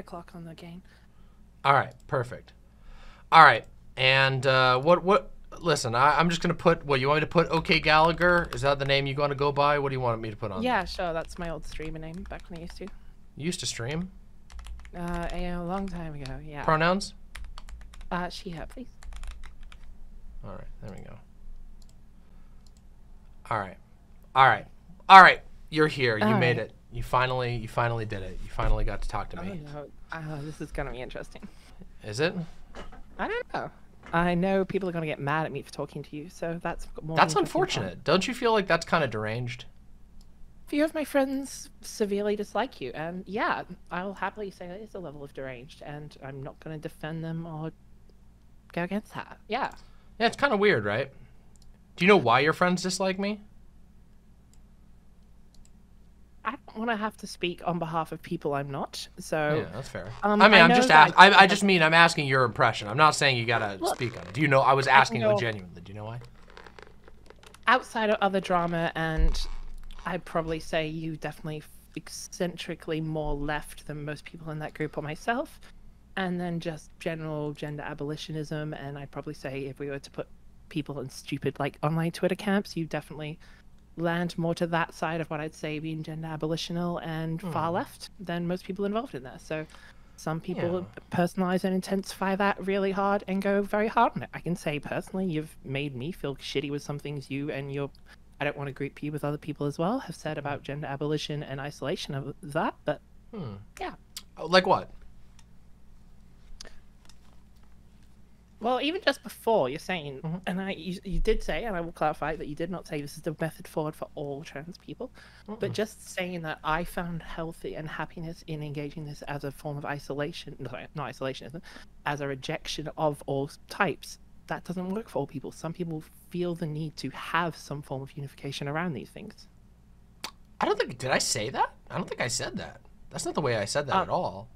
o'clock on the game. All right, perfect. All right, and uh, what what? Listen, I, I'm just gonna put. What you want me to put? OK Gallagher. Is that the name you want to go by? What do you want me to put on? Yeah, sure. That's my old streamer name back when I used to. You used to stream. Uh, a, long time ago. Yeah. Pronouns. Uh, she, her, please. All right, there we go. All right, all right, all right. You're here. You All made it. You finally, you finally did it. You finally got to talk to Oh, me. no. Uh, this is gonna be interesting. Is it? I don't know. I know people are gonna get mad at me for talking to you, so that's more. That's unfortunate. Don't you feel like that's kind of deranged? few of my friends severely dislike you, and yeah, I'll happily say that it's a level of deranged, and I'm not going to defend them or go against that. Yeah. Yeah, it's kind of weird, right? Do you know why your friends dislike me? I don't want to have to speak on behalf of people I'm not. So Yeah, that's fair. Um, I mean, I I'm just that ask- I, I just mean I'm asking your impression. I'm not saying you gotta Look, speak on it. Do you know? I was asking know- genuinely. Do you know why? outside of other drama, and I'd probably say you definitely eccentrically more left than most people in that group or myself. And then just general gender abolitionism, and I'd probably say if we were to put people in stupid like online Twitter camps, you definitely land more to that side of what I'd say being gender abolitional and hmm. far left than most people involved in this. So some people personalize and intensify that really hard and go very hard on it. I can say personally, you've made me feel shitty with some things you and your I don't want to group you with other people as well have said about gender abolition and isolation of that, but hmm. yeah. Oh, Like what? Well, even just before you're saying, and I, you, you did say, and I will clarify that you did not say this is the method forward for all trans people, but just saying that I found healthy and happiness in engaging this as a form of isolation, no, not isolationism, as a rejection of all types. That doesn't work for all people. Some people feel the need to have some form of unification around these things. I don't think. Did I say that? I don't think I said that. That's not the way I said that Um, at all.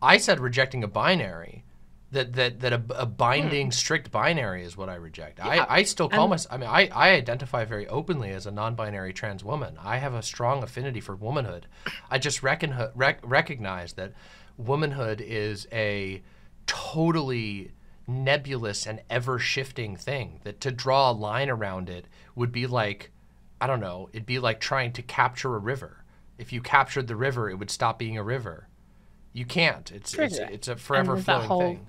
I said rejecting a binary. That that that a, a binding strict binary is what I reject. Hmm. Yeah, I, I still call and- myself. I mean, I, I identify very openly as a non-binary trans woman. I have a strong affinity for womanhood. I just reckon rec- recognize that womanhood is a totally nebulous and ever shifting thing. That to draw a line around it would be like, I don't know, it'd be like trying to capture a river. If you captured the river, it would stop being a river. You can't. It's it's, it's a forever flowing whole- thing.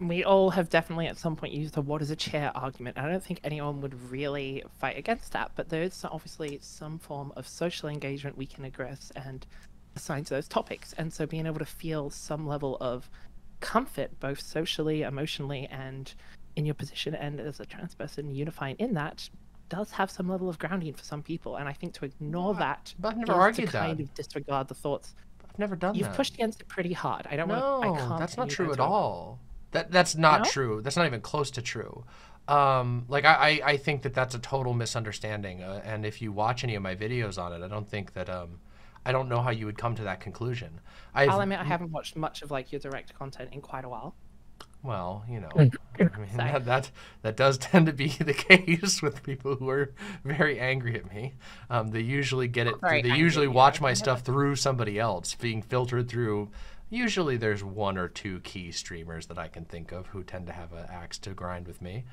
We all have definitely at some point used the what is a chair argument. I don't think anyone would really fight against that, but there is obviously some form of social engagement we can address and assign to those topics. And so being able to feel some level of comfort, both socially, emotionally, and in your position and as a trans person unifying in that does have some level of grounding for some people. And I think to ignore that but I've never is argued to kind that. of disregard the thoughts. I've never done that. You've that. pushed against it pretty hard. I don't no, want to. I can't that's not true at all. That that's not No? true. That's not even close to true. Um, like I, I, I think that that's a total misunderstanding. Uh, and if you watch any of my videos on it, I don't think that um, I don't know how you would come to that conclusion. I've, I'll admit I haven't watched much of like your direct content in quite a while. Well, you know, I mean, that, that that does tend to be the case with people who are very angry at me. Um, they usually get it. Very they usually watch my stuff through somebody else, being filtered through. Usually, there's one or two key streamers that I can think of who tend to have an axe to grind with me.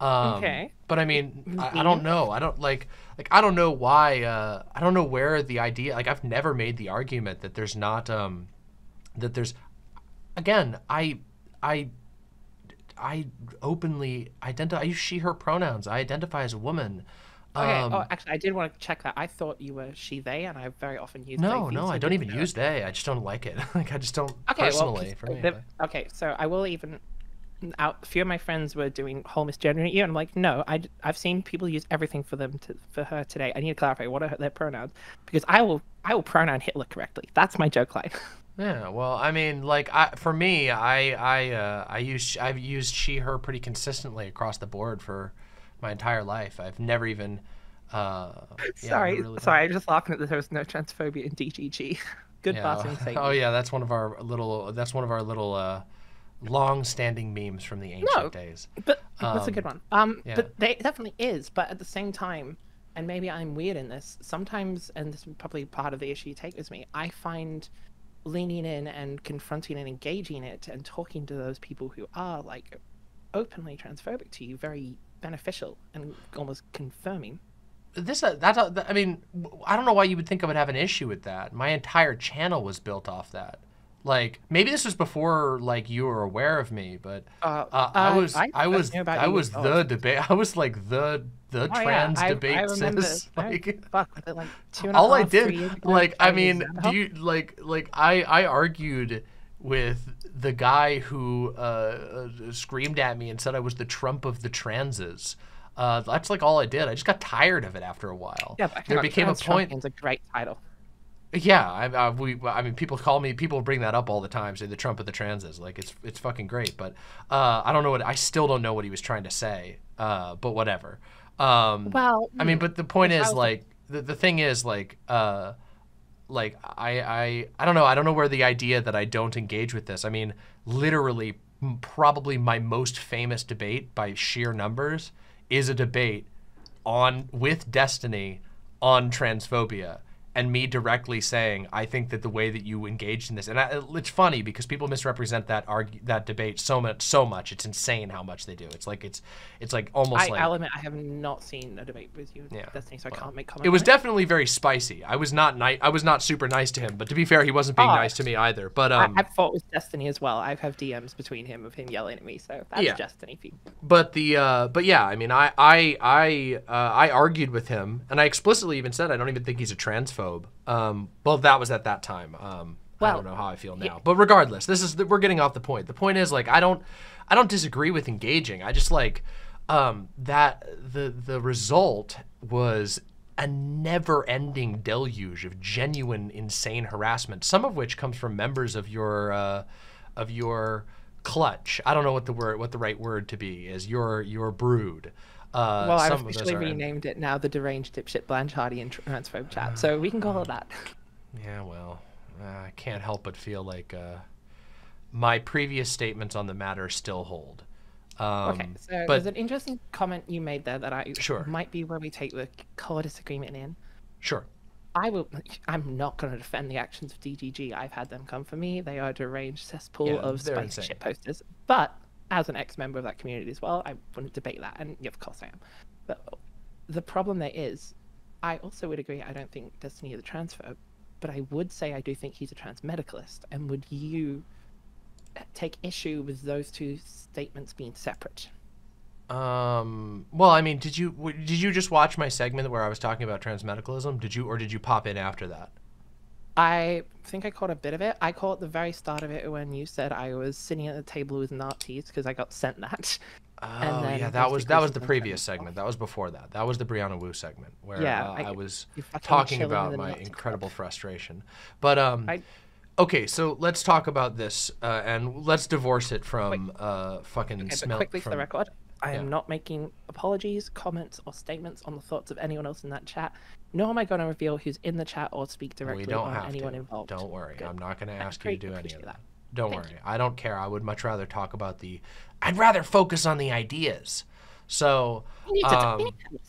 Um, Okay. But I mean, I, I don't know. I don't like like I don't know why. Uh, I don't know where the idea. Like I've never made the argument that there's not um, that there's again I I I openly identify. I use she/her pronouns. I identify as a woman. Okay. Um, oh, actually, I did want to check that. I thought you were she, they, and I very often use they, no, no, I don't even know. use they. I just don't like it. like I just don't Okay, personally well, for me. the- okay, so I will even out. A few of my friends were doing whole misgendering you, and I'm like, no, I have seen people use everything for them to for her today. I need to clarify what are their pronouns because I will I will pronoun Hitler correctly. That's my joke line. Yeah, well, I mean, like, I, for me, I, I, uh, I use, I've used she, her pretty consistently across the board for my entire life. I've never even, uh, yeah, sorry, really- sorry. I'm just laughing that there was no transphobia in DGG. Good Yeah. Barton saying. Oh yeah, that's one of our little, that's one of our little, uh, long-standing memes from the ancient No. days. But that's a good one. Um, yeah. but they it definitely is. But at the same time, and maybe I'm weird in this. Sometimes, and this is probably part of the issue you take with me. I find leaning in and confronting and engaging it and talking to those people who are like openly transphobic to you very beneficial and almost confirming. This uh, that's uh, I mean I don't know why you would think I would have an issue with that. My entire channel was built off that. Like maybe this was before like you were aware of me, but Uh, uh, I I- was I I, was I was the debate. I was like the the Oh, trans I- I debate remember- sis. Like fuck, like two and all I half, three did, like, I mean, do you like, like, I, I argued with the guy who uh, uh, screamed at me and said I was the Trump of the transes. Uh, that's like all I did. I just got tired of it after a while. Yeah, but there became a point. It's a great title. Yeah, I, I, we, I mean, people call me, people bring that up all the time, say the Trump of the transes. Like, it's, it's fucking great. But uh, I don't know what, I still don't know what he was trying to say. Uh, but whatever. Um, Well, I mean, but the point is, was- like, the, the thing is, like, uh, like I, I, I don't know. I don't know where the idea that I don't engage with this. I mean, literally, probably my most famous debate by sheer numbers is a debate on with Destiny on transphobia and me directly saying I think that the way that you engaged in this and I, it's funny because people misrepresent that argue that debate so much so much it's insane how much they do it's like it's it's like almost I, like I'll admit I have not seen a debate with you, Yeah, Destiny, so I can't make comments. it was definitely very spicy. I was not nice. I was not super nice to him, but to be fair, he wasn't being Oh. nice to me either. But I, um, I've fought with Destiny as well. I have had DMs between him of him yelling at me, so that's Yeah. Destiny people. but the uh, but yeah, I mean, I I I uh, I argued with him, and I explicitly even said I don't even think he's a transphobe. Um, well, that was at that time. Um, I don't know how I feel now, yeah. but regardless, this is we're getting off the point. The point is like I don't I don't disagree with engaging. I just like um, that the the result was a never-ending deluge of genuine insane harassment some of which comes from members of your uh, of your clutch i don't know what the word what the right word to be is your your brood uh, Well, I've officially are in- renamed it now the deranged dipshit Blanchardian transphobe chat, so we can call it that. Yeah, well, uh, I can't help but feel like uh, my previous statements on the matter still hold. Um, Okay, so but there's an interesting comment you made there that I Sure. might be where we take the core disagreement in. sure, I will. I'm not going to defend the actions of DGG. I've had them come for me. They are a deranged cesspool Yeah, of spicy shit posters. But as an ex-member of that community as well, I wouldn't debate that, and of course I am. But the problem there is, I also would agree. I don't think Destiny is a transphobe, but I would say I do think he's a trans medicalist. And would you take issue with those two statements being separate? Um. Well, I mean, did you did you just watch my segment where I was talking about transmedicalism? Did you, or did you pop in after that? I think I caught a bit of it. I caught the very start of it when you said I was sitting at the table with Nazis because I got sent that. Oh then yeah, that was that was the previous segment. That was before that. That was the Brianna Wu segment where Yeah, uh, I- I, was talking about my incredible frustration. But um, I- okay, so let's talk about this uh, and let's divorce it from uh, fucking Okay, smell. quickly for the record, I am not making apologies, comments, or statements on the thoughts of anyone else in that chat. Nor am I going to reveal who's in the chat or speak directly we on anyone to. involved. Don't worry, Good. I'm not going to ask you to do any of that. that. Don't Thank worry, I don't care. I would much rather talk about the. I'd rather focus on the ideas. So We need to um, we need to have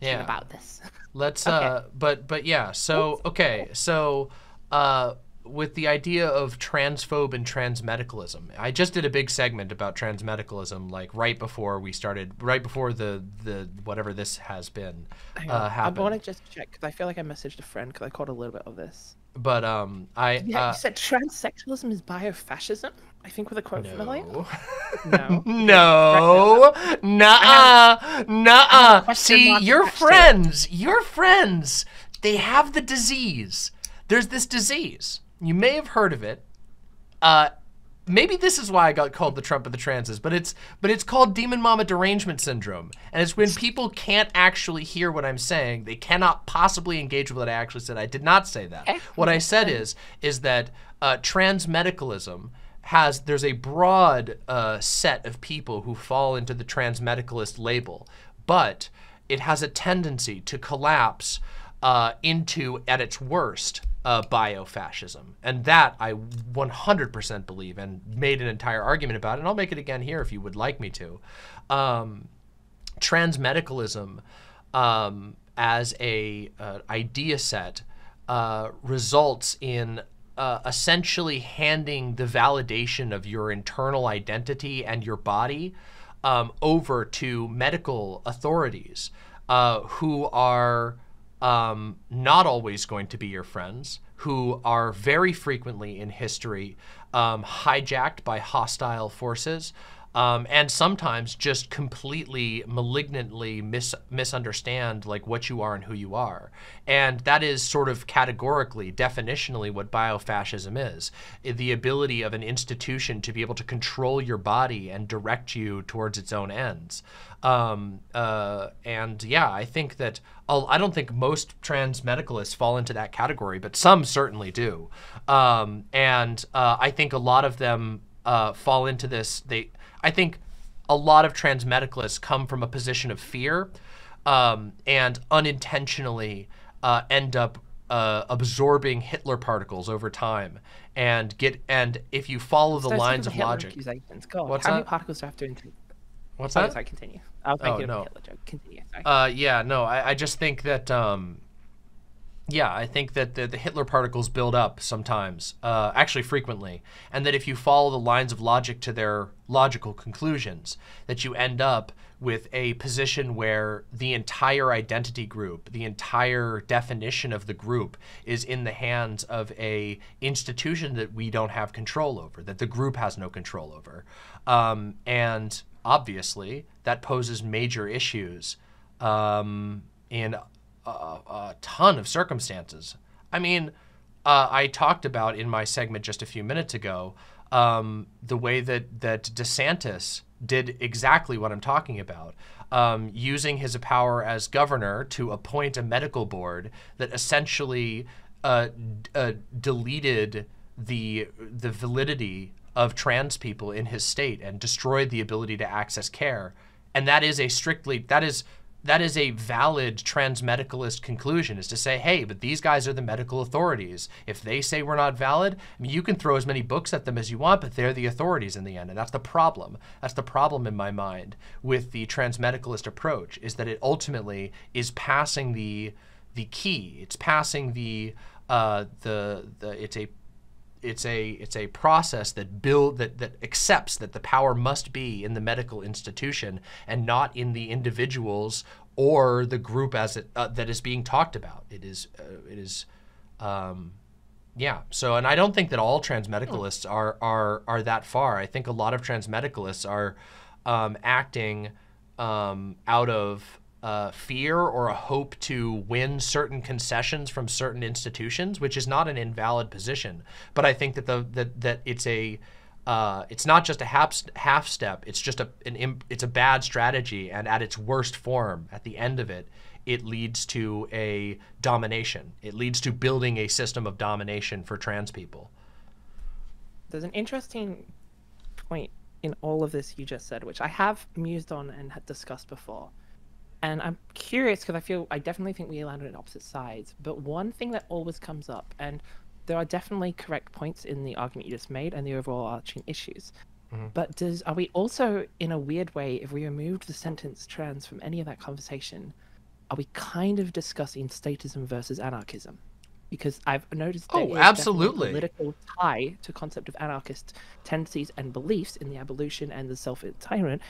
yeah. about this. Let's Okay. uh but but yeah, so okay, so uh with the idea of transphobe and transmedicalism. I just did a big segment about transmedicalism like right before we started right before the the whatever this has been uh on, I want to just check because I feel like I messaged a friend because I caught a little bit of this. But um I Yeah, uh, you said transsexualism is biofascism. I think with a quote from earlier. no. No. no, nuh-uh, nuh-uh. See, your friends, your friends, they have the disease. There's this disease. You may have heard of it. Uh, maybe this is why I got called the Trump of the transes, but it's but it's called demon mama derangement syndrome, and it's when people can't actually hear what I'm saying. They cannot possibly engage with what I actually said. I did not say that. Okay. What I said is is that uh, transmedicalism has there's a broad uh, set of people who fall into the transmedicalist label, but it has a tendency to collapse uh, into, at its worst, uh, biofascism. And that I 100% believe and made an entire argument about. And I'll make it again here if you would like me to. Um, transmedicalism um, as a uh, idea set uh, results in uh, essentially handing the validation of your internal identity and your body um, over to medical authorities uh, who are um, not always going to be your friends, who are very frequently in history um, hijacked by hostile forces, um, and sometimes just completely malignantly mis- misunderstand like what you are and who you are. And that is sort of categorically, definitionally, what biofascism is the ability of an institution to be able to control your body and direct you towards its own ends. Um, uh, and yeah, I think that I'll, I do not think most trans medicalists fall into that category, but some certainly do. Um, and uh, I think a lot of them uh, fall into this. They I think a lot of trans medicalists come from a position of fear um, and unintentionally uh, end up uh, absorbing Hitler particles over time and get and if you follow the lines of Hitler logic. What's How that? many particles do I have to include? What's that? Sorry, continue. I'll oh, no. Hitler joke. Continue. Sorry. Uh, yeah, no, I, I just think that um, yeah, I think that the, the, Hitler particles build up sometimes, uh, actually frequently, and that if you follow the lines of logic to their logical conclusions, that you end up with a position where the entire identity group, the entire definition of the group, is in the hands of a institution that we don't have control over, that the group has no control over, um, and obviously that poses major issues um, in a, a ton of circumstances. I mean, uh, I talked about in my segment just a few minutes ago um, the way that that DeSantis did exactly what I'm talking about, um, using his power as governor to appoint a medical board that essentially uh, uh, deleted the the validity of trans people in his state and destroyed the ability to access care. And that is a strictly that is that is a valid transmedicalist conclusion is to say, hey, but these guys are the medical authorities. If they say we're not valid, I mean, you can throw as many books at them as you want, but they're the authorities in the end. And that's the problem. That's the problem in my mind with the transmedicalist approach is that it ultimately is passing the the key. It's passing the uh, the the it's a it's a it's a process that build that that accepts that the power must be in the medical institution and not in the individuals or the group as it uh, that is being talked about. It is uh, it is um, yeah. So and I don't think that all transmedicalists are are are that far. I think a lot of transmedicalists are um, acting um, out of uh, fear or a hope to win certain concessions from certain institutions, which is not an invalid position. But I think that the that that it's a uh, it's not just a half half step. It's just a an it's a bad strategy, and at its worst form, at the end of it, it leads to a domination. It leads to building a system of domination for trans people. There's an interesting point in all of this you just said, which I have mused on and had discussed before and I'm curious because I feel I definitely think we landed on opposite sides. But one thing that always comes up, and there are definitely correct points in the argument you just made and the overall arching issues. Mm-hmm. But does are we also in a weird way, if we removed the sentence trans from any of that conversation, are we kind of discussing statism versus anarchism? Because I've noticed oh, absolutely political tie to concept of anarchist tendencies and beliefs in the abolition and the self-entitlement,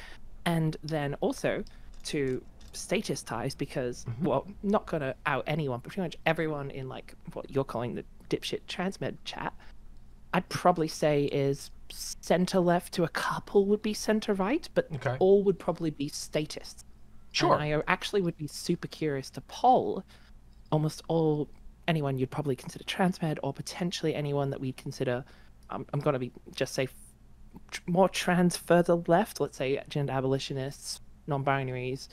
and then also to status ties because mm-hmm. well not gonna out anyone but pretty much everyone in like what you're calling the dipshit transmed chat i'd probably say is center left to a couple would be center right but okay. all would probably be statists sure and i actually would be super curious to poll almost all anyone you'd probably consider transmed or potentially anyone that we'd consider um, i'm going to be just say more trans further left let's say gender abolitionists non-binaries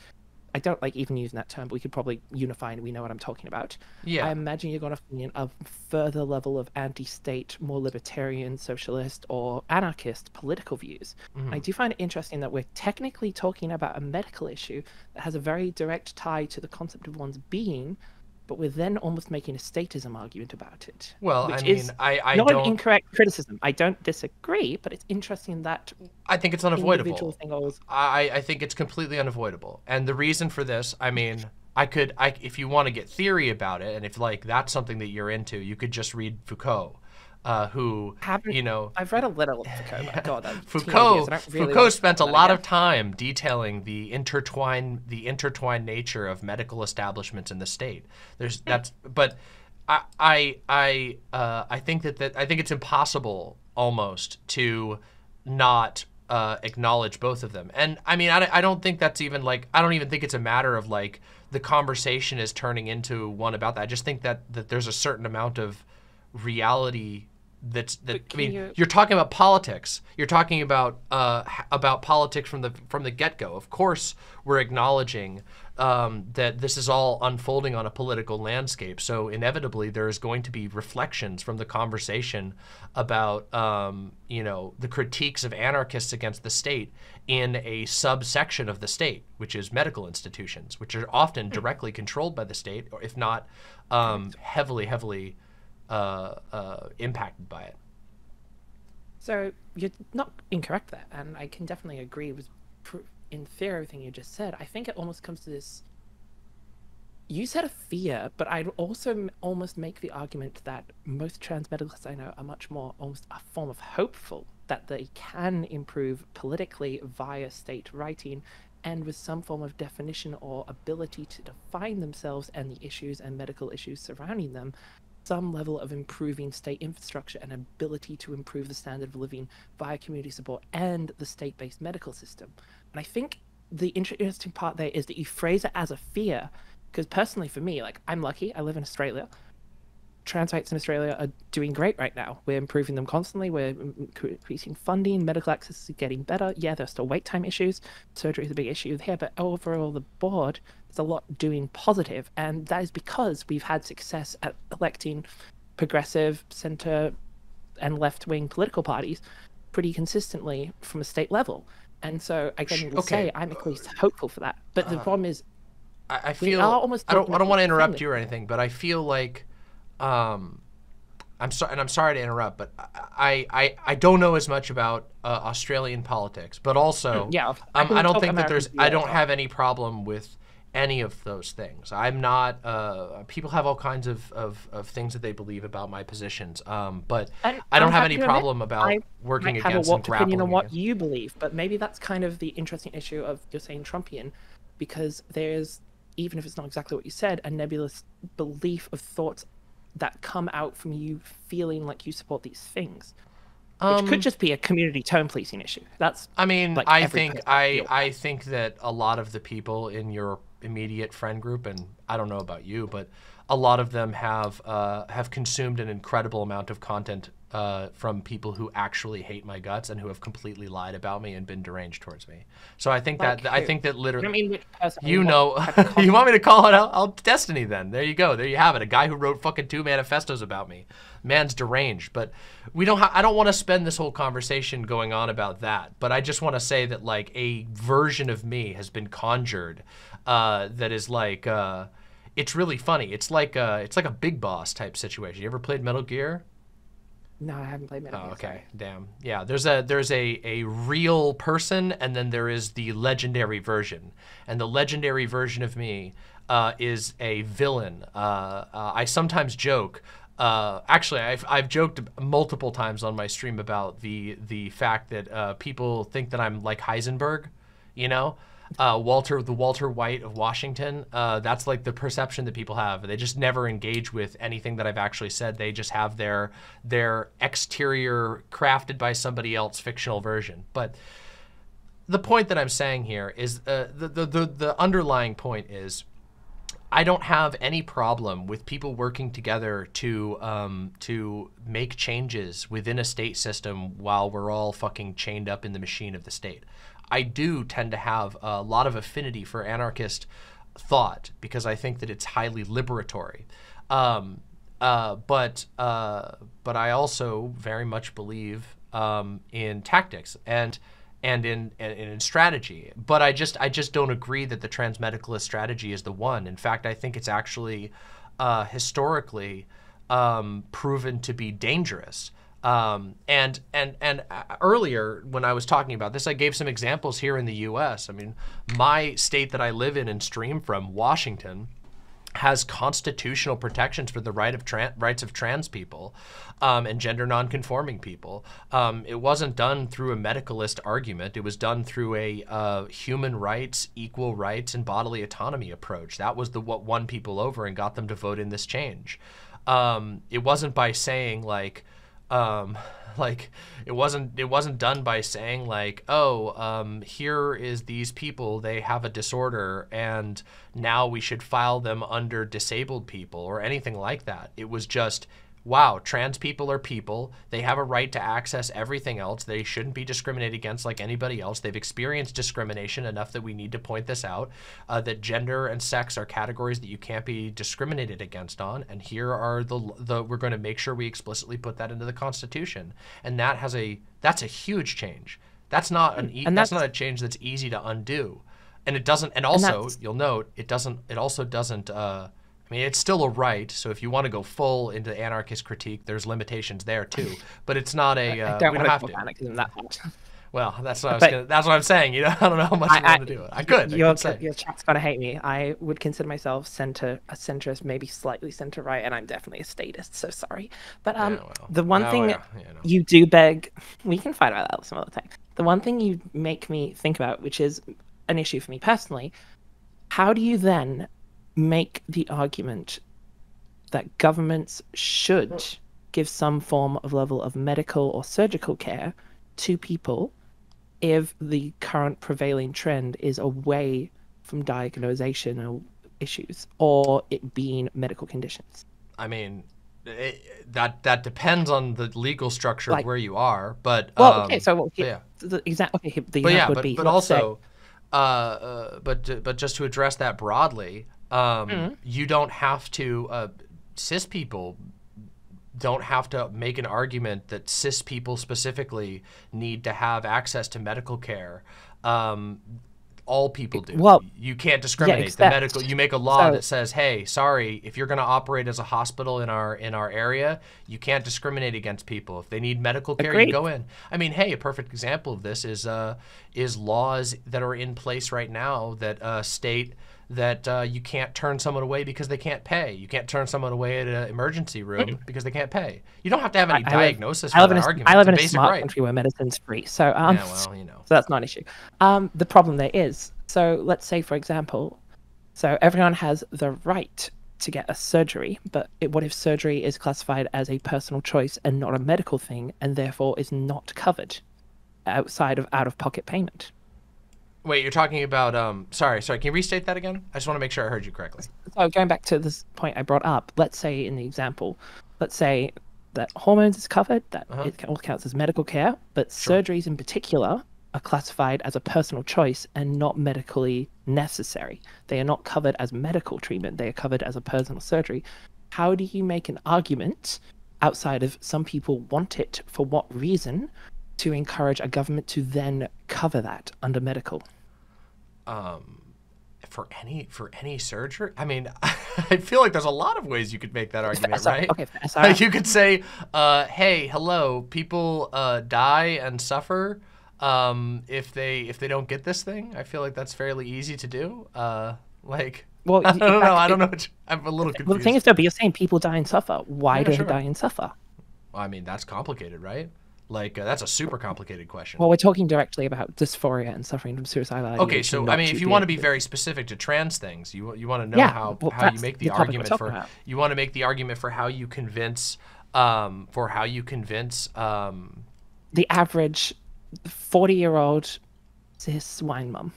I don't like even using that term, but we could probably unify and we know what I'm talking about. Yeah. I imagine you're going to find a further level of anti-state, more libertarian, socialist, or anarchist political views. Mm-hmm. I do find it interesting that we're technically talking about a medical issue that has a very direct tie to the concept of one's being, but we're then almost making a statism argument about it. Well, I mean, I, I not don't... an incorrect criticism. I don't disagree, but it's interesting that I think it's unavoidable. Always... I, I think it's completely unavoidable, and the reason for this, I mean, I could, I if you want to get theory about it, and if like that's something that you're into, you could just read Foucault. Uh, who Haven't- you know I've read a little of Foucault. But God, Foucault, years. Really Foucault spent a lot of time detailing the intertwine the intertwined nature of medical establishments in the state. There's that's but I I I uh, I think that, that I think it's impossible almost to not uh, acknowledge both of them. And I mean, I, I don't think that's even like I don't even think it's a matter of like the conversation is turning into one about that. I just think that that there's a certain amount of reality that's that I mean you- you're talking about politics. You're talking about uh, about politics from the from the get go. Of course, we're acknowledging um, that this is all unfolding on a political landscape. So inevitably, there is going to be reflections from the conversation about um, you know the critiques of anarchists against the state in a subsection of the state, which is medical institutions, which are often directly controlled by the state, or if not um, heavily heavily uh, uh, impacted by it. So you're not incorrect there, and I can definitely agree with, in theory, everything you just said. I think it almost comes to this. You said a fear, but I'd also almost make the argument that most trans medicalists I know are much more almost a form of hopeful that they can improve politically via state writing and with some form of definition or ability to define themselves and the issues and medical issues surrounding them some level of improving state infrastructure and ability to improve the standard of living via community support and the state based medical system. And I think the interesting part there is that you phrase it as a fear, because personally for me, like I'm lucky, I live in Australia. Trans rights in Australia are doing great right now. We're improving them constantly. We're increasing funding. Medical access is getting better. Yeah, there's still wait time issues. Surgery is a big issue here, but overall, the board, a lot doing positive, and that is because we've had success at electing progressive, centre, and left-wing political parties pretty consistently from a state level. And so I can okay. say I'm at least hopeful for that. But the problem is, I, I We feel are almost I don't I don't want to interrupt you or anything, but I feel like um I'm sorry and I'm sorry to interrupt, but I I, I don't know as much about uh, Australian politics, but also Mm, yeah, I um, I don't think that there's I don't have any problem with any of those things. I'm not uh people have all kinds of, of, of things that they believe about my positions. Um but And I don't have any problem about I working might have a against warped opinion on what against- you believe, but maybe that's kind of the interesting issue of you're saying Trumpian, because there's even if it's not exactly what you said, a nebulous belief of thoughts that come out from you feeling like you support these things, which Um, could just be a community tone policing issue. That's I mean, like I think I I think that a lot of the people in your immediate friend group, and I don't know about you, but a lot of them have uh, have consumed an incredible amount of content uh, from people who actually hate my guts and who have completely lied about me and been deranged towards me. So I think Like that I think that literally mean. You know, you want me to call it out? I'll Destiny then. There you go. There you have it. A guy who wrote fucking two manifestos about me. Man's deranged. But we don't. Ha- I don't want to spend this whole conversation going on about that. But I just want to say that like a version of me has been conjured, uh, that is like. Uh, it's really funny. It's like uh, it's like a big boss type situation. You ever played Metal Gear? No, I haven't played Metal Oh, Gear, okay, sorry. damn. Yeah, there's a there's a a real person, and then there is the legendary version. And the legendary version of me uh, is a villain. Uh, uh, I sometimes joke. Uh, actually, I've, I've joked multiple times on my stream about the the fact that uh, people think that I'm like Heisenberg, you know, uh, Walter the Walter White of Washington. Uh, that's like the perception that people have. They just never engage with anything that I've actually said. They just have their their exterior crafted by somebody else fictional version. But the point that I'm saying here is uh, the, the the the underlying point is I don't have any problem with people working together to um, to make changes within a state system while we're all fucking chained up in the machine of the state. I do tend to have a lot of affinity for anarchist thought because I think that it's highly liberatory. Um, uh, but uh, but I also very much believe um, in tactics and and in and in strategy. But I just I just don't agree that the transmedicalist strategy is the one. In fact, I think it's actually uh, historically um, proven to be dangerous. Um, and and and uh, earlier when I was talking about this, I gave some examples here in the U.S. I mean, my state that I live in and stream from, Washington, has constitutional protections for the right of rights of trans people um, and gender nonconforming people. Um, it wasn't done through a medicalist argument. It was done through a uh, human rights, equal rights, and bodily autonomy approach. That was the what won people over and got them to vote in this change. Um, it wasn't by saying like um, like it wasn't it wasn't done by saying like oh um, here is these people they have a disorder and now we should file them under disabled people or anything like that. It was just wow, trans people are people. They have a right to access everything else. They shouldn't be discriminated against like anybody else. They've experienced discrimination enough that we need to point this out. Uh, that gender and sex are categories that you can't be discriminated against on. And here are the the we're going to make sure we explicitly put that into the Constitution. And that has a that's a huge change. That's not an e- that's, that's not a change that's easy to undo. And it doesn't. And also, and you'll note it doesn't. It also doesn't. Uh, I mean, it's still a right. So if you want to go full into anarchist critique, there's limitations there too. But it's not a. Uh, I don't, we don't have to. Anarchism that much. Well, that's what I was. Gonna, that's what I'm saying. You know, I don't know how much I, I want to do it. I could. Your, I could your chat's gonna hate me. I would consider myself center, a centrist, maybe slightly center right, and I'm definitely a statist. So sorry. But um, yeah, well, the one oh, thing yeah, yeah, no. you do beg, we can fight about that some other time. The one thing you make me think about, which is an issue for me personally, how do you then make the argument that governments should give some form of level of medical or surgical care to people if the current prevailing trend is away from diagnosation or issues or it being medical conditions. I mean, it, that that depends on the legal structure like, of where you are, but well, um, okay, so well, yeah, the exact okay, the but yeah, but, be, but also, uh, uh, but but just to address that broadly, um, mm-hmm. You don't have to. Uh, cis people don't have to make an argument that cis people specifically need to have access to medical care. Um, all people do. Well, you can't discriminate. Yeah, the medical you make a law so, that says, "Hey, sorry, if you're going to operate as a hospital in our in our area, you can't discriminate against people. If they need medical care, agreed. you go in." I mean, hey, a perfect example of this is uh is laws that are in place right now that uh, state that uh, you can't turn someone away because they can't pay. You can't turn someone away at an emergency room because they can't pay. You don't have to have any I, diagnosis I live, for that argument. I live in a, smart right. country where medicine's free, so um, yeah, well, you know, so that's not an issue. Um, the problem there is, so let's say, for example, so everyone has the right to get a surgery, but it, what if surgery is classified as a personal choice and not a medical thing, and therefore is not covered outside of out-of-pocket payment? Wait, you're talking about um sorry, sorry, can you restate that again? I just want to make sure I heard you correctly. So going back to this point I brought up, let's say in the example, let's say that hormones is covered, that uh-huh. it all counts as medical care, but sure. surgeries in particular are classified as a personal choice and not medically necessary. They are not covered as medical treatment, they are covered as a personal surgery. How do you make an argument outside of some people want it for what reason to encourage a government to then cover that under medical? Um, for any for any surgery, I mean, I feel like there's a lot of ways you could make that argument, sorry, right? Okay, sorry. you could say, uh, "Hey, hello, people uh, die and suffer um, if they if they don't get this thing." I feel like that's fairly easy to do. Uh, like, well, I don't know. I don't know. I'm a little confused. Well, the thing is, though, but you're saying people die and suffer. Why yeah, do sure. they die and suffer? Well, I mean, that's complicated, right? Like uh, that's a super complicated question. Well, we're talking directly about dysphoria and suffering from suicidal ideation. Okay, so I mean, if you want to be very specific to trans things, you you want to know yeah, how well, how you make the, the argument for about. you want to make the argument for how you convince um for how you convince um the average forty year old cis wine mom.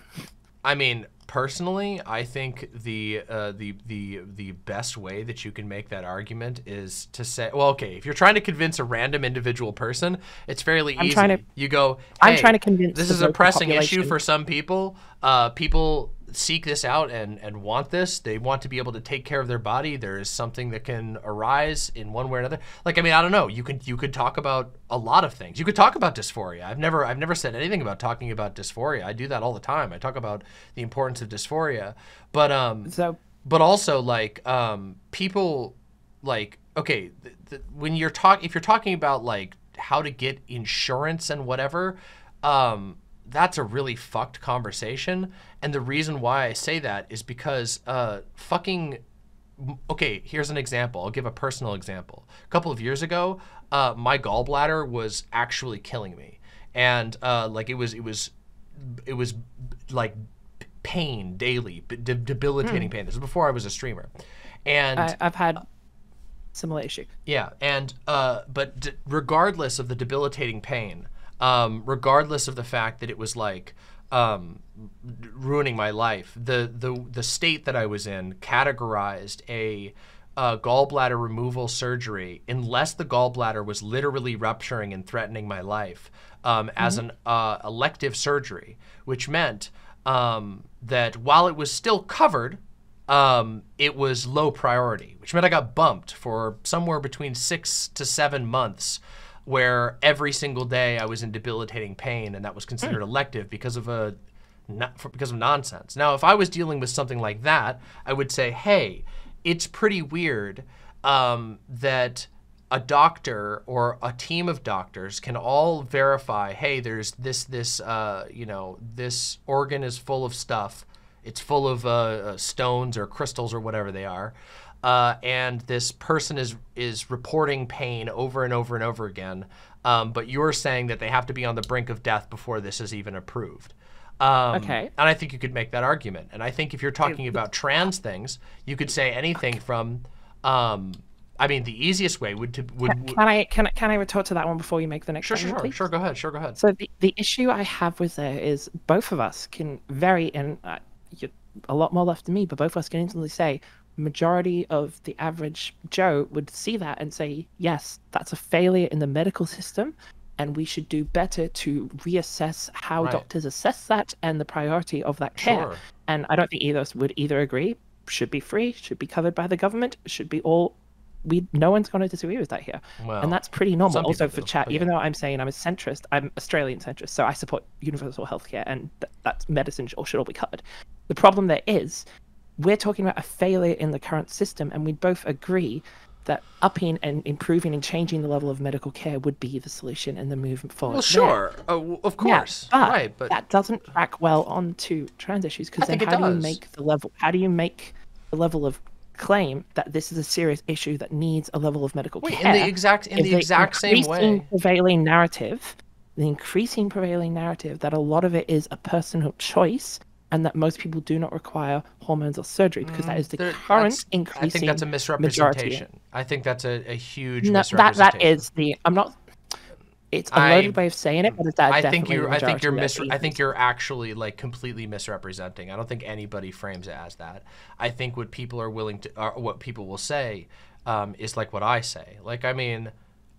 I mean, personally, I think the uh, the the the best way that you can make that argument is to say, well, okay, if you're trying to convince a random individual person, it's fairly I'm easy. To, you go, hey, I'm trying to convince. This is a pressing issue for some people. Uh, people seek this out and, and want this. They want to be able to take care of their body. There is something that can arise in one way or another. Like I mean, I don't know. You could you could talk about a lot of things. You could talk about dysphoria. I've never I've never said anything about talking about dysphoria. I do that all the time. I talk about the importance of dysphoria. But um so but also like um people like okay, when you're talk if you're talking about like how to get insurance and whatever um that's a really fucked conversation. And the reason why I say that is because uh, fucking okay, here's an example. I'll give a personal example. A couple of years ago, uh, my gallbladder was actually killing me, and uh, like it was, it was, it was like pain daily, de- debilitating pain. This was before I was a streamer, and I, I've had similar issue. yeah, and uh, but d- regardless of the debilitating pain, um, regardless of the fact that it was like um, ruining my life, the the the state that I was in categorized a uh, gallbladder removal surgery unless the gallbladder was literally rupturing and threatening my life um, as an uh, elective surgery, which meant um, that while it was still covered um, it was low priority, which meant I got bumped for somewhere between six to seven months, where every single day I was in debilitating pain, and that was considered elective because of a not for, because of nonsense. Now, if I was dealing with something like that, I would say, hey, it's pretty weird um, that a doctor or a team of doctors can all verify, hey, there's this this uh, you know this organ is full of stuff. It's full of uh, uh, stones or crystals or whatever they are. Uh, and this person is is reporting pain over and over and over again. Um, but you're saying that they have to be on the brink of death before this is even approved. Um, Okay. And I think you could make that argument. And I think if you're talking about trans things, you could say anything from, um, I mean, the easiest way would to would, would Can I can I can I retort to that one before you make the next sure sure sure please? sure go ahead sure go ahead. So the, the issue I have with there is both of us can very and uh, you're a lot more left than me, but both of us can instantly say majority of the average Joe would see that and say, yes, that's a failure in the medical system, and we should do better to reassess how Right. doctors assess that and the priority of that care. Sure. And I don't think either of us would either agree. Should be free, should be covered by the government, should be all. We no one's going to disagree with that here, Well, and that's pretty normal. Also for chat, but even though I'm saying I'm a centrist, I'm Australian centrist, so I support universal healthcare, and th- that's medicine should all be covered. The problem there is, we're talking about a failure in the current system, and we both agree that upping and improving and changing the level of medical care would be the solution and the movement forward. Well, sure, uh, of Yeah, course, but right, but that doesn't track well onto trans issues because then how do you make the level? How do you make the level of claim that this is a serious issue that needs a level of medical Wait, care? in the exact in the exact same increasing way. prevailing narrative, the increasing prevailing narrative that a lot of it is a personal choice and that most people do not require hormones or surgery because that is the Mm, There- current increasing I think that's a majority. misrepresentation. I think that's a, a huge No, that misrepresentation. that is the I'm not. It's a loaded way of saying it, but it's that I think the I think you're mis. I think you're actually like completely misrepresenting. I don't think anybody frames it as that. I think what people are willing to, or what people will say, um, is like what I say. Like I mean,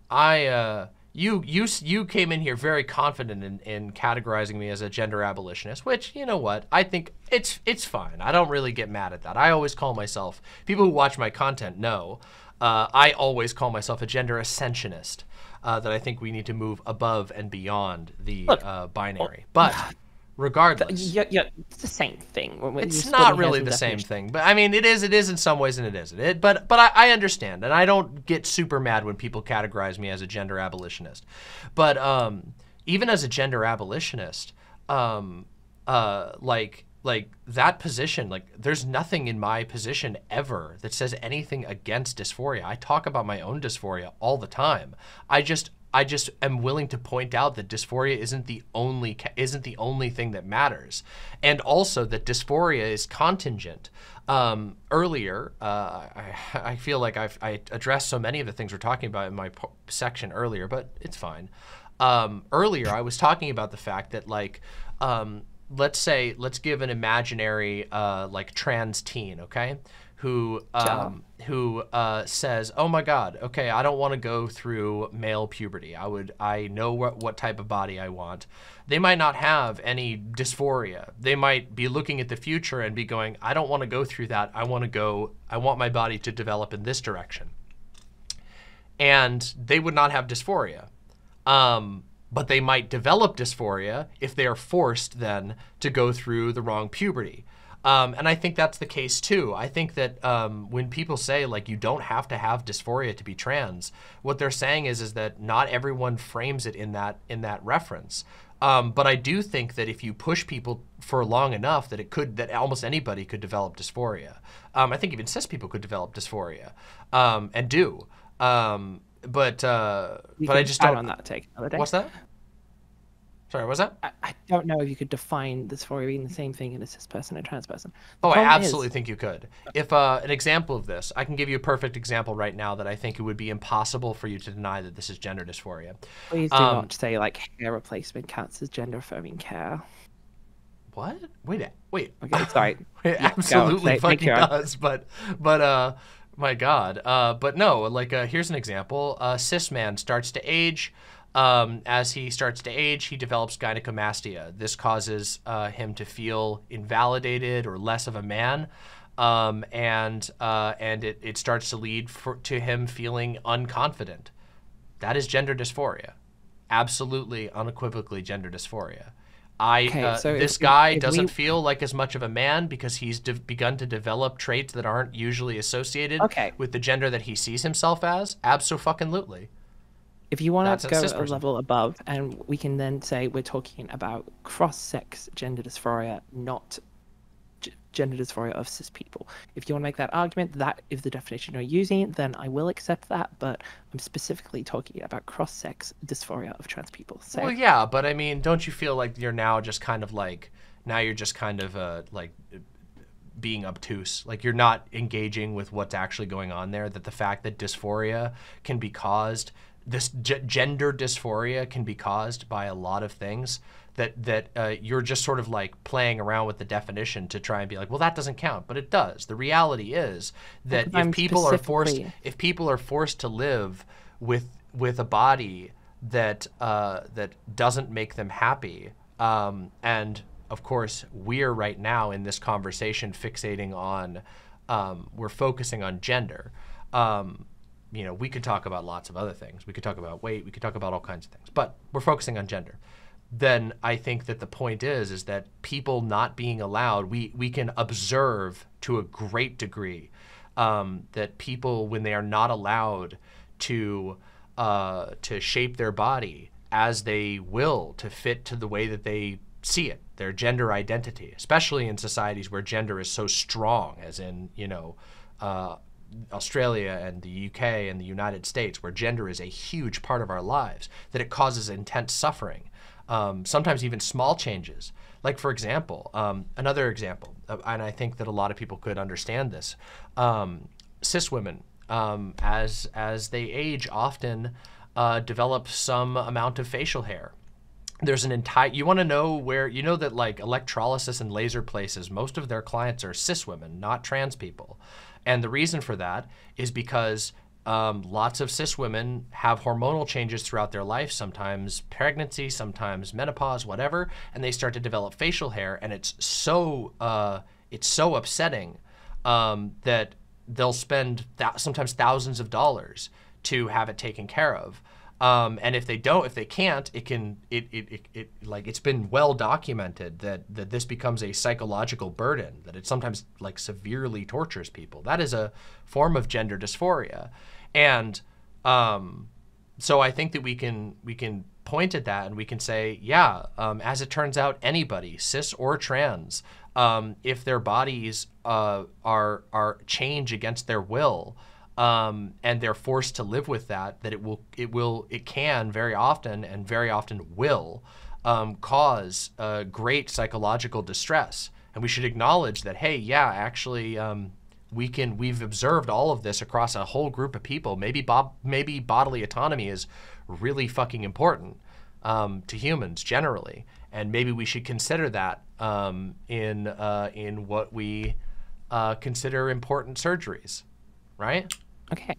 I. Uh, you you you came in here very confident in, in categorizing me as a gender abolitionist, which you know what I think it's it's fine. I don't really get mad at that. I always call myself people who watch my content know. Uh, I always call myself a gender ascensionist. Uh, that I think we need to move above and beyond the Look, uh, binary. But regardless, Yeah, yeah, it's the same thing. it's not really the with same thing. But I mean, it is. It is in some ways, and it isn't. It, but but I, I understand, and I don't get super mad when people categorize me as a gender abolitionist. But um, even as a gender abolitionist, um, uh, like like that position, like there's nothing in my position ever that says anything against dysphoria. I talk about my own dysphoria all the time. I just I just am willing to point out that dysphoria isn't the only isn't the only thing that matters, and also that dysphoria is contingent. Um, earlier, uh, I, I feel like I've I addressed so many of the things we're talking about in my section earlier, but it's fine. Um, earlier, I was talking about the fact that like. Um, let's say let's give an imaginary uh, like trans teen okay who um, who uh, says oh my god okay i don't want to go through male puberty. I would i know what, what type of body i want. They might not have any dysphoria. They might be looking at the future and be going i don't want to go through that. I want to go i want my body to develop in this direction. And they would not have dysphoria. Um, but they might develop dysphoria if they are forced then to go through the wrong puberty. Um, and I think that's the case too. I think that um, when people say like you don't have to have dysphoria to be trans, what they're saying is is that not everyone frames it in that in that reference. Um, but I do think that if you push people for long enough, that it could that almost anybody could develop dysphoria. Um, I think even cis people could develop dysphoria, um, and do. Um, but uh, but I just don't. on that take another day. What's that? Sorry, was that? I, I don't know if you could define dysphoria being the same thing in a cis person and trans person. The Oh, I problem is- absolutely think you could. If uh, an example of this, I can give you a perfect example right now that I think it would be impossible for you to deny that this is gender dysphoria. Please do Um, not say like hair replacement counts as gender affirming care. What? Wait, wait. Okay, sorry. It Yeah, absolutely fucking does, but but uh, my God. Uh, but no, like uh, here's an example. A cis man starts to age. Um, as he starts to age, he develops gynecomastia. This causes uh, him to feel invalidated or less of a man. Um, and uh, and it, it starts to lead for, to him feeling unconfident. That is gender dysphoria. Absolutely, unequivocally gender dysphoria. I Okay, uh, so this we- guy if doesn't we- feel like as much of a man because he's de- begun to develop traits that aren't usually associated Okay. with the gender that he sees himself as. Absolutely. If you want That's to go a level above, and we can then say we're talking about cross-sex gender dysphoria, not g- gender dysphoria of cis people. If you want to make that argument, that is the definition you're using, then I will accept that. But I'm specifically talking about cross-sex dysphoria of trans people. So Well, yeah, but I mean, don't you feel like you're now just kind of like now you're just kind of uh, like being obtuse. Like you're not engaging with what's actually going on there. That the fact that dysphoria can be caused, this g- gender dysphoria can be caused by a lot of things. That that uh, you're just sort of like playing around with the definition to try and be like, well, that doesn't count, but it does. The reality is that if I'm people are forced, if people are forced to live with with a body that uh, that doesn't make them happy, um, and of course we're right now in this conversation fixating on um, we're focusing on gender. Um, you know, we could talk about lots of other things. We could talk about weight. We could talk about all kinds of things, but we're focusing on gender. Then I think that the point is is that people not being allowed, we we can observe to a great degree um, that people when they are not allowed to uh, to shape their body as they will to fit to the way that they see it, their gender identity, especially in societies where gender is so strong, as in you know. Uh, Australia and the UK and the United States, where gender is a huge part of our lives, that it causes intense suffering. Um, sometimes even small changes. Like, for example, um, another example, uh, and I think that a lot of people could understand this um, cis women, um, as, as they age, often uh, develop some amount of facial hair there's an entire you want to know where you know that like electrolysis and laser places most of their clients are cis women not trans people. And the reason for that is because um, lots of cis women have hormonal changes throughout their life sometimes pregnancy sometimes menopause whatever and they start to develop facial hair and it's so uh, it's so upsetting um, that they'll spend th- sometimes thousands of dollars to have it taken care of um, and if they don't, if they can't, it can it, it, it, it like it's been well documented that that this becomes a psychological burden that it sometimes like severely tortures people. That is a form of gender dysphoria, and um, so I think that we can we can point at that and we can say, yeah, um, as it turns out, anybody, cis or trans, um, if their bodies uh, are are change against their will um, and they're forced to live with that, that it will, it will, it can very often and very often will um, cause uh, great psychological distress. And we should acknowledge that, hey, yeah, actually, um, we can, we've observed all of this across a whole group of people. Maybe Bob, maybe bodily autonomy is really fucking important um, to humans generally, and maybe we should consider that um, in uh, in what we uh, consider important surgeries, right? Okay.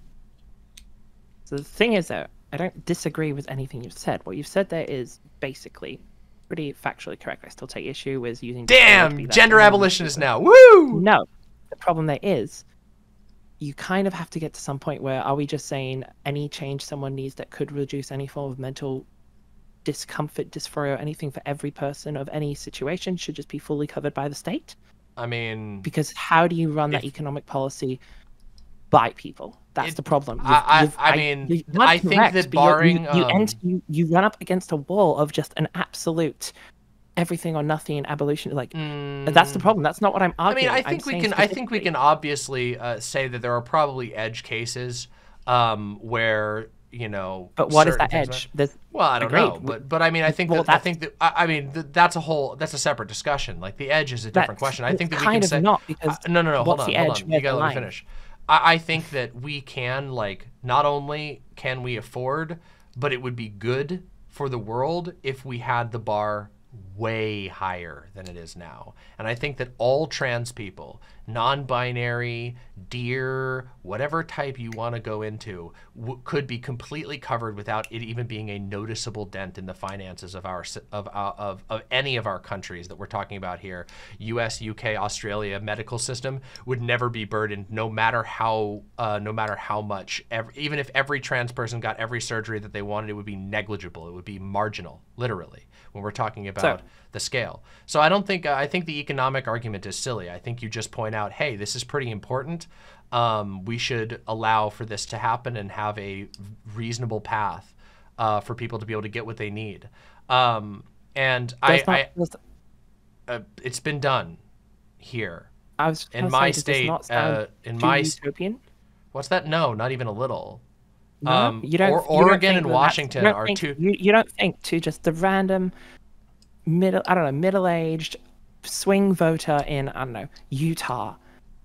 So the thing is, though, I don't disagree with anything you've said. What you've said there is basically pretty factually correct. I still take issue with using. dysphoria to be Damn, gender abolitionist now. Woo! No, the problem there is, you kind of have to get to some point where are we just saying any change someone needs that could reduce any form of mental discomfort, dysphoria, anything for every person of any situation should just be fully covered by the state? I mean, Because how do you run that economic policy by people? That's It- the problem. I- I- You've- I mean, you're not I think correct, that you're- you- barring, you, um, enter- you you run up against a wall of just an absolute everything or nothing abolition. Like that's the problem. That's not what I'm Mm. I mean, I I'm think we can. I think we can obviously uh, say that there are probably edge cases um, where you know. But what is that edge? are- Well, I don't Agreed. know, but but I mean, I think Well, that I think that I, I mean th- that's a whole that's a separate discussion. Like the edge is a different question. I think that we kind can of say not, because uh, no no no hold on hold on you gotta let me finish. I, I think that we can like not only can we afford, but it would be good for the world if we had the bar way higher than it is now. And I think that all trans people, non-binary, deer, whatever type you want to go into, could be completely covered without it even being a noticeable dent in the finances of our of our- of of any of our countries that we're talking about here. U.S., U.K., Australia medical system would never be burdened, no matter how uh, no matter how much. Ev- even if every trans person got every surgery that they wanted, it would be negligible. It would be marginal, literally, when we're talking about the scale. So I don't think I think the economic argument is silly. I think you just point out, hey, this is pretty important. Um, we should allow for this to happen and have a reasonable path uh, for people to be able to get what they need. Um, and I, not- I uh, it's been done here I was in my say, state. Uh, in my utopian. what's that? No, not even a little. No, Um, you don't. or- you don't Oregon and Washington you don't are think- two- You, you don't think to just the random middle. I don't know, middle-aged swing voter in I don't know Utah,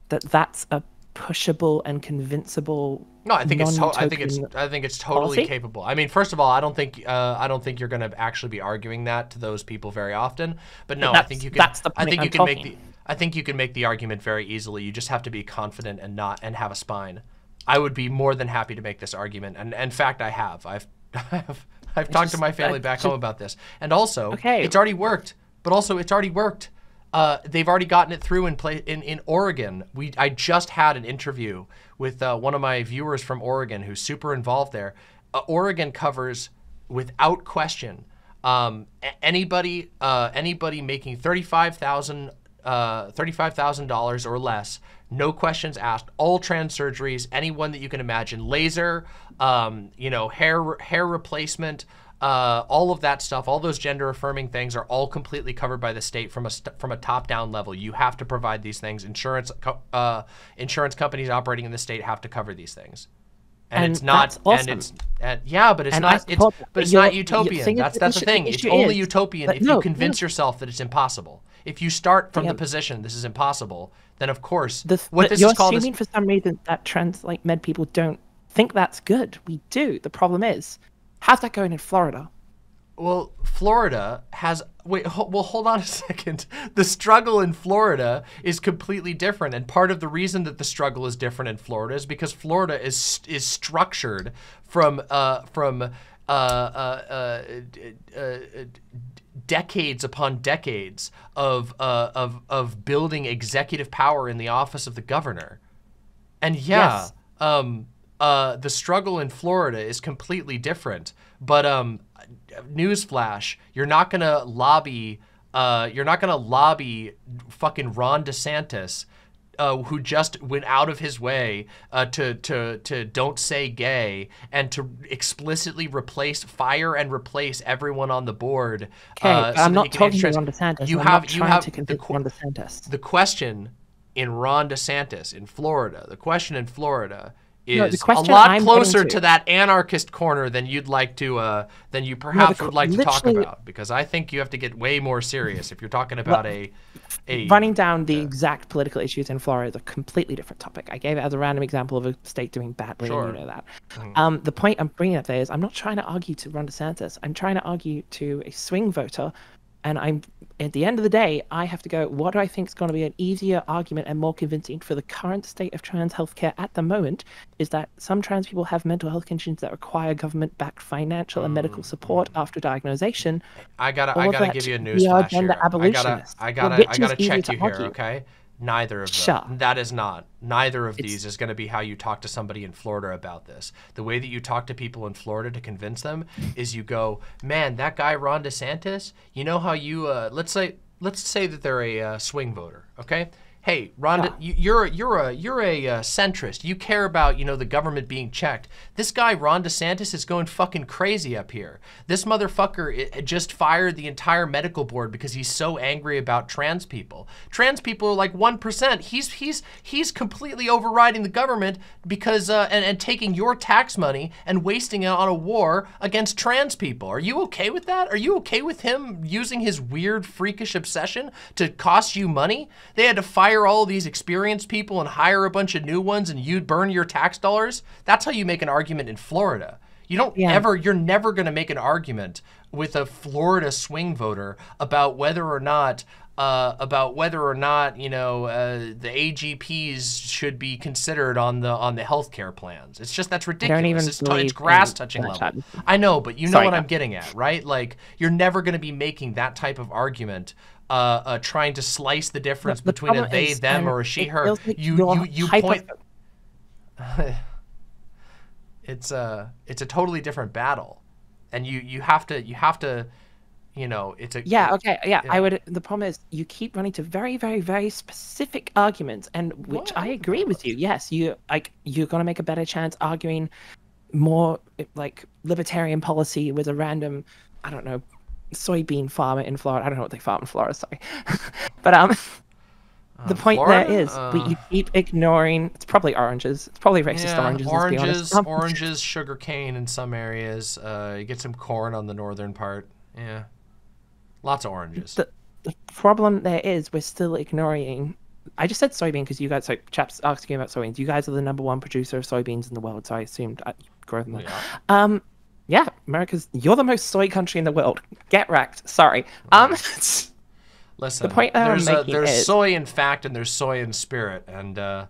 that that's a pushable and convincible. No, I think it's. I think it's. I think it's totally policy? capable. I mean, first of all, I don't think. Uh, I don't think you're going to actually be arguing that to those people very often. But no, I think you can. that's the point I think you I'm can make the. I think you can make the argument very easily. You just have to be confident and not and have a spine. I would be more than happy to make this argument, and in fact, I have. I've. I've, I've talked to my family I back just- home about this, and also, Okay. it's already worked. But also, it's already worked. Uh, they've already gotten it through in play in, in Oregon. We I just had an interview with uh, one of my viewers from Oregon who's super involved there. Uh, Oregon covers without question um, anybody uh, anybody making thirty five thousand uh, thirty five thousand dollars or less. No questions asked. All trans surgeries, anyone that you can imagine, laser, um, you know, hair hair replacement uh, all of that stuff, all those gender affirming things are all completely covered by the state from a st- from a top down level. You have to provide these things. Insurance co- uh, insurance companies operating in the state have to cover these things. And, And it's not, awesome. and it's, yeah, but it's And not, it's, but it's not utopian. that's the that's the thing. It's only is- utopian if no, you convince no. yourself that it's impossible. If you start from Yeah. the position this is impossible, then of course The, what the- this you're is called is assuming for some reason that trans like med people don't think that's good. We do. The problem is, how's that going in Florida? Well, Florida has. Wait, ho- well, hold on a second. The struggle in Florida is completely different, and part of the reason that the struggle is different in Florida is because Florida is is structured from uh, from uh, uh, uh, uh, decades upon decades of uh, of of building executive power in the office of the governor. And yeah, Yes. um, uh, the struggle in Florida is completely different. But um, newsflash, you're not gonna lobby. Uh, you're not gonna lobby fucking Ron DeSantis, uh, who just went out of his way uh, to to to don't say gay and to explicitly replace fire and replace everyone on the board. Okay, uh, so I'm not talking to Ron DeSantis. You I'm have you have to the Ron DeSantis. the question in Ron DeSantis in Florida, the question in Florida is No, a lot I'm closer to. to- that anarchist corner than you'd like to, uh, than you perhaps qu- would like to talk about, because I think you have to get way more serious if you're talking about a, a Running down the exact political issues in Florida is a completely different topic. I gave it as a random example of a state doing badly, Sure. and you know that. Mm-hmm. Um, the point I'm bringing up there is I'm not trying to argue to Ron DeSantis. I'm trying to argue to a swing voter, and I'm at the end of the day, I have to go. What do I think is going to be an easier argument and more convincing for the current state of trans healthcare at the moment? Is that some trans people have mental health conditions that require government-backed financial and medical mm. support after diagnosis. I gotta, all I gotta give you a news flash here. I gotta. I gotta, I gotta check you here, argue. okay? Neither of them. That is not. Neither of It's- these is going to be how you talk to somebody in Florida about this. The way that you talk to people in Florida to convince them is you go, man, that guy Ron DeSantis. You know how you uh, let's say let's say that they're a uh, swing voter, okay? Hey, Rhonda, you, you're you're a you're a uh, centrist. You care about you know the government being checked. This guy Ron DeSantis is going fucking crazy up here. This motherfucker just fired the entire medical board because he's so angry about trans people. Trans people are like one percent. He's he's he's completely overriding the government because uh, and and taking your tax money and wasting it on a war against trans people. Are you okay with that? Are you okay with him using his weird freakish obsession to cost you money? They had to fire all these experienced people and hire a bunch of new ones and you'd burn your tax dollars? That's how you make an argument in Florida. You don't Yeah. ever you're never going to make an argument with a Florida swing voter about whether or not uh, about whether or not you know uh, the AGPs should be considered on the on the healthcare plans. It's just that's ridiculous. even it's, it's grass touching level. of- I know, but you know Sorry, what go. I'm getting at, right? Like you're never going to be making that type of argument. Uh, uh, trying to slice the difference The- between a they, is, them, or a she, her. like You, you, you point. it's a, it's a totally different battle, and you, you have to, you have to, you know, it's a. Yeah, okay, yeah. I would. The problem is you keep running to very, very, very specific arguments, and which I agree with you. Yes, you like you're gonna make a better chance arguing more like libertarian policy with a random, I don't know, soybean farmer in Florida. I don't know what they farm in Florida. Sorry, but um, the Uh, point Florida? there is we, you Uh, keep ignoring. It's probably oranges. It's probably racist Yeah, oranges. oranges, honest. Um, oranges, sugar cane in some areas. Uh, you get some corn on the northern part. Yeah, lots of oranges. the, the problem there is we're still ignoring I just said soybean because you guys like chaps asking about soybeans. You guys are the number one producer of soybeans in the world, so I assumed you grow them. Yeah. Um, yeah, America's you're the most soy country in the world. Get wrecked. Sorry. Um, Listen, point that there's a, there's is- soy in fact and there's soy in spirit, and uh,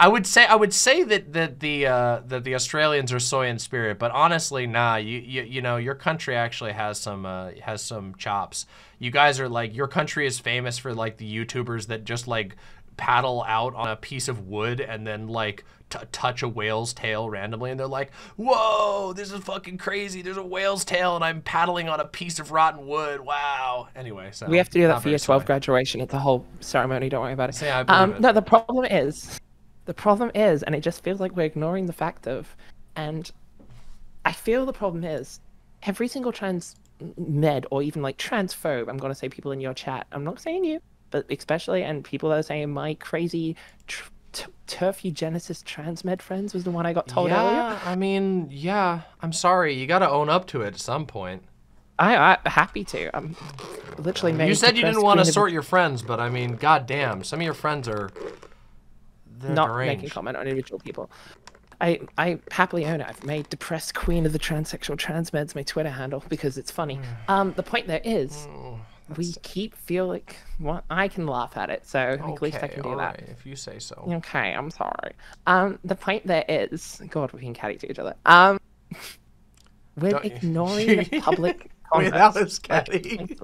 I would say I would say that that the uh, that the Australians are soy in spirit, but honestly, nah. You you, you know your country actually has some uh, has some chops. You guys are like your country is famous for like the YouTubers that just like paddle out on a piece of wood and then like touch a whale's tail randomly and they're like whoa this is fucking crazy there's a whale's tail and i'm paddling on a piece of rotten wood wow anyway so we have to do that for your year twelve graduation. It's a whole ceremony. Don't worry about it. Um, it. no, the problem is, the problem is, and it just feels like we're ignoring the fact of, and I feel the problem is, every single trans med or even like transphobe. I'm gonna say people in your chat. I'm not saying you, but especially and people that are saying my crazy. Tr- t- TERF eugenicist transmed friends was the one I got told earlier. yeah i mean yeah i'm sorry you gotta own up to it at some point I, I happy to. I'm literally made you said you didn't want to sort your friends but i mean goddamn some of your friends are they're not deranged. making comment on individual people. I I happily own it. I've made depressed queen of the transsexual transmeds my Twitter handle because it's funny. Um, the point there is, Oh, we keep feel like well, I can laugh at it, so at least I can do that. right, if you say so Okay, I'm sorry. Um, the point there is, God, we can catty to each other. Um, we're Don't- ignoring the public Wait, that was like, catty.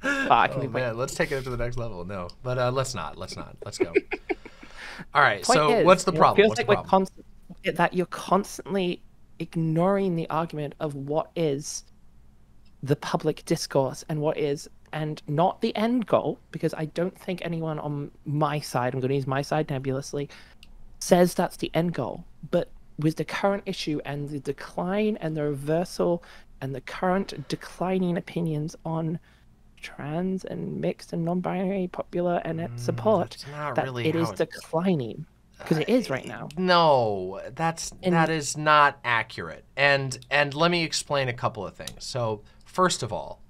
Fuck, Oh man, let's take it to the next level. No, but uh, let's not. Let's not. Let's go. All right. point So is, what's the it problem? feels What's like the we're constant that you're constantly ignoring the argument of what is the public discourse and what is and not the end goal because I don't think anyone on my side, I'm going to use my side nebulously, says that's the end goal. But with the current issue and the decline and the reversal and the current declining opinions on trans and mixed and non-binary popular and its support, Mm, that's that really it is it- declining because it is right now. No, that's And- that is not accurate. And and let me explain a couple of things. So first of all,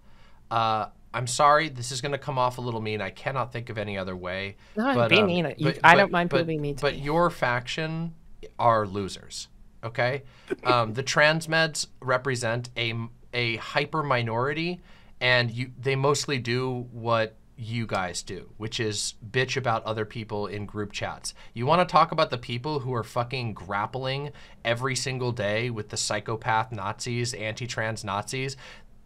uh, I'm sorry, this is going to come off a little mean. I cannot think of any other way. No, but, be um, mean. You- but- I don't mind people being mean to But me. your faction are losers. Okay, um, the transmeds represent a a hyper minority, and you they mostly do what you guys do, which is bitch about other people in group chats. You want to talk about the people who are fucking grappling every single day with the psychopath Nazis, anti-trans Nazis.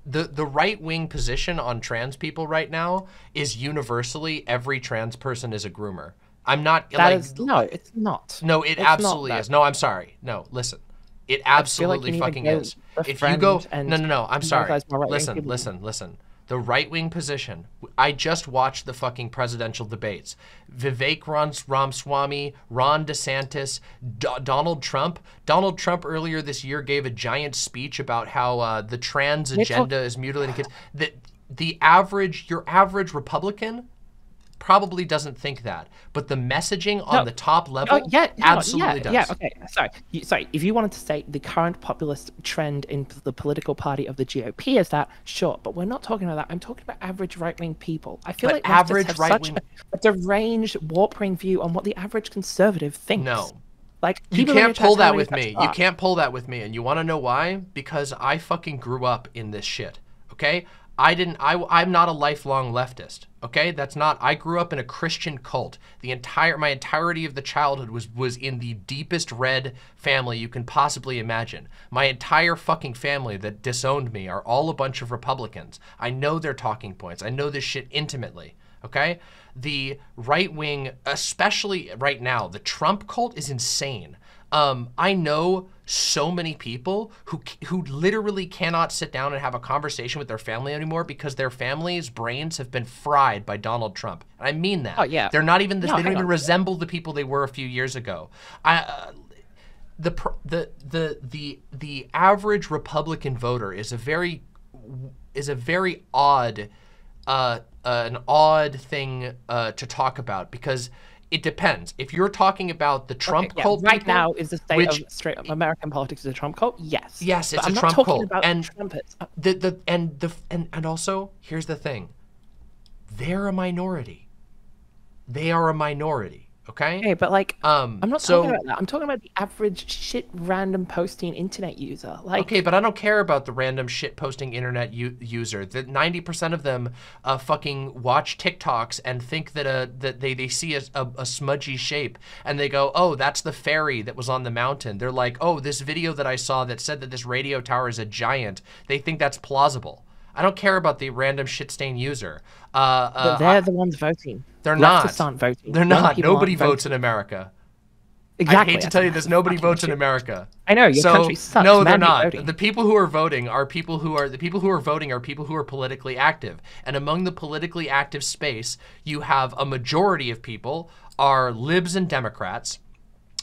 The the right wing position on trans people right now is universally every trans person is a groomer. I'm not That like is no, it's not. no, it It's absolutely is. No, I'm sorry. No, listen. It like absolutely to fucking is. If you go, and no, no, no. I'm sorry. Listen, listen, listen. The right wing position. I just watched the fucking presidential debates. Vivek Ramaswamy, Ron DeSantis, D- Donald Trump. Donald Trump earlier this year gave a giant speech about how uh, the trans agenda is mutilating kids. The, the average, your average Republican probably doesn't think that, but the messaging on No. the top oh, level Oh, yeah, no, absolutely yeah, does. Yeah, okay. Sorry, sorry. If you wanted to say the current populist trend in the political party of the GOP is that, sure, but we're not talking about that. I'm talking about average right-wing people. I feel But like average have right-wing- a, a deranged, warping view on what the average conservative thinks. No. like You can't pull that with me. You can't pull that with me. And you want to know why? Because I fucking grew up in this shit. Okay? I didn't I I'm not a lifelong leftist. Okay? That's not I grew up in a Christian cult. The entire my entirety of the childhood was was in the deepest red family you can possibly imagine. My entire fucking family that disowned me are all a bunch of Republicans. I know their talking points. I know this shit intimately. Okay? The right wing, especially right now, the Trump cult is insane. Um, I know so many people who who literally cannot sit down and have a conversation with their family anymore because their family's brains have been fried by Donald Trump. And I mean that. Oh, yeah. They're not even this, No, they don't even on. resemble the people they were a few years ago. I uh, the the the the the average Republican voter is a very is a very odd uh, uh, an odd thing uh, to talk about because it depends. If you're talking about the Trump Okay, yeah, cult right people, now is the state which- of straight up American politics is a Trump cult. Yes. Yes, But it's a I'm not Trump talking cult, About and- trumpets. Uh, the the and the and and also here's the thing. They're a minority. They are a minority. Okay. Okay, but like, Um. I'm not so, talking about that. I'm talking about the average shit random posting internet user. Like, Okay, but I don't care about the random shit posting internet u- user. That ninety percent of them uh, fucking watch TikToks and think that uh that they, they see a, a, a smudgy shape and they go, oh, that's the fairy that was on the mountain. They're like, oh, this video that I saw that said that this radio tower is a giant. They think that's plausible. I don't care about the random shit stain user. Uh, but uh, they're I- the ones voting. they're Leftists not. aren't voting. They're not. Nobody votes voting. in America. Exactly. I hate to tell you this. Nobody votes in. America. I know your so, country sucks. No, they're not. voting. The people who are voting are people who are the people who are voting are people who are politically active. And among the politically active space, you have a majority of people are libs and Democrats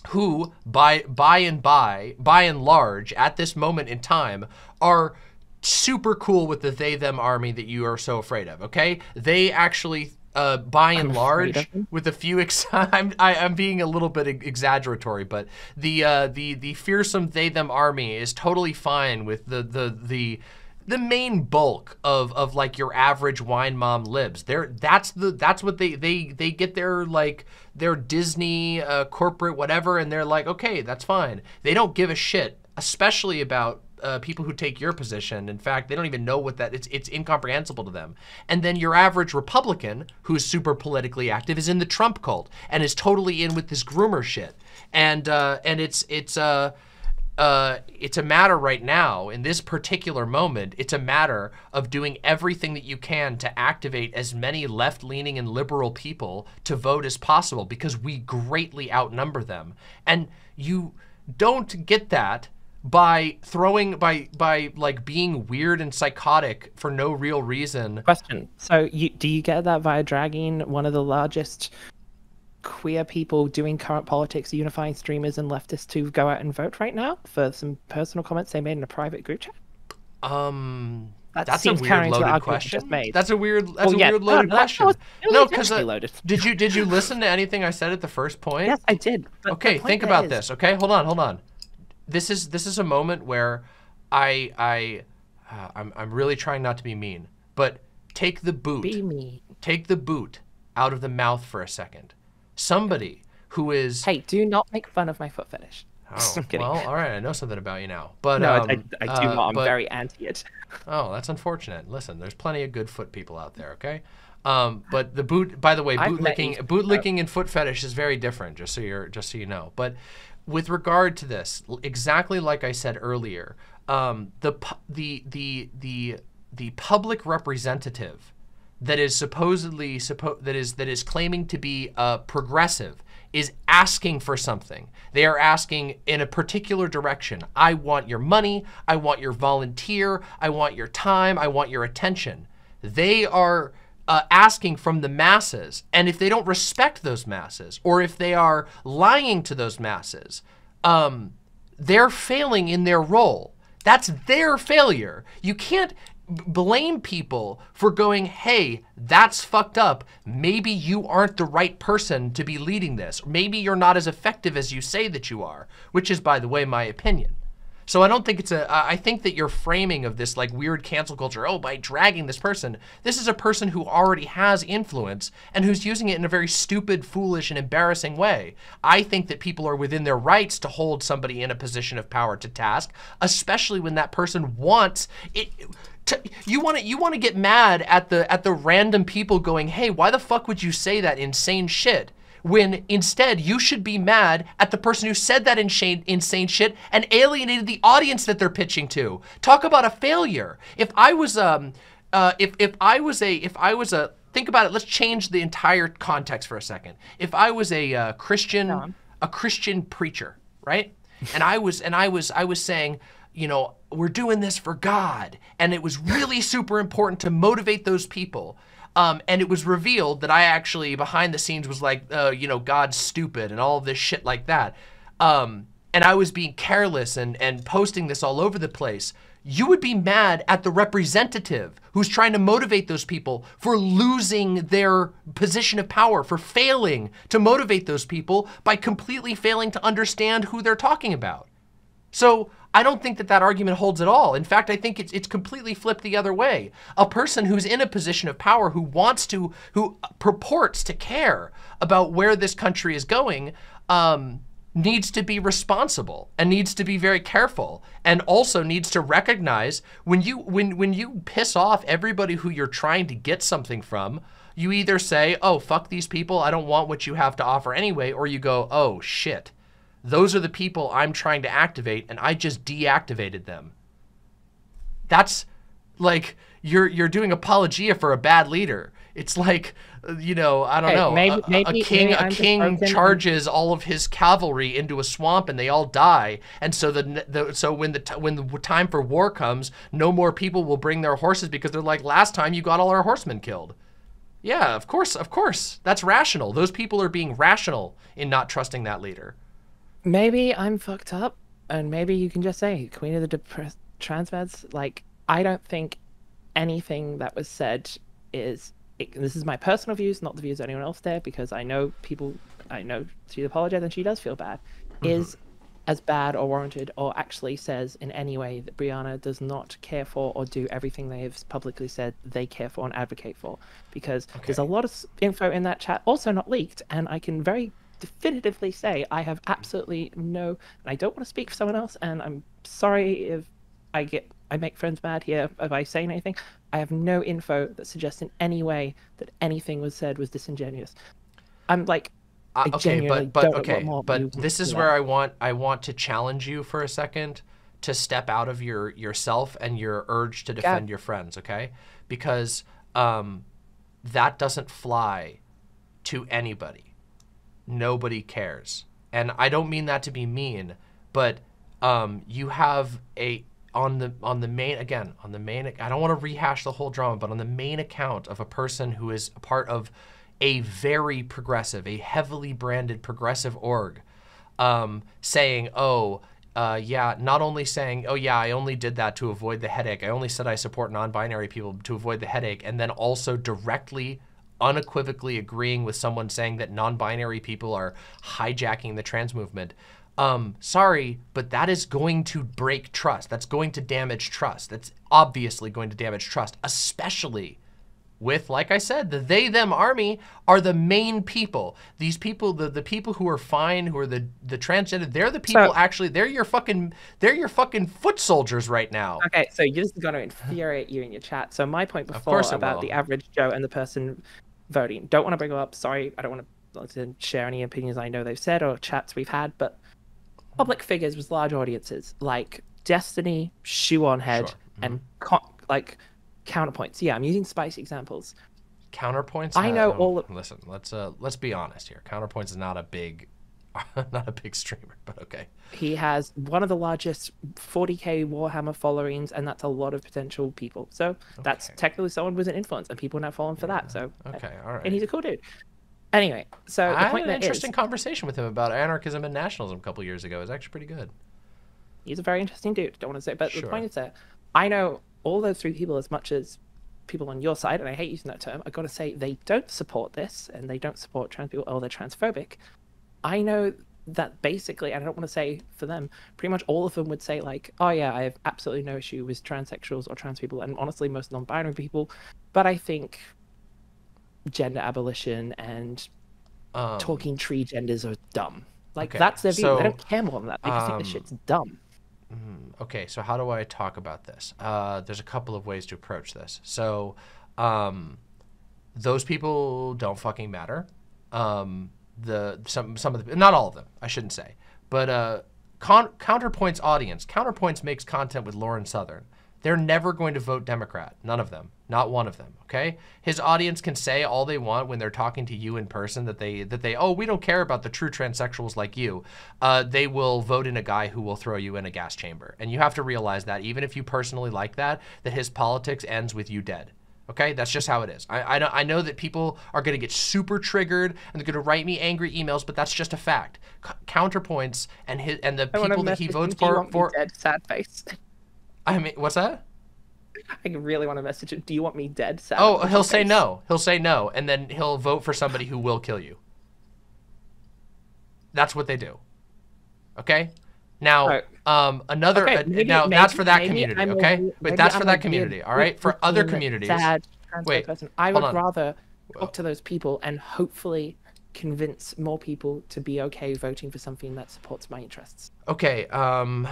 who by by and by by and large at this moment in time are super cool with the they them army that you are so afraid of okay? They actually uh, by and afraid large with a few ex- I'm, I, I'm being a little bit exaggeratory but the uh, the the fearsome they them army is totally fine with the the the the main bulk of of like your average wine mom libs. They're that's the that's what they they they get their like their disney uh, corporate whatever and they're like okay that's fine. They don't give a shit especially about uh, people who take your position. In fact, they don't even know what that it's it's incomprehensible to them. And then your average Republican who's super politically active is in the Trump cult and is totally in with this groomer shit. And uh, and it's it's uh uh, it's a matter right now in this particular moment it's a matter of doing everything that you can to activate as many left-leaning and liberal people to vote as possible because we greatly outnumber them and you don't get that by throwing by by like being weird and psychotic for no real reason Question. So, you do you get that via dragging one of the largest queer people doing current politics, unifying streamers and leftists to go out and vote right now for some personal comments they made in a private group chat? um That that's a seems weird counter to the argument question. just made. That's a weird. That's Well, a yeah, weird loaded no, question. was- no, because loaded. did you did you listen to anything I said at the first point? Yes, I did. Okay, think about is- this. Okay, hold on, hold on. This is this is a moment where I I uh, I'm I'm really trying not to be mean, but take the boot Be me. take the boot out of the mouth for a second. Somebody who is Hey, do not make fun of my foot fetish. oh, well, all right, I know something about you now. But no, um, I, I, I do uh, not. I'm but- very anti it. Oh, that's unfortunate. Listen, there's plenty of good foot people out there, okay? Um, but the boot, by the way, met bootlicking, bootlicking and foot fetish is very different. Just so you're, just so you know. But with regard to this, exactly like I said earlier, um, the the the the the public representative that is supposedly suppo- that is that is claiming to be uh, progressive is asking for something. They are asking in a particular direction. I want your money. I want your volunteer. I want your time. I want your attention. They are uh, asking from the masses. And if they don't respect those masses, or if they are lying to those masses, um, they're failing in their role. That's their failure. You can't blame people for going, hey, that's fucked up. Maybe you aren't the right person to be leading this. Maybe you're not as effective as you say that you are, which is, by the way, my opinion. So I don't think it's a, I think that your framing of this like weird cancel culture, oh, by dragging this person, this is a person who already has influence and who's using it in a very stupid, foolish, and embarrassing way. I think that people are within their rights to hold somebody in a position of power to task, especially when that person wants it. To, you want to you want to get mad at the at the random people going, "Hey, why the fuck would you say that insane shit?" When instead you should be mad at the person who said that insane, insane shit and alienated the audience that they're pitching to. Talk about a failure. If I was um uh, if if I was a if I was a think about it. Let's change the entire context for a second. If I was a uh, Christian a Christian preacher, right? and I was and I was I was saying, you know, we're doing this for God, and it was really super important to motivate those people. Um, and it was revealed that I actually behind the scenes was like, uh, you know, God's stupid and all this shit like that. Um, and I was being careless and, and posting this all over the place. You would be mad at the representative who's trying to motivate those people for losing their position of power, for failing to motivate those people by completely failing to understand who they're talking about. So I don't think that that argument holds at all. In fact, I think it's, it's completely flipped the other way. A person who's in a position of power, who wants to, who purports to care about where this country is going, um, needs to be responsible and needs to be very careful and also needs to recognize when you when when you piss off everybody who you're trying to get something from you either say oh fuck these people i don't want what you have to offer anyway or you go oh shit those are the people I'm trying to activate and I just deactivated them. That's like you're you're doing apologia for a bad leader. It's like you know, I don't okay, know. Maybe, a, maybe, a king a king charges all of his cavalry into a swamp and they all die. And so the, the so when the when the time for war comes, no more people will bring their horses because they're like last time you got all our horsemen killed. Yeah, of course, of course. That's rational. Those people are being rational in not trusting that leader maybe I'm fucked up, and maybe you can just say Queen of the Depressed Transmeds. Like, I don't think anything that was said is. It, this is my personal views, not the views of anyone else there, because I know people. I know she apologized and she does feel bad. Mm-hmm. Is as bad or warranted or actually says in any way that Brianna does not care for or do everything they have publicly said they care for and advocate for. Because okay. there's a lot of info in that chat, also not leaked, and I can very definitively say I have absolutely no, and I don't want to speak for someone else, and I'm sorry if I get I make friends mad here by saying anything. I have no info that suggests in any way that anything was said was disingenuous. I'm like, I uh, okay, but but okay, but this is where I want I want to challenge you for a second to step out of your yourself and your urge to defend yeah. your friends, okay? Because um, that doesn't fly to anybody nobody cares. And I don't mean that to be mean, but um, you have a on the on the main again on the main I don't want to rehash the whole drama, but on the main account of a person who is a part of a very progressive, a heavily branded progressive org, um, saying, "Oh, uh, yeah," not only saying, "Oh yeah, I only did that to avoid the headache. I only said I support non-binary people to avoid the headache," and then also directly unequivocally agreeing with someone saying that non-binary people are hijacking the trans movement um, sorry, but that is going to break trust. That's going to damage trust. That's obviously going to damage trust, especially with, like I said, the they them army are the main people. These people, the, the people who are fine, who are the the transgender, they're the people so, actually. They're your fucking they're your fucking foot soldiers right now. Okay, so you're just going to infuriate you in your chat. So my point before about the average Joe and the person voting. Don't want to bring them up. Sorry, I don't want to share any opinions I know they've said or chats we've had, but public figures with large audiences like Destiny, Shoe on Head, sure. mm-hmm. and co- like counterpoints. Yeah, I'm using spicy examples. Counterpoints. I know uh, all. Of... Listen, let's uh, let's be honest here. Counterpoints is not a big not a big streamer, but okay. He has one of the largest 40k Warhammer followings, and that's a lot of potential people. So that's technically someone with an influence, and people are now follow him for that. So Okay, all right. and he's a cool dude. Anyway, so the I had an there is, interesting conversation with him about anarchism and nationalism a couple years ago. It was actually pretty good. he's a very interesting dude. Don't want to say, but Sure. the point is that I know all those three people as much as people on your side, and I hate using that term. I've got to say they don't support this, and they don't support trans people, or they're transphobic. I know that basically, and I don't want to say for them, pretty much all of them would say like, "Oh yeah, I have absolutely no issue with transsexuals or trans people," and honestly, most non-binary people. But I think gender abolition and Um, talking tree genders are dumb. Like okay, that's their view. so, they don't care more than that. They just think um, this shit's dumb. okay, so how do I talk about this? Uh, there's a couple of ways to approach this. So, um, those people don't fucking matter. Um, the some some of the not all of them, I shouldn't say, but uh, con- counterpoints audience. Counterpoints makes content with Lauren Southern. They're never going to vote Democrat. None of them. Not one of them. Okay. His audience can say all they want when they're talking to you in person that they that they oh we don't care about the true transsexuals like you. Uh, they will vote in a guy who will throw you in a gas chamber, and you have to realize that even if you personally like that, that his politics ends with you dead. Okay, that's just how it is. I, I, know, I know that people are going to get super triggered and they're going to write me angry emails, but that's just a fact. C- counterpoints and his and the I people that he votes him, for for dead, sad face. I mean, what's that? I really want to message him. Do you want me dead, sad? Oh, he'll say no. He'll say no, and then he'll vote for somebody who will kill you. That's what they do. Okay. Now, Right. Um, another Okay, uh, maybe- now that's for that community. I'm okay, wait, maybe that's I'm for that community. all right? for other communities. Sad Wait, person. I would on. rather talk to those people and hopefully convince more people to be okay voting for something that supports my interests. Okay. Um.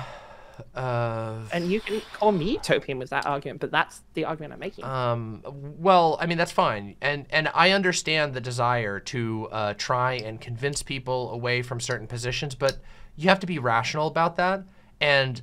Uh. And you can call me utopian with that argument, but that's the argument I'm making. Um, well, I mean that's fine, and and I understand the desire to uh, try and convince people away from certain positions, but you have to be rational about that, and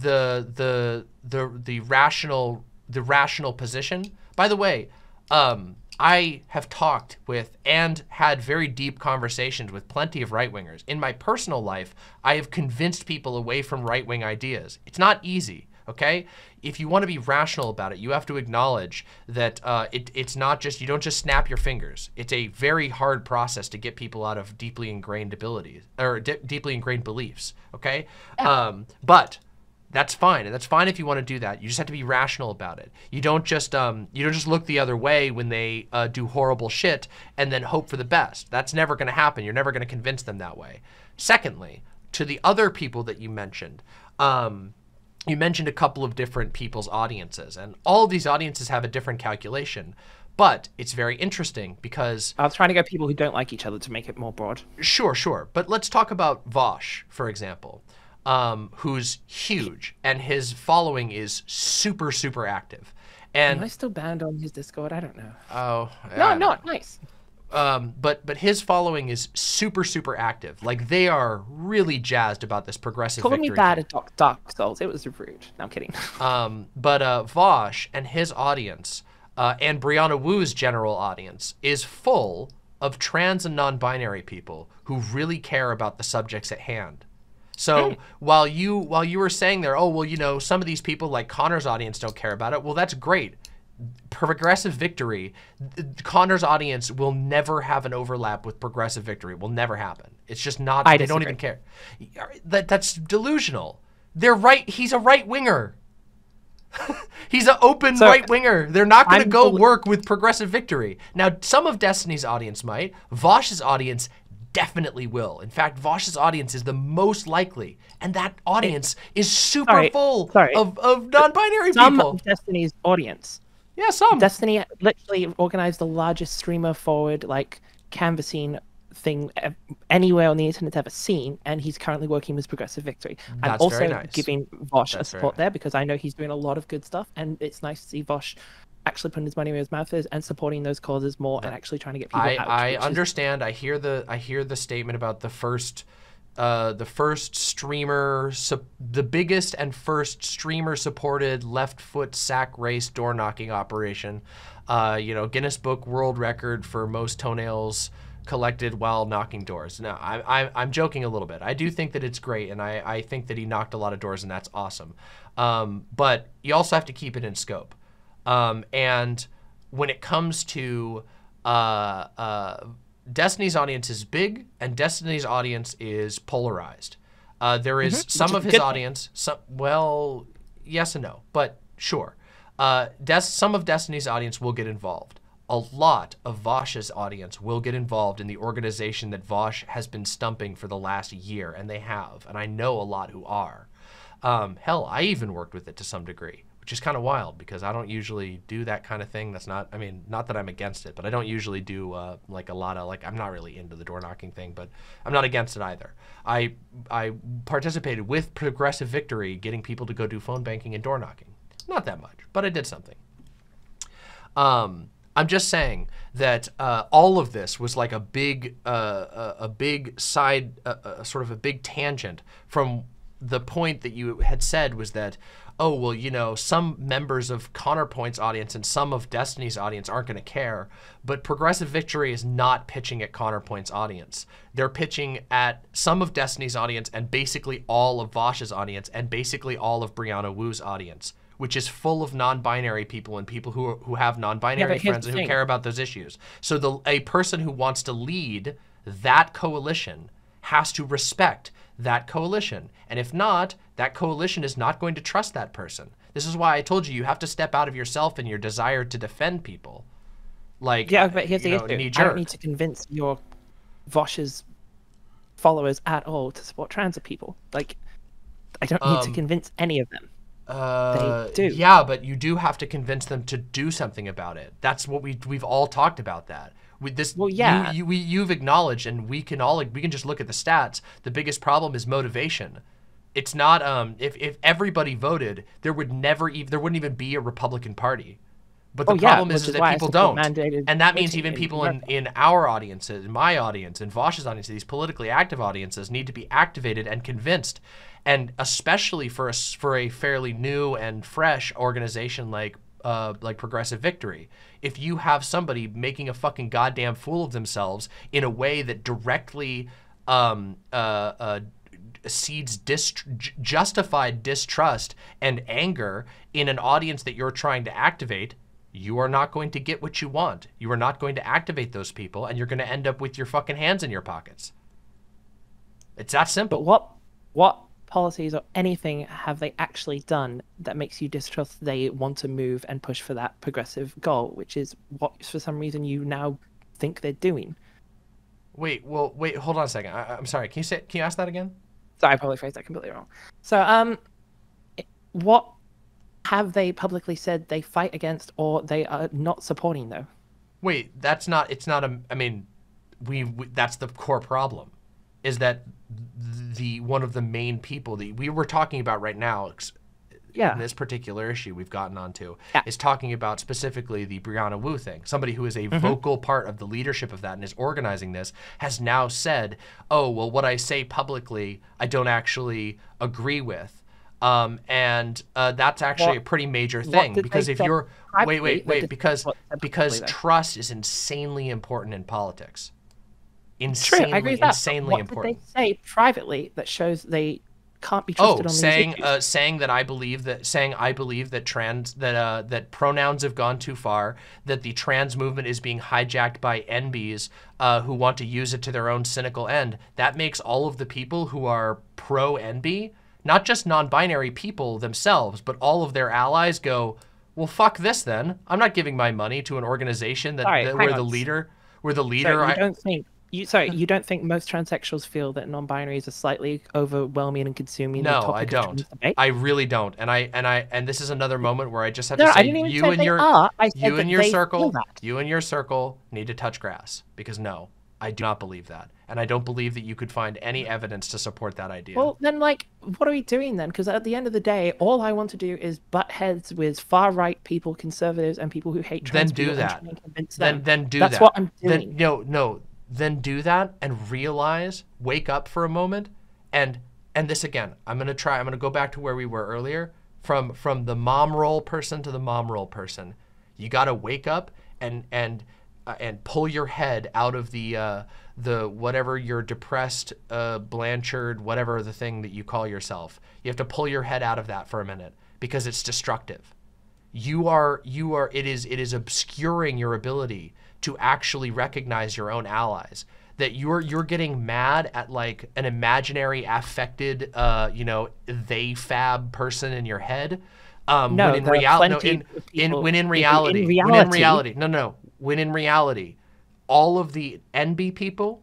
the the the the rational the rational position. By the way, um, I have talked with and had very deep conversations with plenty of right wingers. In my personal life, I have convinced people away from right wing ideas. It's not easy, okay? If you want to be rational about it, you have to acknowledge that uh, it, it's not just, you don't just snap your fingers. It's a very hard process to get people out of deeply ingrained abilities or di- deeply ingrained beliefs, okay? Um, but that's fine and that's fine if you want to do that you just have to be rational about it you don't just um, you don't just look the other way when they uh, do horrible shit and then hope for the best that's never going to happen you're never going to convince them that way secondly to the other people that you mentioned um, you mentioned a couple of different people's audiences and all of these audiences have a different calculation but it's very interesting because I was trying to get people who don't like each other to make it more broad. Sure, sure. But let's talk about Vosh, for example, um, who's huge and his following is super, super active. Am I And still banned on his Discord? I don't know. oh, No, I'm not. Nice. Um, but but his following is super, super active. Like they are really jazzed about this progressive Calling me bad at Dark, Dark Souls. It was rude. No, I'm kidding. Um, but uh, Vosh and his audience, uh, and Brianna Wu's general audience, is full of trans and non-binary people who really care about the subjects at hand. So while you while you were saying there, oh well, you know, some of these people like Connor's audience don't care about it. Well, that's great. Progressive victory, Connor's audience will never have an overlap with progressive victory. it Will never happen. It's just not. I they don't even care. That that's delusional. They're right. He's a right winger. He's an open So, right winger. They're not going to go work with progressive victory. Now, some of Destiny's audience might. Vosh's audience definitely will. In fact, Vosh's audience is the most likely, and that audience is super Sorry, full sorry. of, of non-binary Some people. of Destiny's audience. Yeah, some. Destiny literally organized the largest streamer forward like canvassing thing anywhere on the internet ever seen, and he's currently working with Progressive Victory. I'm also very nice. giving Vosh a That's very support there because I know he's doing a lot of good stuff, and it's nice to see Vosh actually putting his money where his mouth is and supporting those causes more and actually trying to get people I, out. I which is- understand. I hear the I hear the statement about the first uh, the first streamer the biggest and first streamer supported left foot sack race door knocking operation. Uh, you know, Guinness Book World Record for most toenails collected while knocking doors. Now, I, I, I'm joking a little bit. I do think that it's great, and I, I think that he knocked a lot of doors, and that's awesome. Um, but you also have to keep it in scope. Um, and when it comes to uh, uh, Destiny's audience is big, and Destiny's audience is polarized. Uh, there is Mm-hmm. some of his good. audience. Some, well, yes and no, but sure. Uh, Des- some of Destiny's audience will get involved. A lot of Vosh's audience will get involved in the organization that Vosh has been stumping for the last year, and they have. And I know a lot who are. Um, hell, I even worked with it to some degree, which is kind of wild because I don't usually do that kind of thing. That's not, I mean, not that I'm against it, but I don't usually do uh, like a lot of like I'm not really into the door knocking thing, but I'm not against it either. I I participated with Progressive Victory, getting people to go do phone banking and door knocking. Not that much, but I did something. Um, I'm just saying that uh, all of this was like a big, uh, a, a big side, uh, uh, sort of a big tangent from the point that you had said was that, oh well, you know, some members of Counterpoint's audience and some of Destiny's audience aren't going to care, but Progressive Victory is not pitching at Counterpoint's audience. They're pitching at some of Destiny's audience and basically all of Vaush's audience and basically all of Brianna Wu's audience which is full of non-binary people and people who who have non-binary here's friends and who care about those issues. So the a person who wants to lead that coalition has to respect that coalition. And if not, that coalition is not going to trust that person. This is why I told you you have to step out of yourself and your desire to defend people. Like Yeah, but here's you the know, issue. I don't need to convince your Vaush's followers at all to support trans people. Like, I don't need to Um, convince any of them. Uh, do. Yeah, but you do have to convince them to do something about it. That's what we we've all talked about that. We, this, Well, you- yeah. you, we, you've acknowledged, and we can all we can just look at the stats. The biggest problem is motivation. It's not um if if everybody voted, there would never even there wouldn't even be a Republican Party. But the Oh, yeah, problem is, is is that people don't, and that means even people in, in our audiences, in my audience, in Vaush's audience, these politically active audiences need to be activated and convinced, and especially for a for a fairly new and fresh organization like uh, like Progressive Victory. If you have somebody making a fucking goddamn fool of themselves in a way that directly um, uh, uh, seeds dist- justified distrust and anger in an audience that you're trying to activate, you are not going to get what you want. You are not going to activate those people, and you're going to end up with your fucking hands in your pockets. It's that simple. But what what policies or anything have they actually done that makes you distrust they want to move and push for that progressive goal, which is what for some reason you now think they're doing? Wait, well, wait, hold on a second. I, I'm sorry. Can you say? Can you ask that again? Sorry, I probably phrased that completely wrong. So um, what have they publicly said they fight against or they are not supporting though? Wait, that's not. It's not a. I mean, we, we that's the core problem, is that the one of the main people that we were talking about right now. ex- Yeah. In this particular issue we've gotten onto Yeah. is talking about specifically the Brianna Wu thing. Somebody who is a vocal part of the leadership of that and is organizing this has now said, "Oh, well, what I say publicly, I don't actually agree with." Um, and uh, that's actually What- a pretty major thing because if you're wait, wait, wait, because because trust is insanely important in politics. True, Insanely, I agree with that. insanely what important. did they say privately that shows they can't be Oh, trusted on saying uh, saying that I believe that saying I believe that trans that uh, that pronouns have gone too far, that the trans movement is being hijacked by NBs uh, who want to use it to their own cynical end. That makes all of the people who are pro NB, not just non-binary people themselves, but all of their allies go, well, fuck this then. I'm not giving my money to an organization that, Sorry, that where the leader where the So leader you I, don't think you sorry you don't think most transsexuals feel that non-binaries are slightly overwhelming and consuming No, I don't. I really don't. And I and I and this is another moment where I just have no, to say I didn't even you and your. I you and your circle, you and your circle need to touch grass because no, I do not believe that. And I don't believe that you could find any evidence to support that idea. Well, then, like, what are we doing then? Because at the end of the day, all I want to do is butt heads with far right people, conservatives, and people who hate trans then do that. try and convince Then them. then do That's that. That's what I'm Then doing. no, no. Then do that and realize, wake up for a moment and and this again, I'm to try I'm to go back to where we were earlier from from the mom role person to the mom role person. You got to wake up and and uh, and pull your head out of the uh, the whatever your depressed uh, Blanchard whatever the thing that you call yourself. You have to pull your head out of that for a minute because it's destructive. You are you are it is it is obscuring your ability to actually recognize your own allies. That you're you're getting mad at like an imaginary affected uh you know they fab person in your head um No, when in reality no, plenty in, of in when in in reality when in reality- reality no no when in reality all of the NB people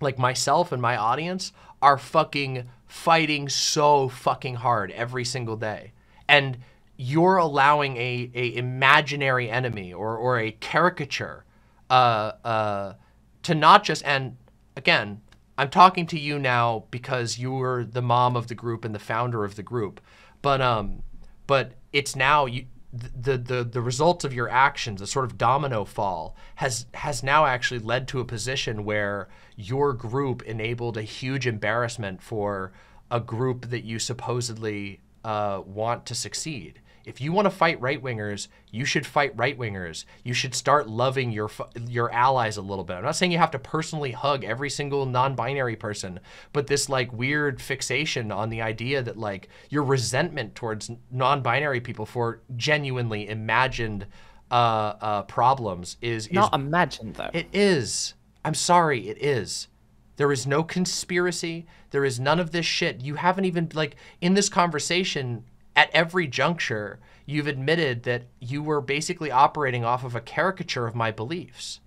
like myself and my audience are fucking fighting so fucking hard every single day. And you're allowing a, a imaginary enemy or, or a caricature uh, uh, to not just and again i'm talking to you now because you're the mom of the group and the founder of the group but um but it's now you the, the the results of your actions, the sort of domino fall, has has now actually led to a position where your group enabled a huge embarrassment for a group that you supposedly uh, want to succeed. If you want to fight right wingers, you should fight right wingers. You should start loving your your allies a little bit. I'm not saying you have to personally hug every single non-binary person, but this like weird fixation on the idea that like your resentment towards non-binary people for genuinely imagined uh, uh, problems is is Not imagined though. it is. I'm sorry, it is. There is no conspiracy. There is none of this shit. You haven't even, like, in this conversation, at every juncture, you've admitted that you were basically operating off of a caricature of my beliefs.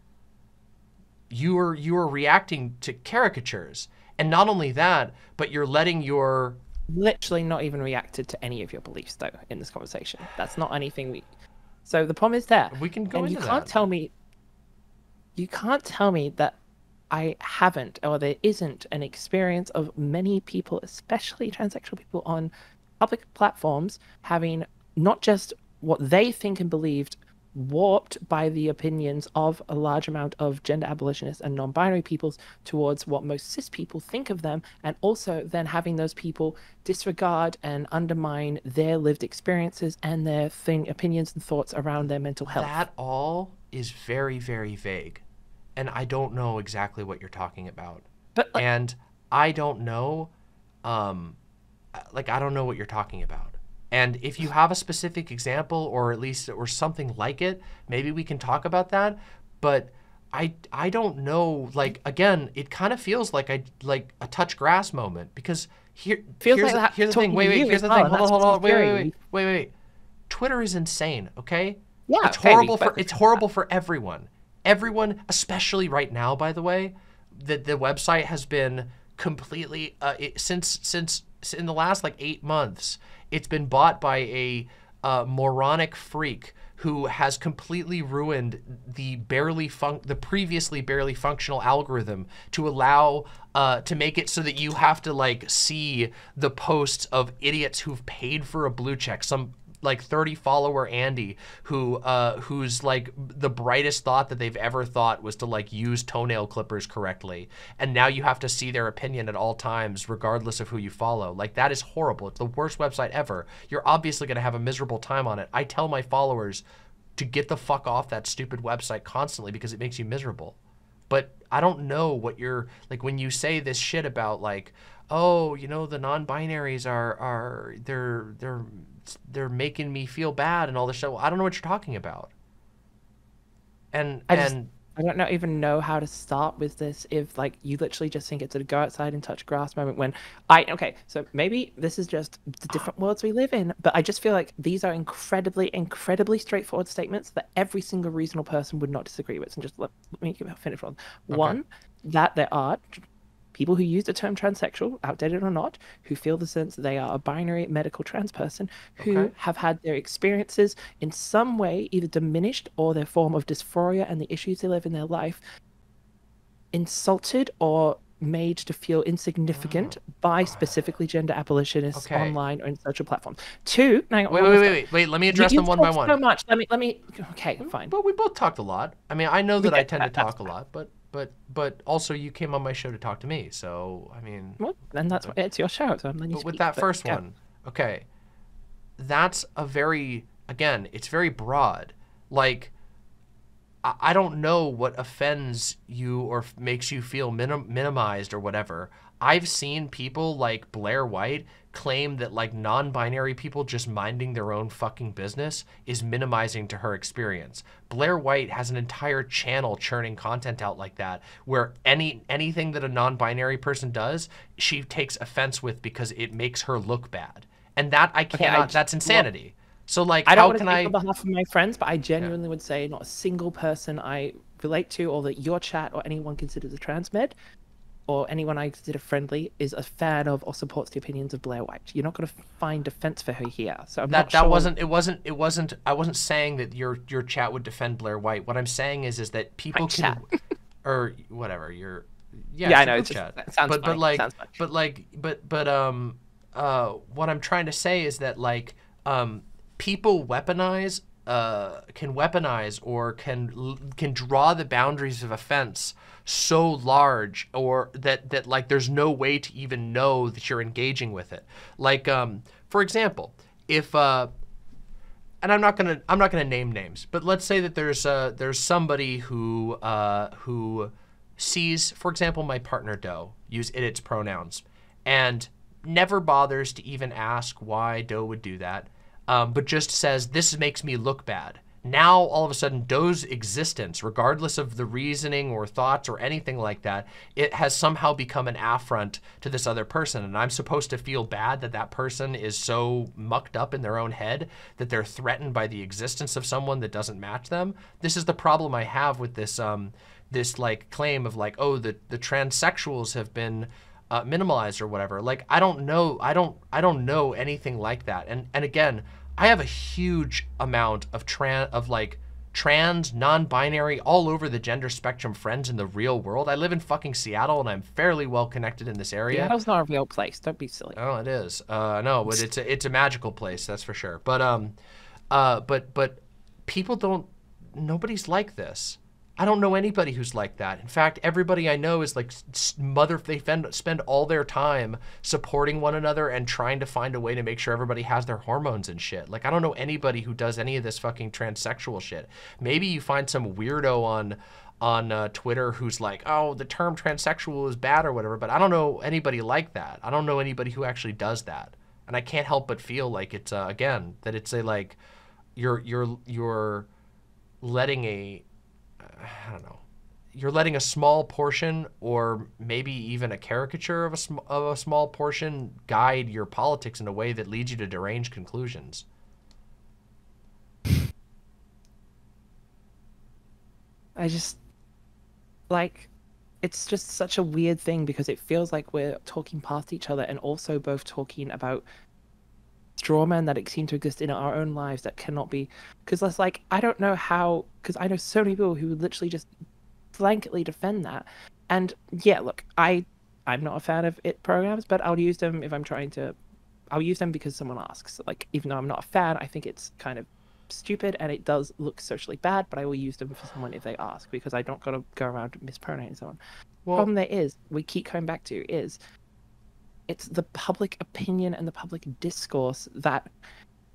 You were you were reacting to caricatures. And not only that, but you're letting your literally not even reacted to any of your beliefs though in this conversation. That's not anything we. So the problem is there. We can go and you can't that. tell me. You can't tell me that I haven't or there isn't an experience of many people, especially transsexual people, on public platforms having not just what they think and believed warped by the opinions of a large amount of gender abolitionists and non-binary peoples towards what most cis people think of them and also then having those people disregard and undermine their lived experiences and their thing opinions and thoughts around their mental health That all is very, very vague. And I don't know exactly what you're talking about. but like, and I don't know, um, like I don't know what you're talking about. And if you have a specific example, or at least or something like it, maybe we can talk about that. But I I don't know. Like again, it kind of feels like I like a touch grass moment because here Feels here's like the, here's the thing. Wait wait. Here's the thing. Hold on hold on. Wait wait wait wait wait. Twitter is insane. Okay. Yeah, It's horrible for it's horrible for everyone. Everyone, especially right now, by the way, that the website has been completely uh, it, since since in the last like eight months. It's been bought by a uh, moronic freak who has completely ruined the barely fun- the previously barely functional algorithm to allow uh, to make it so that you have to like see the posts of idiots who've paid for a blue check some like 30 follower Andy who uh who's like the brightest thought that they've ever thought was to like use toenail clippers correctly. And now you have to see their opinion at all times regardless of who you follow. Like that is horrible. It's the worst website ever. You're obviously going to have a miserable time on it. I tell my followers to get the fuck off that stupid website constantly because it makes you miserable. But I don't know what you're like when you say this shit about like, oh, you know, the non-binaries are are they're they're they're making me feel bad and all this stuff. Well, I don't know what you're talking about. And I just- and I don't know, even know how to start with this if like you literally just think it's a go outside and touch grass moment when I okay, so maybe this is just the different worlds we live in, but I just feel like these are incredibly, incredibly straightforward statements that every single reasonable person would not disagree with. And just let, let me finish one. One, that there are people who use the term transsexual, outdated or not, who feel the sense that they are a binary medical trans person who Okay. have had their experiences in some way either diminished or their form of dysphoria and the issues they live in their life insulted or made to feel insignificant by specifically gender abolitionists Oh. Okay. online or in social platforms. Two, wait, wait, wait, wait, wait. Let me address you've them one by one. So much. Let me. Let me. Okay, fine. But we both talked a lot. I mean, I know that I tend to that, talk a lot, but but but also you came on my show to talk to me, so I mean. Well, then that's it's your show. So I'm letting you But with that first yeah. one, okay, that's a very again, it's very broad. Like I, I don't know what offends you or f- makes you feel minim- minimized or whatever. I've seen people like Blair White claim that like non-binary people just minding their own fucking business is minimizing to her experience. Blair White has an entire channel churning content out like that where any anything that a non-binary person does, she takes offense with because it makes her look bad. And that I Okay, I cannot that's insanity. So like I don't how want to can speak I on behalf of my friends, but I genuinely would say not a single person I relate to, or that your chat or anyone considers a trans med, or anyone I consider friendly, is a fan of or supports the opinions of Blair White. You're not going to find defense for her here. So I'm that not that sure- wasn't it wasn't it wasn't I wasn't saying that your your chat would defend Blair White. What I'm saying is is that people My can chat. or whatever your yeah, Yeah, I know, it's just- chat. sounds but funny, but like but like but but um uh what I'm trying to say is that like um people weaponize uh can weaponize or can can draw the boundaries of offense so large or that that like there's no way to even know that you're engaging with it. Like um for example if uh and I'm not gonna I'm not gonna name names, but let's say that there's uh there's somebody who uh who sees, for example, my partner Doe use it its pronouns, and never bothers to even ask why Doe would do that, um, but just says this makes me look bad. Now all of a sudden Doe's existence, regardless of the reasoning or thoughts or anything like that, it has somehow become an affront to this other person, and I'm supposed to feel bad that that person is so mucked up in their own head that they're threatened by the existence of someone that doesn't match them. This is the problem I have with this um this like claim of like oh the the transsexuals have been uh, minimalized or whatever. Like I don't know, I don't I don't know anything like that. And and again, I have a huge amount of trans of like trans, non-binary, all over the gender spectrum friends in the real world. I live in fucking Seattle and I'm fairly well connected in this area. Seattle's not a real place. Don't be silly. Oh, it is. Uh, no, but it's a, it's a magical place, that's for sure. But um, uh, but but people don't. Nobody's like this. I don't know anybody who's like that. In fact, everybody I know is like mother. They spend spend all their time supporting one another and trying to find a way to make sure everybody has their hormones and shit. Like I don't know anybody who does any of this fucking transsexual shit. Maybe you find some weirdo on on uh, Twitter who's like, "Oh, the term transsexual is bad" or whatever. But I don't know anybody like that. I don't know anybody who actually does that, and I can't help but feel like it's uh, again that it's a like you're you're you're letting a I don't know. You're letting a small portion, or maybe even a caricature of a sm- of a small portion, guide your politics in a way that leads you to deranged conclusions. I just like it's just such a weird thing because it feels like we're talking past each other and also both talking about straw men that seem to exist in our own lives that cannot be because that's like I don't know how because I know so many people who literally just blanketly defend that and yeah look I I'm not a fan of it programs but I'll use them if I'm trying to I'll use them because someone asks like even though I'm not a fan I think it's kind of stupid and it does look socially bad, but I will use them for someone if they ask because I don't gotta go around mispronouncing someone so on. Well, Problem there is, we keep coming back to is it's the public opinion and the public discourse that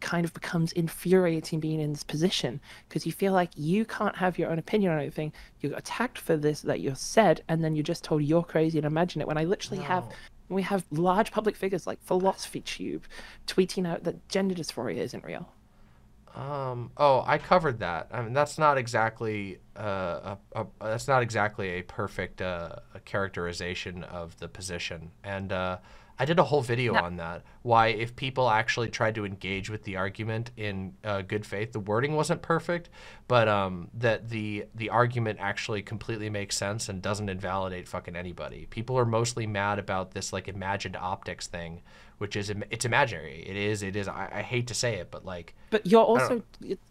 kind of becomes infuriating being in this position because you feel like you can't have your own opinion on anything. You're attacked for this that you're said, and then you're just told you're crazy and imagine it. When I literally have we have large public figures like Philosophy Tube tweeting out that gender dysphoria isn't real. Um. Oh, I covered that. I mean, that's not exactly uh, a, a that's not exactly a perfect uh, a characterization of the position, and uh, I did a whole video No. on that. Why, if people actually tried to engage with the argument in uh, good faith, the wording wasn't perfect, but um, that the the argument actually completely makes sense and doesn't invalidate fucking anybody. People are mostly mad about this like imagined optics thing, which is it's imaginary. It is. It is. I, I hate to say it, but like. But you're also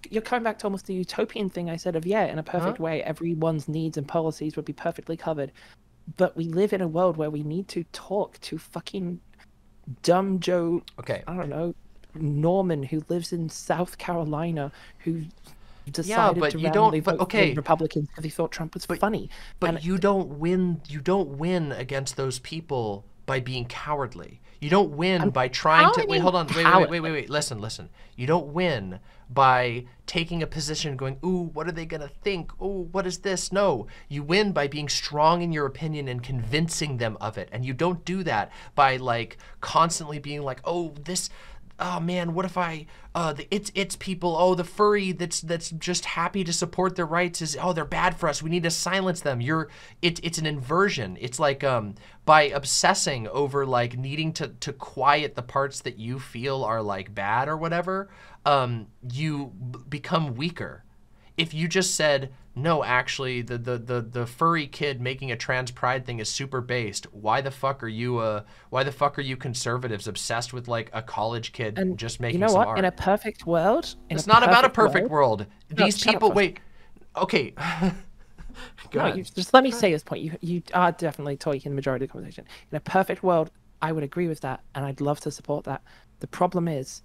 you're coming back to almost the utopian thing I said of yeah, in a perfect Huh? way, everyone's needs and policies would be perfectly covered. But we live in a world where we need to talk to fucking dumb Joe, Okay. I don't know, Norman who lives in South Carolina who decided but to you don't- but vote okay. Republicans because he thought Trump was funny. But And- you don't win. You don't win against those people by being cowardly. You don't win by trying to wait. Hold on. Wait, wait, wait, wait, wait. Listen, listen. You don't win by taking a position, going, "Ooh, what are they gonna think? Ooh, what is this?" No, you win by being strong in your opinion and convincing them of it. And you don't do that by like constantly being like, "Oh, this." Oh man, what if I uh the it's it's people, oh the furry that's that's just happy to support their rights is oh they're bad for us. We need to silence them. You're it, it's an inversion. It's like um by obsessing over like needing to to quiet the parts that you feel are like bad or whatever, um you become weaker. If you just said no, actually, the, the, the, the furry kid making a trans pride thing is super based. Why the fuck are you uh why the fuck are you conservatives obsessed with like a college kid and just making You know what? Art? In a perfect world, it's not about a perfect world. world. These no, people wait. Okay. no, you, just let me say this point. You you are definitely talking the majority of the conversation. In a perfect world, I would agree with that, and I'd love to support that. The problem is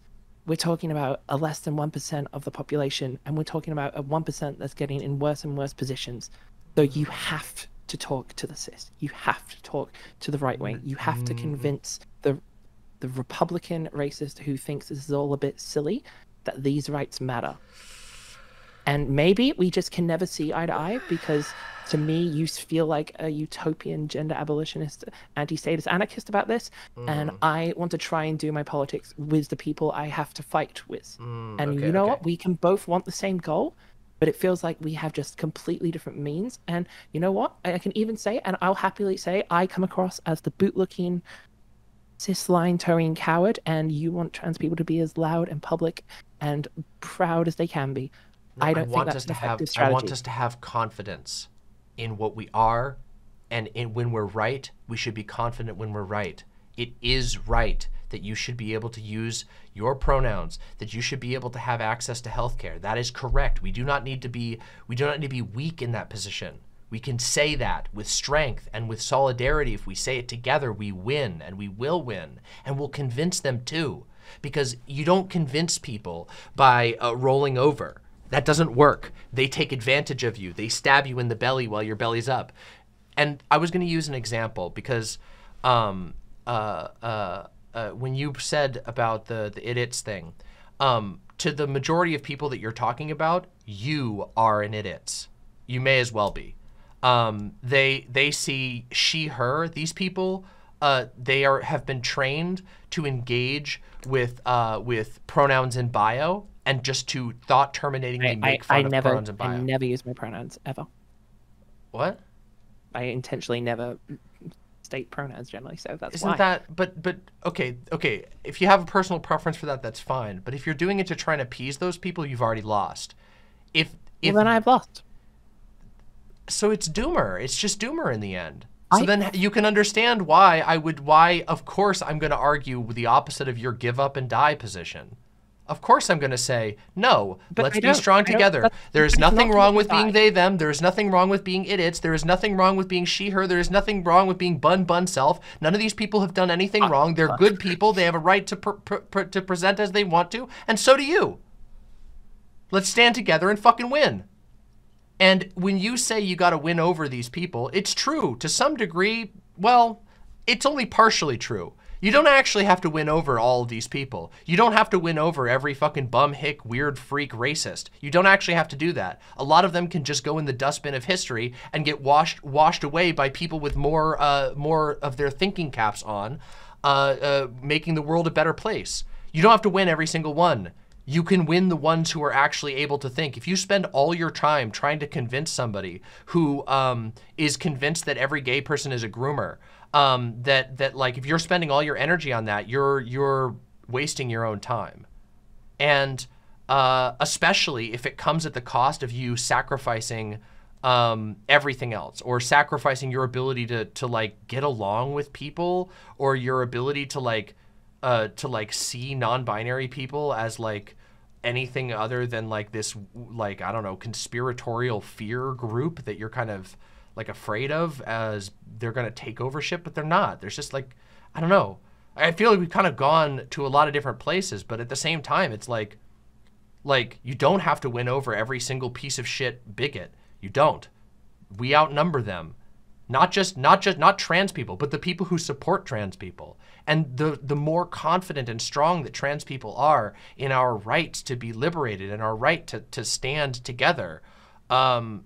we're talking about a less than 1% of the population, and we're talking about a 1% that's getting in worse and worse positions. So you have to talk to the cis. You have to talk to the right wing. You have to mm-hmm. convince the the Republican racist who thinks this is all a bit silly that these rights matter. And maybe we just can never see eye to eye because to me, you feel like a utopian gender abolitionist, anti-status anarchist about this, mm. and I want to try and do my politics with the people I have to fight with. Mm, and okay, you know okay. what? We can both want the same goal, but it feels like we have just completely different means. And you know what? I can even say, and I'll happily say, I come across as the boot-looking cis line towing coward, and you want trans people to be as loud and public and proud as they can be. I don't I that's an effective have, strategy. I want us to have confidence in what we are, and in, when we're right, we should be confident when we're right. It is right that you should be able to use your pronouns, that you should be able to have access to healthcare. That is correct. We do not need to be we do not need to be weak in that position. We can say that with strength and with solidarity. If we say it together, we win and we will win and we'll convince them too. Because you don't convince people by uh, rolling over. That doesn't work. They take advantage of you. They stab you in the belly while your belly's up. And I was going to use an example because um, uh, uh, uh, when you said about the the idiots thing, um, to the majority of people that you're talking about, you are an idiot. You may as well be. Um, they they see she her. These people uh, they are have been trained to engage with uh, with pronouns in bio and just to thought terminatingly I, make fun I of never, pronouns and bio. I never use my pronouns ever. What? I intentionally never state pronouns generally, so that's Isn't why. that but but okay, okay. If you have a personal preference for that, that's fine. But if you're doing it to try and appease those people, you've already lost. If if well, then I've lost. So it's doomer. It's just doomer in the end. So I... then you can understand why I would why of course I'm going to argue with the opposite of your give up and die position. Of course I'm going to say, no, but let's be strong together. There is nothing wrong with being they, them. There is nothing wrong with being idiots. There is nothing wrong with being she, her. There is nothing wrong with being bun, bun, self. None of these people have done anything wrong. They're good people. They have a right to, to present as they want to, and so do you. Let's stand together and fucking win. And when you say you got to win over these people, it's true. To some degree, well, it's only partially true. You don't actually have to win over all of these people. You don't have to win over every fucking bum, hick, weird, freak racist. You don't actually have to do that. A lot of them can just go in the dustbin of history and get washed washed away by people with more uh, more of their thinking caps on, uh, uh, making the world a better place. You don't have to win every single one. You can win the ones who are actually able to think. If you spend all your time trying to convince somebody who um, is convinced that every gay person is a groomer, um, that that like if you're spending all your energy on that, you're you're wasting your own time, and uh, especially if it comes at the cost of you sacrificing um, everything else or sacrificing your ability to to like get along with people or your ability to like uh, to like see non-binary people as like anything other than like this like I don't know conspiratorial fear group that you're kind of like afraid of as they're going to take over shit, but they're not. There's just like, I don't know. I feel like we've kind of gone to a lot of different places, but at the same time, it's like, like you don't have to win over every single piece of shit bigot. You don't. We outnumber them. Not just not just not trans people, but the people who support trans people. And the the more confident and strong that trans people are in our rights to be liberated and our right to, to stand together, um,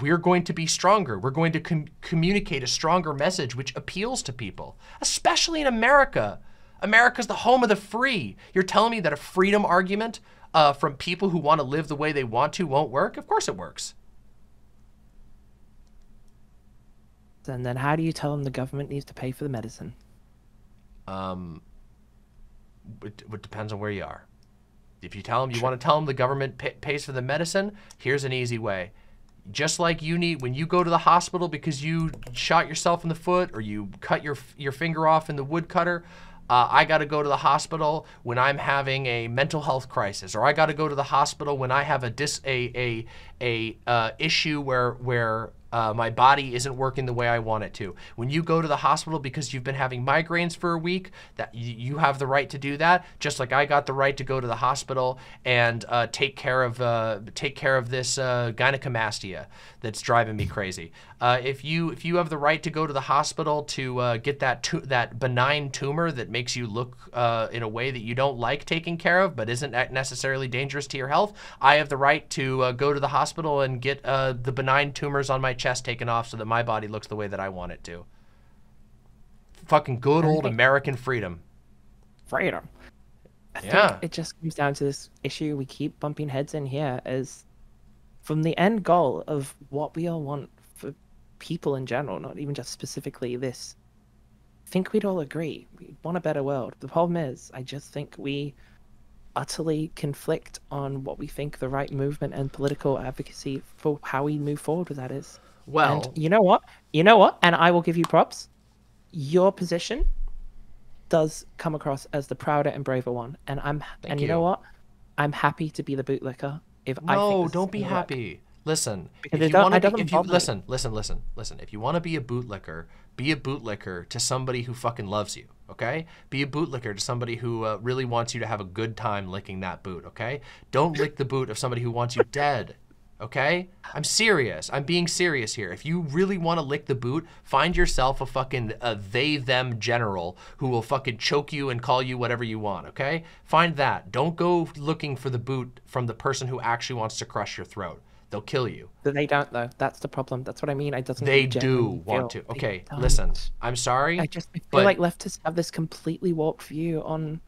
we're going to be stronger. We're going to com- communicate a stronger message which appeals to people, especially in America. America's the home of the free. You're telling me that a freedom argument uh, from people who want to live the way they want to won't work? Of course it works. And then how do you tell them the government needs to pay for the medicine? Um, it, it depends on where you are. If you tell them you want to tell them the government pay, pays for the medicine, here's an easy way. Just like you need when you go to the hospital because you shot yourself in the foot or you cut your your finger off in the woodcutter, uh, I got to go to the hospital when I'm having a mental health crisis, or I got to go to the hospital when I have a dis a a a uh, issue where where uh, my body isn't working the way I want it to. When you go to the hospital because you've been having migraines for a week, that you have the right to do that. Just like I got the right to go to the hospital and uh, take care of uh, take care of this uh, gynecomastia that's driving me crazy. Uh, if you if you have the right to go to the hospital to uh, get that tu- that benign tumor that makes you look in a way that you don't like taking care of, but isn't necessarily dangerous to your health, I have the right to go to the hospital and get the benign tumors on my chest taken off so that my body looks the way that I want it to. Fucking good old American freedom. Freedom. I yeah. think it just comes down to this issue we keep bumping heads in here is from the end goal of what we all want for people in general, not even just specifically this. I think we'd all agree. We want a better world. The problem is, I just think we utterly conflict on what we think the right movement and political advocacy for how we move forward with that is. Well, and you know what? You know what? And I will give you props. Your position does come across as the prouder and braver one, and I'm Thank and you. you. know what? I'm happy to be the bootlicker. If I no, don't be gonna work. happy. Listen, Because if you want to be, if you me. listen, listen, listen, listen. If you want to be a bootlicker, be a bootlicker to somebody who fucking loves you. Okay, be a bootlicker to somebody who uh, really wants you to have a good time licking that boot. Okay, don't lick the boot of somebody who wants you dead. Okay, I'm serious. I'm being serious here. If you really want to lick the boot, find yourself a fucking uh, they them general who will fucking choke you and call you whatever you want. Okay, find that. Don't go looking for the boot from the person who actually wants to crush your throat. They'll kill you. They don't though. That's the problem. That's what I mean. I doesn't. They do want to. Okay, listen. I'm sorry. I just I feel but- like leftists have this completely warped view on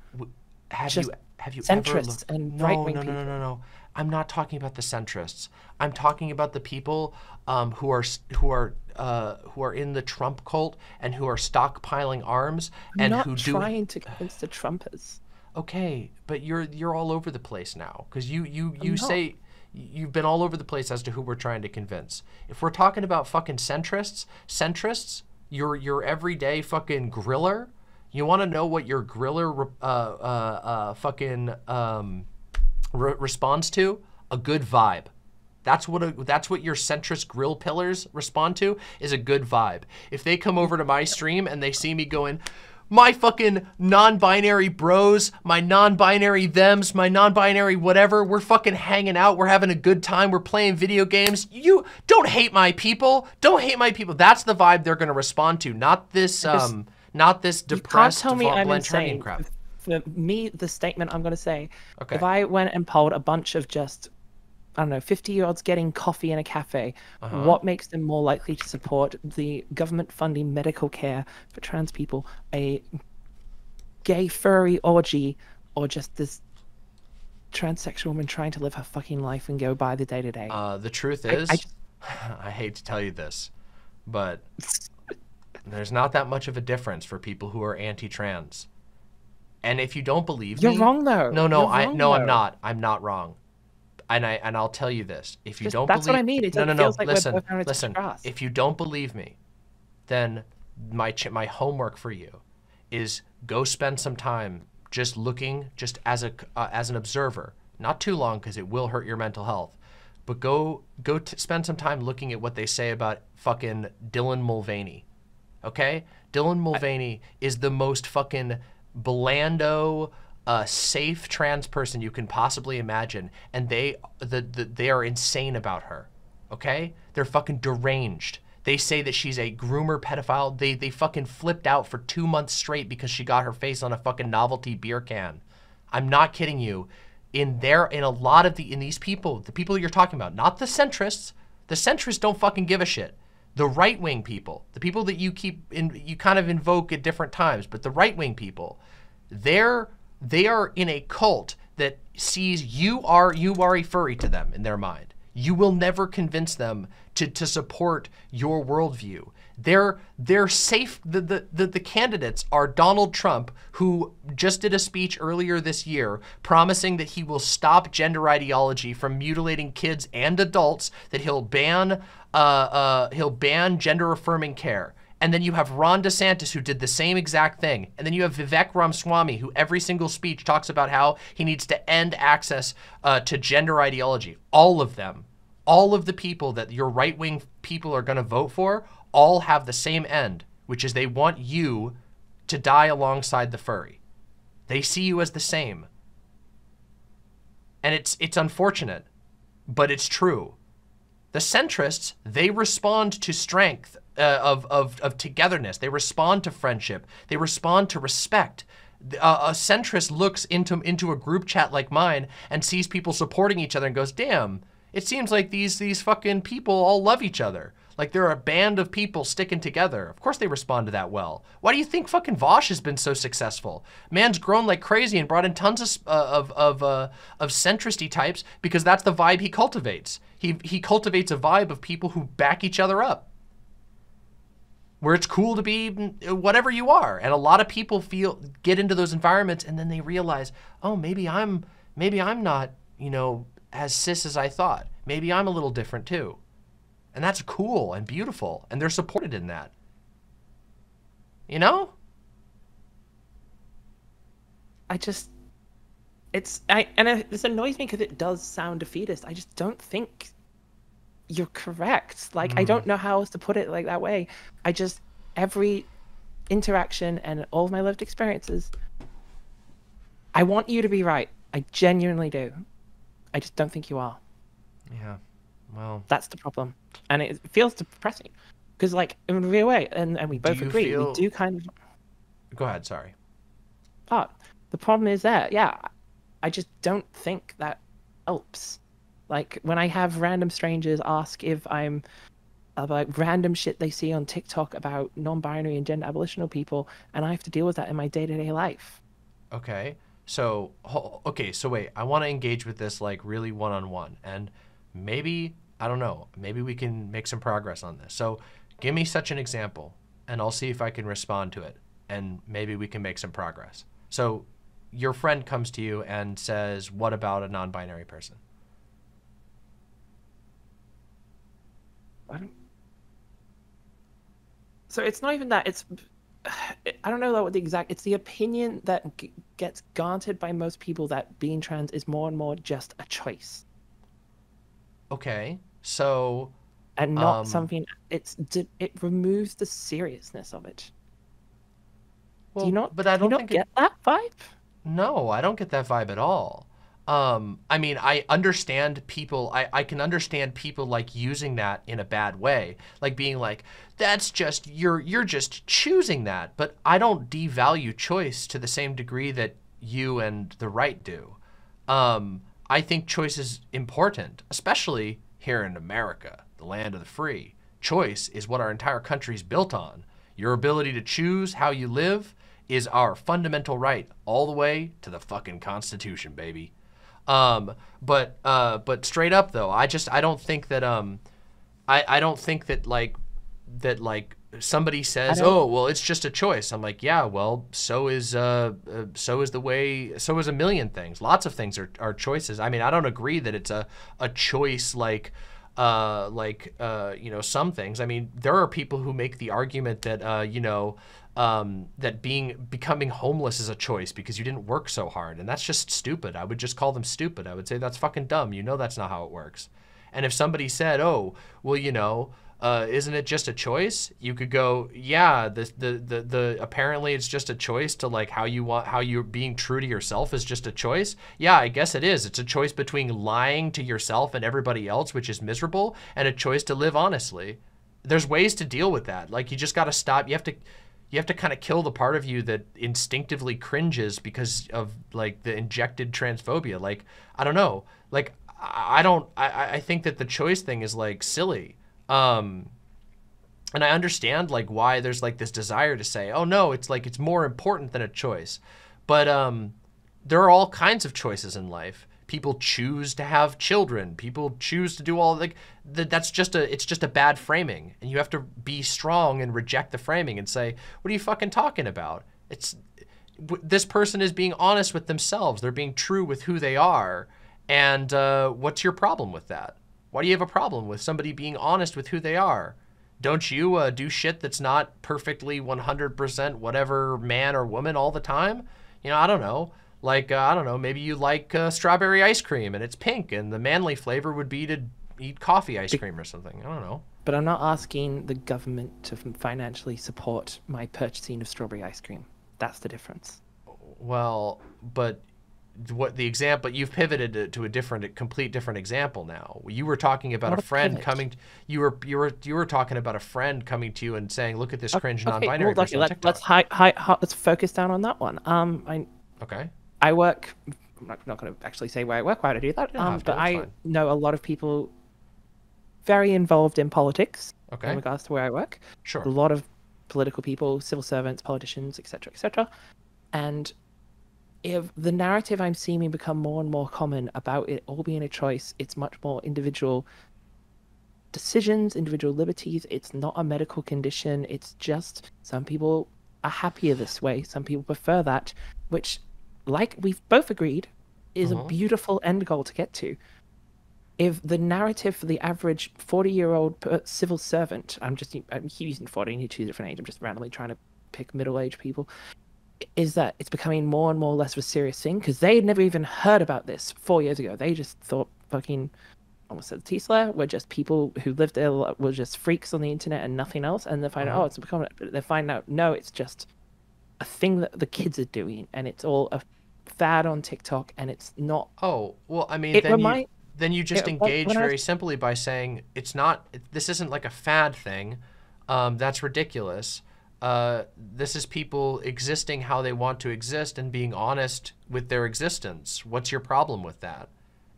have you have you centrists ever looked... and no, right-wing no, no, no, no, no. I'm not talking about the centrists. I'm talking about the people um, who are who are uh, who are in the Trump cult and who are stockpiling arms and not who do. trying to convince the Trumpers. Okay, but you're you're all over the place now because you you you say you've been all over the place as to who we're trying to convince. If we're talking about fucking centrists, centrists, your your everyday fucking griller. You want to know what your griller uh, uh, uh, fucking um, re- responds to? A good vibe. That's what a, that's what your centrist grill pillars respond to is a good vibe. If they come over to my stream and they see me going, my fucking non-binary bros, my non-binary thems, my non-binary whatever, we're fucking hanging out, we're having a good time, we're playing video games. You don't hate my people. Don't hate my people. That's the vibe they're gonna respond to, not this um not this You can't depressed tell me I'm insane. crap. For me, the statement I'm going to say, Okay. if I went and polled a bunch of just, I don't know, 50 year olds getting coffee in a cafe, Uh-huh. what makes them more likely to support the government funding medical care for trans people, a gay furry orgy, or just this transsexual woman trying to live her fucking life and go by the day to day? Uh, the truth is, I I, just- hate to tell you this, but there's not that much of a difference for people who are anti-trans. And if you don't believe me. You're me, wrong, though. No, no, You're I wrong, no, I'm not. I'm not wrong. And I and I'll tell you this: if you Just- don't that's believe, what I mean. It no, no, no. feels like listen, both trying to touch listen. If you don't believe me, then my ch- my homework for you is go spend some time just looking, just as a uh, as an observer. Not too long because it will hurt your mental health. But go go t- spend some time looking at what they say about fucking Dylan Mulvaney. Okay, Dylan Mulvaney is the most fucking blando, uh, safe trans person you can possibly imagine, and they the, the they are insane about her. Okay, they're fucking deranged. They say that she's a groomer pedophile. They they fucking flipped out for two months straight because she got her face on a fucking novelty beer can. I'm not kidding you. In there, in a lot of the in these people, the people you're talking about, not the centrists. The centrists don't fucking give a shit. The right wing people, the people that you keep in, you kind of invoke at different times, but the right wing people, they're they are in a cult that sees you are you are a furry to them in their mind. You will never convince them to, to support your worldview. They're they're safe. The, the, the, the candidates are Donald Trump, who just did a speech earlier this year promising that he will stop gender ideology from mutilating kids and adults, that he'll ban uh, uh, he'll ban gender affirming care. And then you have Ron DeSantis who did the same exact thing. And then you have Vivek Ramaswamy who every single speech talks about how he needs to end access uh, to gender ideology. All of them, all of the people that your right wing people are going to vote for, all have the same end, which is they want you to die alongside the furry. They see you as the same. And it's it's unfortunate, but it's true. The centrists, they respond to strength uh, of, of, of togetherness. They respond to friendship. They respond to respect. Uh, a centrist looks into, into a group chat like mine and sees people supporting each other and goes, damn, it seems like these, these fucking people all love each other. Like they're a band of people sticking together. Of course they respond to that well. Why do you think fucking Vaush has been so successful? Man's grown like crazy and brought in tons of uh, of of, uh, of centristy types because that's the vibe he cultivates. He he cultivates a vibe of people who back each other up where it's cool to be whatever you are. And a lot of people feel get into those environments and then they realize, oh, maybe I'm maybe I'm not, you know, as cis as I thought. Maybe I'm a little different too. And that's cool and beautiful. And they're supported in that. You know? I just it's I and it, this annoys me because it does sound defeatist. I just don't think you're correct. Like mm. I don't know how else to put it like that way. I just every interaction and all of my lived experiences I want you to be right. I genuinely do. I just don't think you are. Yeah. Well, that's the problem. And it feels depressing because like in a real way and, and we both agree feel... we do kind of Go ahead, sorry. But the problem is that yeah, I just don't think that helps. Like when I have random strangers ask if I'm about random shit they see on TikTok about non-binary and gender abolitional people, and I have to deal with that in my day-to-day life. Okay, so okay, so wait, I want to engage with this like really one-on-one, and maybe I don't know, maybe we can make some progress on this. So give me such an example, and I'll see if I can respond to it, and maybe we can make some progress. So your friend comes to you and says, "What about a non-binary person?" I don't. So it's not even that. It's I don't know what the exact. It's the opinion that g- gets granted by most people that being trans is more and more just a choice. Okay, so. And not um, something. It's it removes the seriousness of it. Well, do you not? But I don't do you not get it, that vibe. No, I don't get that vibe at all um i mean i understand people I, I can understand people like using that in a bad way. Like being like that's just you're you're just choosing that. But i don't devalue choice to the same degree that you and the right do. Um i think choice is important especially here in america the land of the free. Choice is what our entire country is built on. Your ability to choose how you live is our fundamental right all the way to the fucking constitution baby um, but uh, but straight up though, I just I don't think that um, I I don't think that like that like somebody says, "Oh, well, it's just a choice." I'm like, "Yeah, well, so is uh, uh, so is the way so is a million things. Lots of things are, are choices. I mean, I don't agree that it's a a choice like uh like uh you know some things. I mean, there are people who make the argument that uh you know um, that being becoming homeless is a choice because you didn't work so hard, and that's just stupid. I would just call them stupid. I would say that's fucking dumb. You know that's not how it works. And if somebody said, "Oh, well, you know," uh, isn't it just a choice? You could go, yeah, the, the the the apparently it's just a choice to like how you want how you're being true to yourself is just a choice. Yeah, I guess it is. It's a choice between lying to yourself and everybody else, which is miserable, and a choice to live honestly. there's ways to deal with that. Like you just got to stop. You have to you have to kind of kill the part of you that instinctively cringes because of like the injected transphobia. Like I don't know. Like I don't. I I think that the choice thing is like silly. Um, and I understand like why there's like this desire to say, oh no, it's like it's more important than a choice. But um, there are all kinds of choices in life people choose to have children. People choose to do all like that's just a it's just a bad framing. And you have to be strong and reject the framing and say what are you fucking talking about? It's this person is being honest with themselves. They're being true with who they are. And uh, what's your problem with that? Why do you have a problem with somebody being honest with who they are? Don't you uh, do shit that's not perfectly 100% whatever man or woman all the time? You know i don't know like, uh, I don't know, maybe you like uh, strawberry ice cream and it's pink, and the manly flavor would be to eat coffee ice cream or something. I don't know. But I'm not asking the government to financially support my purchasing of strawberry ice cream. That's the difference. Well, but what the example you've pivoted to, a different, a complete different example now. You were talking about a friend pivot. coming. You were you were you were talking about a friend coming to you and saying, "Look at this cringe okay, non-binary." Well, okay, let, us hi, hi, hi, let's focus down on that one. Um, I okay. I work. I'm not, not going to actually say where I work, why I do that. Um, but I fine. know a lot of people very involved in politics okay. in regards to where I work. Sure. A lot of political people, civil servants, politicians, etc., etc. And if the narrative I'm seeing become more and more common about it all being a choice, it's much more individual decisions, individual liberties. It's not a medical condition. It's just some people are happier this way. Some people prefer that, which like we've both agreed, is uh-huh. a beautiful end goal to get to. If the narrative for the average 40 year old civil servant, I'm just I'm using 40, you need two different age, I'm just randomly trying to pick middle aged people, is that it's becoming more and more less of a serious thing because they had never even heard about this four years ago. They just thought fucking almost said Tesla were just people who lived there were just freaks on the internet and nothing else. And they find uh-huh. out, oh, it's becoming, they find out, no, it's just a thing that the kids are doing, and it's all a fad on TikTok, and it's not. Oh well, I mean, then remind, you then you just it, engage very was, simply by saying it's not. This isn't like a fad thing. Um, that's ridiculous. Uh, this is people existing how they want to exist and being honest with their existence. What's your problem with that?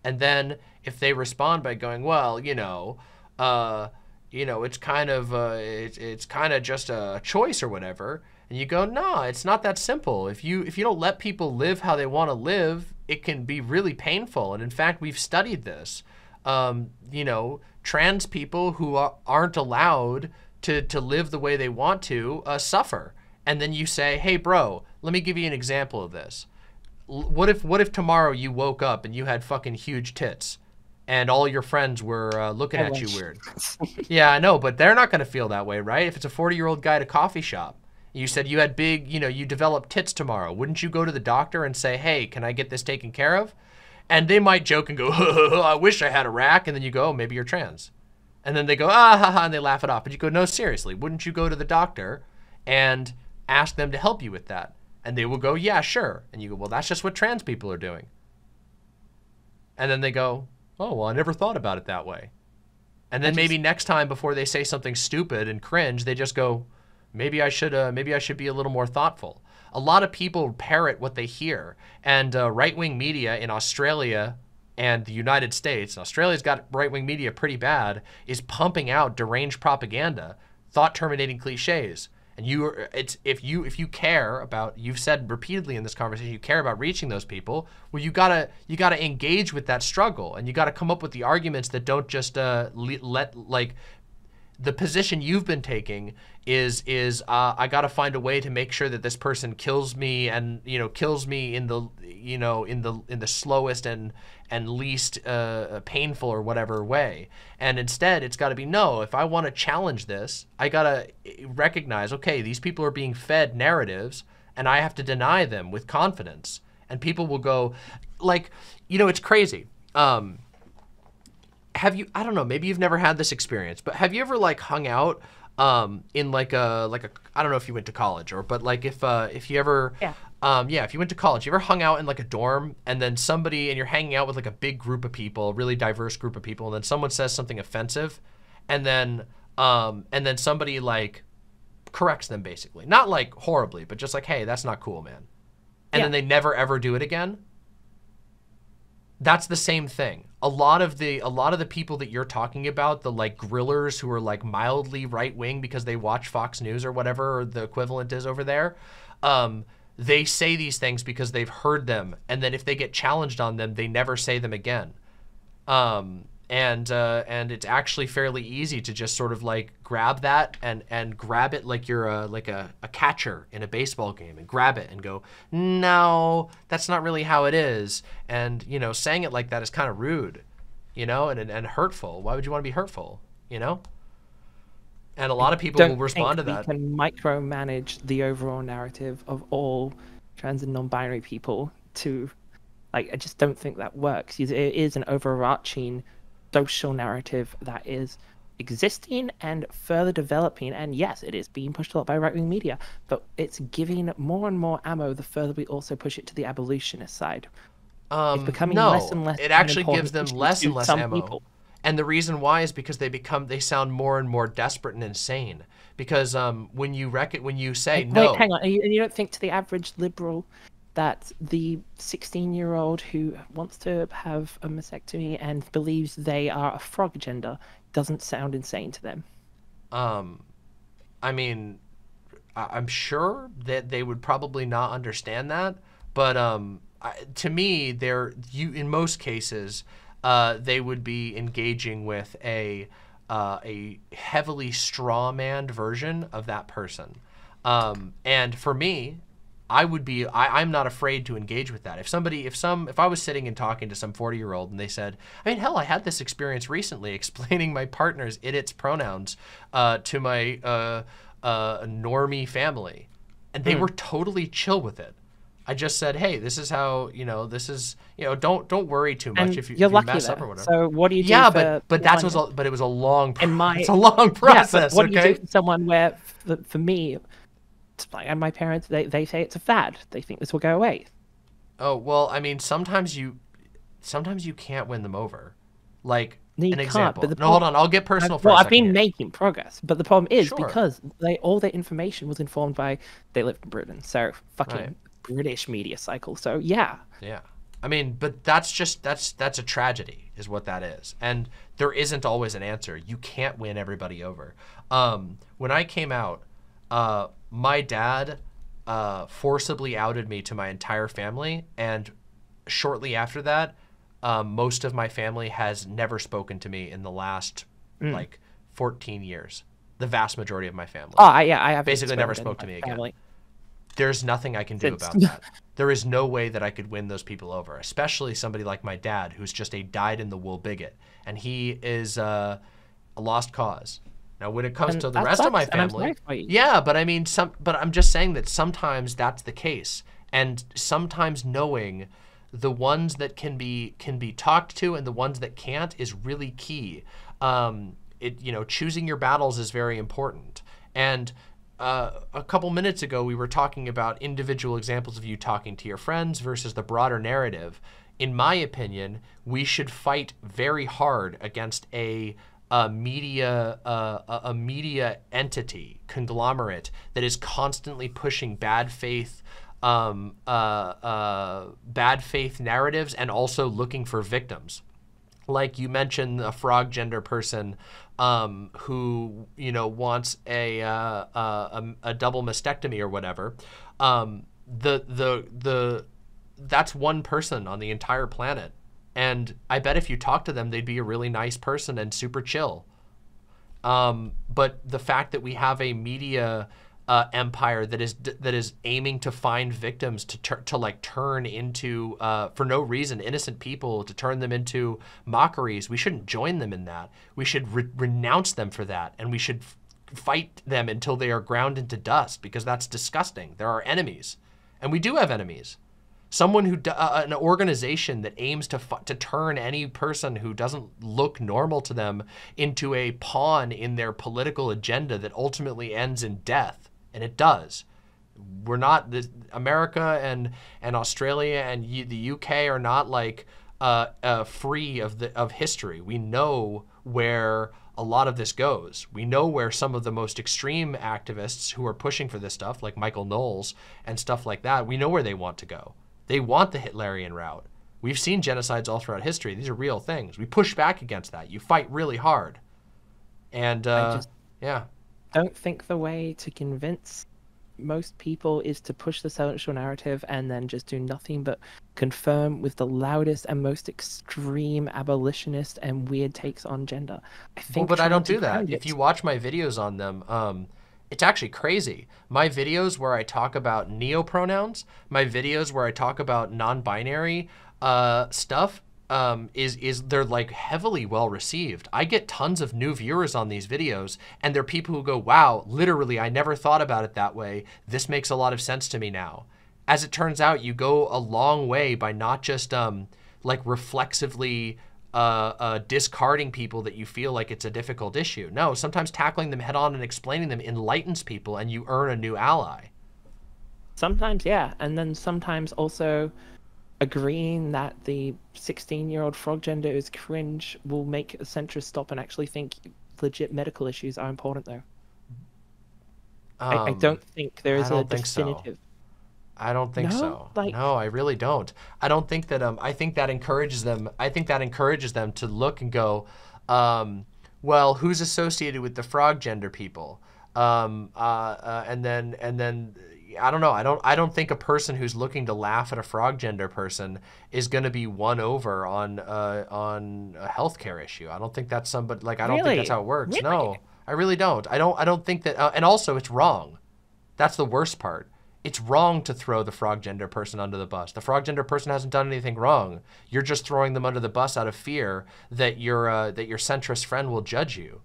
And then if they respond by going, well, you know, uh, you know, it's kind of uh, it's it's kind of just a choice or whatever and you go no it's not that simple. If you if you don't let people live how they want to live it can be really painful. And in fact we've studied this. Um, you know trans people who are, aren't allowed to to live the way they want to uh, suffer. And then you say hey bro let me give you an example of this. What if what if tomorrow you woke up and you had fucking huge tits and all your friends were uh, looking at you weird? Yeah i know but they're not going to feel that way right? If it's a 40 year old guy at a coffee shop you said you had big, you know, you developed tits tomorrow. Wouldn't you go to the doctor and say, hey, can I get this taken care of? And they might joke and go, I wish I had a rack. And then you go, oh, maybe you're trans. And then they go, ah, ha, ha, and they laugh it off. But you go, no, seriously, wouldn't you go to the doctor and ask them to help you with that? And they will go, yeah, sure. And you go, well, that's just what trans people are doing. And then they go, oh, well, I never thought about it that way. And then just... maybe next time before they say something stupid and cringe, they just go, Maybe I should uh, maybe I should be a little more thoughtful. A lot of people parrot what they hear, and uh, right-wing media in Australia and the United States, Australia's got right-wing media pretty bad, is pumping out deranged propaganda, thought-terminating cliches. And you, it's if you if you care about, you've said repeatedly in this conversation, you care about reaching those people. Well, you gotta you gotta engage with that struggle, and you gotta come up with the arguments that don't just uh, let like the position you've been taking is is uh, I got to find a way to make sure that this person kills me and you know kills me in the you know in the in the slowest and and least uh, painful or whatever way. And instead, it's got to be no. If I want to challenge this, I got to recognize okay, these people are being fed narratives, and I have to deny them with confidence. And people will go, like, you know, it's crazy. Um, have you i don't know maybe you've never had this experience but have you ever like hung out um in like a like a i don't know if you went to college or but like if uh if you ever yeah um yeah if you went to college you ever hung out in like a dorm and then somebody and you're hanging out with like a big group of people really diverse group of people and then someone says something offensive and then um, and then somebody like corrects them basically, not like horribly, but just like, hey, that's not cool, man, and Yeah. then they never ever do it again. That's the same thing. A lot of the a lot of the people that you're talking about, the like grillers who are like mildly right wing because they watch Fox News or whatever the equivalent is over there, um, they say these things because they've heard them, and then if they get challenged on them, they never say them again. Um, and uh, and it's actually fairly easy to just sort of like grab that and and grab it like you're a like a, a catcher in a baseball game and grab it and go no that's not really how it is. And you know saying it like that is kind of rude you know and, and and hurtful. Why would you want to be hurtful you know? And a lot of people will respond to that. We can micromanage the overall narrative of all trans and non-binary people to, like, I just don't think that works. It is an overarching social narrative that is existing and further developing. And yes, it is being pushed a lot by right-wing media, but it's giving more and more ammo the further we also push it to the abolitionist side. um, becoming no, less and less it actually gives them less and less ammo people. and the reason why is because they become they sound more and more desperate and insane because um, when you rec- when you say Wait, no hang on. And you, and you don't think to the average liberal that the 16 year old who wants to have a mastectomy and believes they are a frog gender doesn't sound insane to them? um, I mean, I- I'm sure that they would probably not understand that, but um, I, to me, they're you in most cases, uh, they would be engaging with a uh, a heavily strawmanned version of that person, um, and for me. I would be I, I'm not afraid to engage with that. If somebody if some if I was sitting and talking to some 40 year old and they said, I mean hell, I had this experience recently explaining my partner's it its pronouns uh, to my uh, uh, normie family. And they were totally chill with it. I just said, hey, this is how, you know, this is you know, don't don't worry too much And if you, you're if you lucky mess there. up or whatever. So what do you do? yeah, but but that was a, but it was a long pro- my- it's a long Yeah, process, what do okay? you do for someone where, for, for me, and my parents, they, they say it's a fad. They think this will go away. Oh well, I mean, sometimes you, sometimes you can't win them over. Like No, you an example. but the no, hold on. I'll get personal for well, I've been here. making progress, but the problem is Sure. because they all their information was informed by they lived in Britain, so fucking Right. British media cycle. So yeah, Yeah. I mean, but that's just that's that's a tragedy is what that is. And there isn't always an answer. You can't win everybody over. Um, when I came out, uh, my dad uh, forcibly outed me to my entire family and shortly after that, um, most of my family has never spoken to me in the last like 14 years. The vast majority of my family. oh I- yeah, I have Basically never spoke to me again. there's nothing I can do Since- about that. There is no way that I could win those people over, especially somebody like my dad, who's just a dyed in the wool bigot, and he is uh, a lost cause. Now, when it comes And to the rest of my sucks, and I'm family, sorry for you. yeah, but I mean, some, but I'm just saying that sometimes that's the case, and sometimes knowing the ones that can be can be talked to and the ones that can't is really key. Um, it you know, choosing your battles is very important, and uh, a couple minutes ago, we were talking about individual examples of you talking to your friends versus the broader narrative. In my opinion, we should fight very hard against a, a media uh, a, media entity conglomerate that is constantly pushing bad faith um, uh, uh, bad faith narratives and also looking for victims. Like you mentioned a frog gender person um, who you know wants a, uh, a a double mastectomy or whatever. Um, the the the that's one person on the entire planet and i bet if you talk to them they'd be a really nice person and super chill um, but the fact that we have a media uh, empire that is that is aiming to find victims to to like turn into uh, for no reason innocent people to turn them into mockeries, we shouldn't join them in that. We should re- renounce them for that, and we should fight them until they are ground into dust because that's disgusting. They're our enemies, and we do have enemies someone who uh, an organization that aims to to turn any person who doesn't look normal to them into a pawn in their political agenda that ultimately ends in death and it does we're not the, America and and Australia and U, the UK are not like uh, uh, free of the of history we know where a lot of this goes. We know where some of the most extreme activists who are pushing for this stuff, like Michael Knowles and stuff like that, we know where they want to go. They want the Hitlerian route. We've seen genocides all throughout history. These are real things. We push back against that. You fight really hard. And uh, just yeah, don't think the way to convince most people is to push the social narrative and then just do nothing but confirm with the loudest and most extreme abolitionist and weird takes on gender. I think well, but I don't do that. If you watch my videos on them, um, it's actually crazy. My videos where I talk about neopronouns, my videos where I talk about non-binary uh, stuff, um, is is they're like heavily well received. I get tons of new viewers on these videos, and they're people who go, "Wow, literally, I never thought about it that way. This makes a lot of sense to me now." As it turns out, you go a long way by not just um, like reflexively uh, uh, discarding people that you feel like it's a difficult issue. No, sometimes tackling them head on and explaining them enlightens people, and you earn a new ally. Sometimes, yeah, and then sometimes also agreeing that the 16-year-old frog gender is cringe will make a centrist stop and actually think legit medical issues are important. Though I, I Um, don't think there is a think so. I don't think No? so. Like- no, I really don't. I don't think that. Um, I think that encourages them. I think that encourages them to look and go, um, well, who's associated with the frog gender people? Um, uh, uh, and then and then I don't know. I don't. I don't think a person who's looking to laugh at a frog gender person is going to be won over on uh, on a healthcare issue. I don't think that's somebody. Like I don't think that's how it works. Really? No, I really don't. I don't. I don't think that. Uh, and also, it's wrong. That's the worst part. It's wrong to throw the frog gender person under the bus. The frog gender person hasn't done anything wrong. You're just throwing them under the bus out of fear that your uh, that your centrist friend will judge you.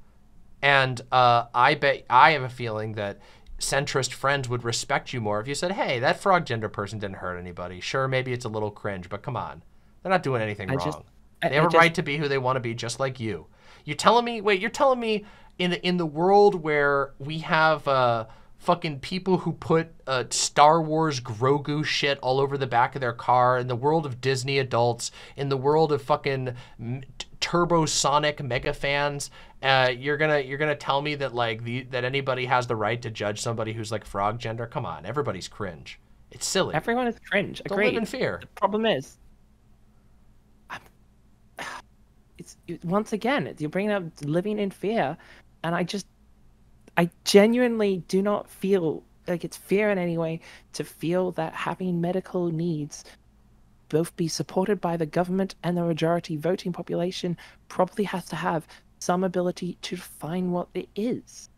And uh, I bet I have a feeling that centrist friends would respect you more if you said, "Hey, that frog gender person didn't hurt anybody. Sure, maybe it's a little cringe, but come on, they're not doing anything I wrong. just- I- they have I a just- right to be who they want to be, just like you. You're telling me? Wait, you're telling me in the, in the world where we have uh, fucking people who put uh, Star Wars Grogu shit all over the back of their car, in the world of Disney adults, in the world of fucking Turbo Sonic mega fans, uh, you're gonna you're gonna tell me that like the that anybody has the right to judge somebody who's like frog gender? Come on, everybody's cringe. It's silly. Everyone is cringe. Don't live in fear. The problem is, I'm, it's it, once again you're bringing up living in fear, and I just, I genuinely do not feel like it's fair in any way to feel that having medical needs both be supported by the government and the majority voting population probably has to have some ability to define what it is.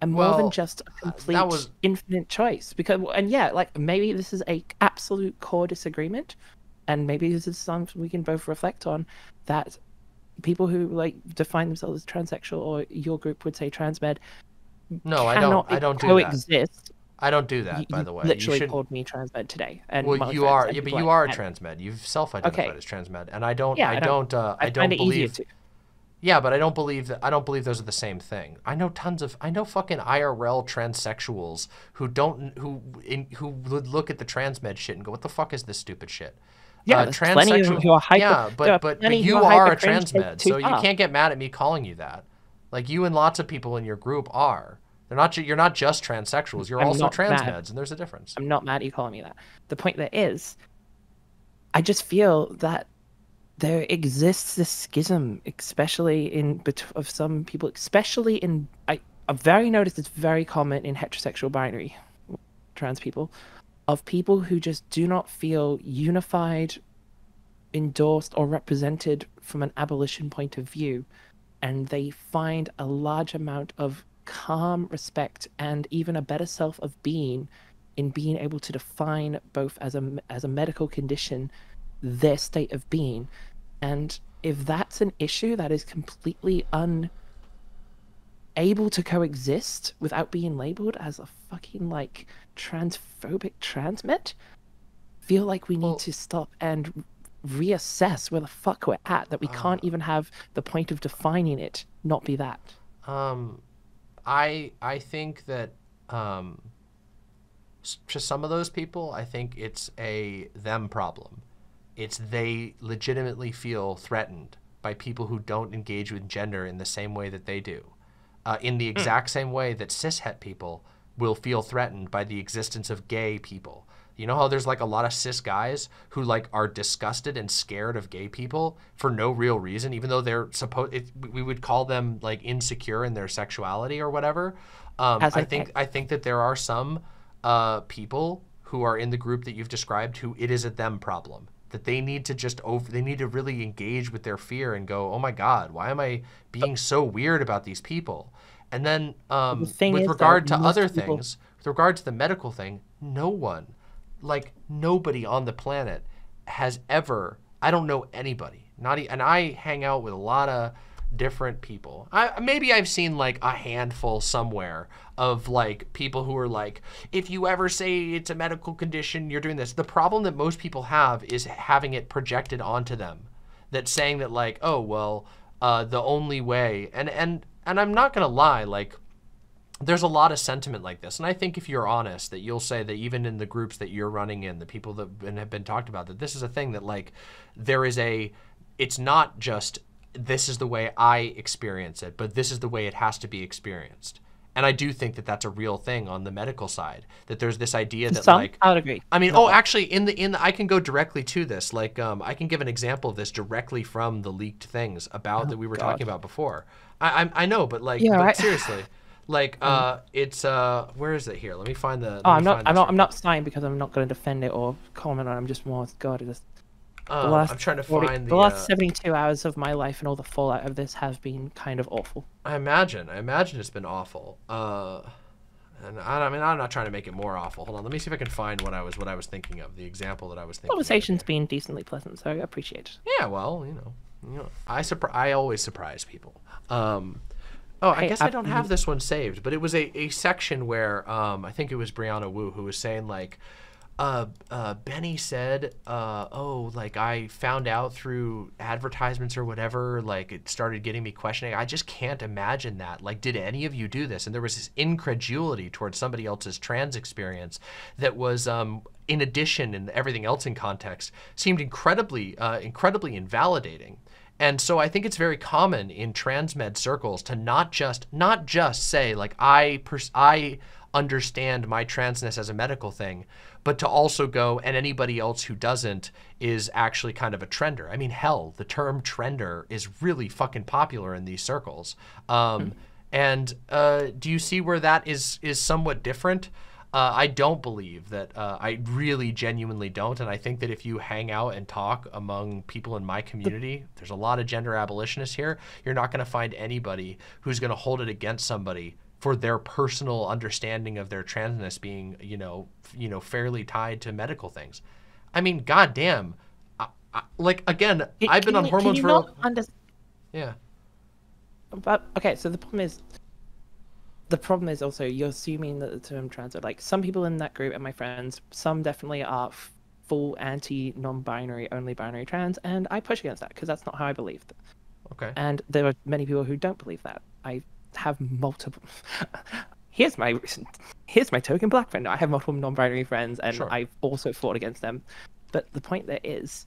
And more Well, than just a uh, complete was- infinite choice because and yeah like maybe this is a absolute core disagreement and maybe this is something we can both reflect on that people who like define themselves as transsexual or your group would say transmed No, I don't. I don't do that. I don't do that. you, by the way, You literally should- called me transmed today and Well, you are, yeah, but you are a transmed. You've self-identified Okay. as transmed, and I don't, Yeah, I I don't, uh, I, I don't believe. Yeah, but I don't believe that. I don't believe those are the same thing. I know tons of, I know fucking IRL transsexuals who don't, who, in, who would look at the transmed shit and go, "What the fuck is this stupid shit?" Yeah, uh, there's plenty of them who are hyper- Yeah, but but, but you are a hyper cringe take transmed, so you can't get mad at me calling you that. Like you and lots of people in your group are. They're not. You're not just transsexuals. You're I'm also not mad. transmeds, and there's a difference. I'm not mad at you calling me that. The point there is, I just feel that there exists this schism, especially in bet- of some people, especially in I I've very noticed it's very common in heterosexual binary trans people, of people who just do not feel unified, endorsed, or represented from an abolition point of view, and they find a large amount of calm respect and even a better self of being in being able to define both as a as a medical condition their state of being. And if that's an issue that is completely un able to coexist without being labeled as a fucking like transphobic transmed feel like we need Well- to stop and reassess where the fuck we're at that we can't even have the point of defining it not be that. Um, I I think that um, to some of those people, I think it's a them problem. It's they legitimately feel threatened by people who don't engage with gender in the same way that they do. Uh, in the exact mm. same way that cishet people will feel threatened by the existence of gay people. You know how there's like a lot of cis guys who like are disgusted and scared of gay people for no real reason, even though they're supposed. We would call them like insecure in their sexuality or whatever. Um, I think I think that there are some uh, people who are in the group that you've described who it is a them problem that they need to just over they need to really engage with their fear and go oh my god why am i being so weird about these people and then um, the with regard to other people... things with regard to the medical thing no one like nobody on the planet has ever i don't know anybody not and i hang out with a lot of different people. I maybe I've seen like a handful somewhere of like people who are like, if you ever say it's a medical condition, you're doing this. The problem that most people have is having it projected onto them. That saying that like, oh well, uh, the only way, and and and I'm not gonna lie, like. There's a lot of sentiment like this, and I think if you're honest, that you'll say that even in the groups that you're running in, the people that have been talked about, that this is a thing that like there is a, it's not just this is the way I experience it, but this is the way it has to be experienced. And I do think that that's a real thing on the medical side. That there's this idea that Some, like I would agree. I mean, no. oh, actually, in the in the, I can go directly to this. Like, um, I can give an example of this directly from the leaked things about oh, that we were God. talking about before. I, I I know, but like, yeah, but right. seriously, like, uh, it's uh, where is it here? Let me find the. Oh, I'm not, I'm not, I'm not sighing because I'm not going to defend it or comment on. it. I'm just more God. It is um, last I'm trying to 40, find the, the last uh, 72 hours of my life and all the fallout of this have been kind of awful. I imagine. I imagine it's been awful. Uh, and I, I, mean, I'm not trying to make it more awful. Hold on, let me see if I can find what I was what I was thinking of. The example that I was thinking. Conversation's been decently pleasant, so I appreciate it. Yeah, well, you know, you know, I surpri- I always surprise people. Um, oh, I hey, guess I, I don't have this one saved, but it was a, a section where um, I think it was Brianna Wu who was saying like uh, uh, Benny said, uh, "Oh, like I found out through advertisements or whatever. Like it started getting me questioning. I just can't imagine that. Like, did any of you do this?" And there was this incredulity towards somebody else's trans experience that was, um, in addition, and everything else in context, seemed incredibly, uh, incredibly invalidating. And so I think it's very common in transmed circles to not just not just say like I pers- I understand my transness as a medical thing, but to also go and anybody else who doesn't is actually kind of a trender. I mean, hell, the term trender is really fucking popular in these circles. Um, mm-hmm. And uh, do you see where that is is somewhat different? Uh, I don't believe that. Uh, I really genuinely don't. And I think that if you hang out and talk among people in my community, there's a lot of gender abolitionists here. You're not going to find anybody who's going to hold it against somebody for their personal understanding of their transness being, you know, you know, fairly tied to medical things. I mean, goddamn, I, I, like again, it, I've been on you, hormones for. Under- yeah. But okay, so the problem is, the problem is also you're assuming that the term trans are like some people in that group and my friends, some definitely are full anti non-binary, only binary trans, and I push against that because that's not how I believe. Okay. And there are many people who don't believe that. I have multiple. here's my recent... here's my token black friend. I have multiple non-binary friends, and sure. I've also fought against them. But the point there is,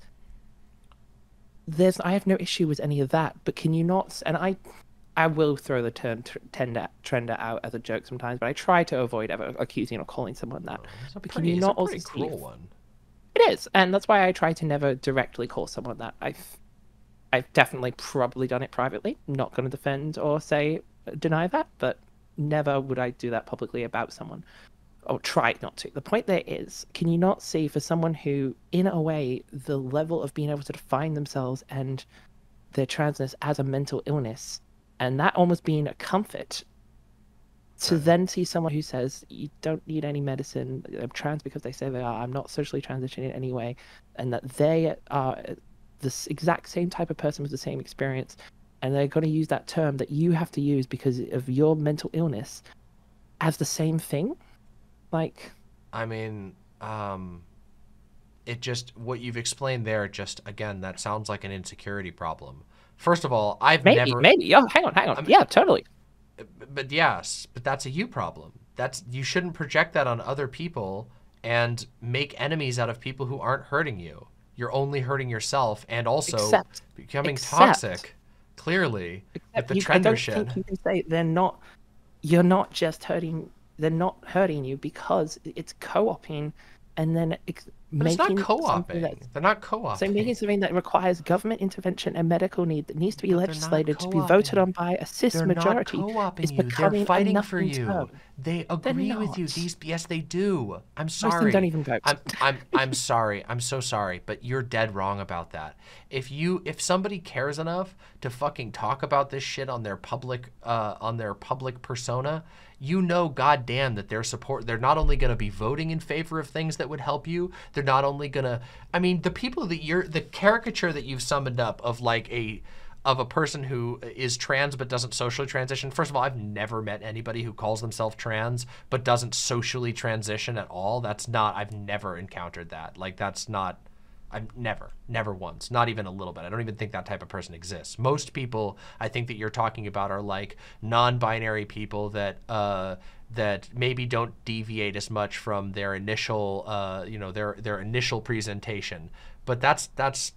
there's I have no issue with any of that. But can you not? And I, I will throw the term trender trender out as a joke sometimes, but I try to avoid ever accusing or calling someone that. Oh, but pretty, can you not also cruel see, one? It is, and that's why I try to never directly call someone that. I've I've definitely probably done it privately. Not going to defend or say uh, deny that, but never would I do that publicly about someone or try not to. The point there is, can you not see for someone who, in a way, the level of being able to define themselves and their transness as a mental illness, and that almost being a comfort, to then see someone who says, you don't need any medicine, I'm trans because they say they are, I'm not socially transitioning in any way, and that they are the exact same type of person with the same experience, and they're going to use that term that you have to use because of your mental illness as the same thing? Like i mean um it just what you've explained there just again that sounds like an insecurity problem first of all i've maybe, never maybe oh hang on hang on I mean, yeah totally but yes but that's a you problem that's you shouldn't project that on other people and make enemies out of people who aren't hurting you You're only hurting yourself and also Except- becoming except- toxic. Clearly, with the you, I don't shit. think you can say they're not. You're not just hurting. They're not hurting you because it's co-oping, and then But it's not co-oping. They're not co-oping. So making something that requires government intervention and medical need that needs to be But legislated to be voted on by a cis They're majority not co-oping is you. becoming They're fighting for you. term. They agree with you. These yes, they do. I'm Most sorry. don't even vote. I'm I'm I'm sorry. I'm so sorry, but you're dead wrong about that. If you if somebody cares enough to fucking talk about this shit on their public uh on their public persona, you know goddamn that they're support they're not only going to be voting in favor of things that would help you, they're not only going to I mean, the people that you're the caricature that you've summoned up of like a of a person who is trans but doesn't socially transition. First of all, I've never met anybody who calls themselves trans but doesn't socially transition at all. That's not I've never encountered that. Like that's not I've never, never once, not even a little bit. I don't even think that type of person exists. Most people I think that you're talking about are like non-binary people that uh that maybe don't deviate as much from their initial uh you know their their initial presentation. But that's that's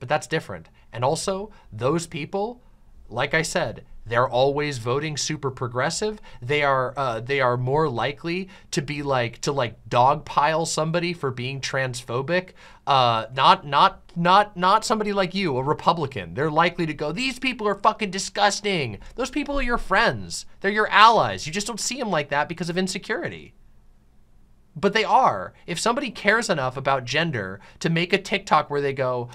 but that's different. And also, those people, like I said, they're always voting super progressive. They are uh, they are more likely to be like to like dogpile somebody for being transphobic. Uh, not not not not somebody like you, a Republican. They're likely to go. These people are fucking disgusting. Those people are your friends. They're your allies. You just don't see them like that because of insecurity. But they are. If somebody cares enough about gender to make a TikTok where they go,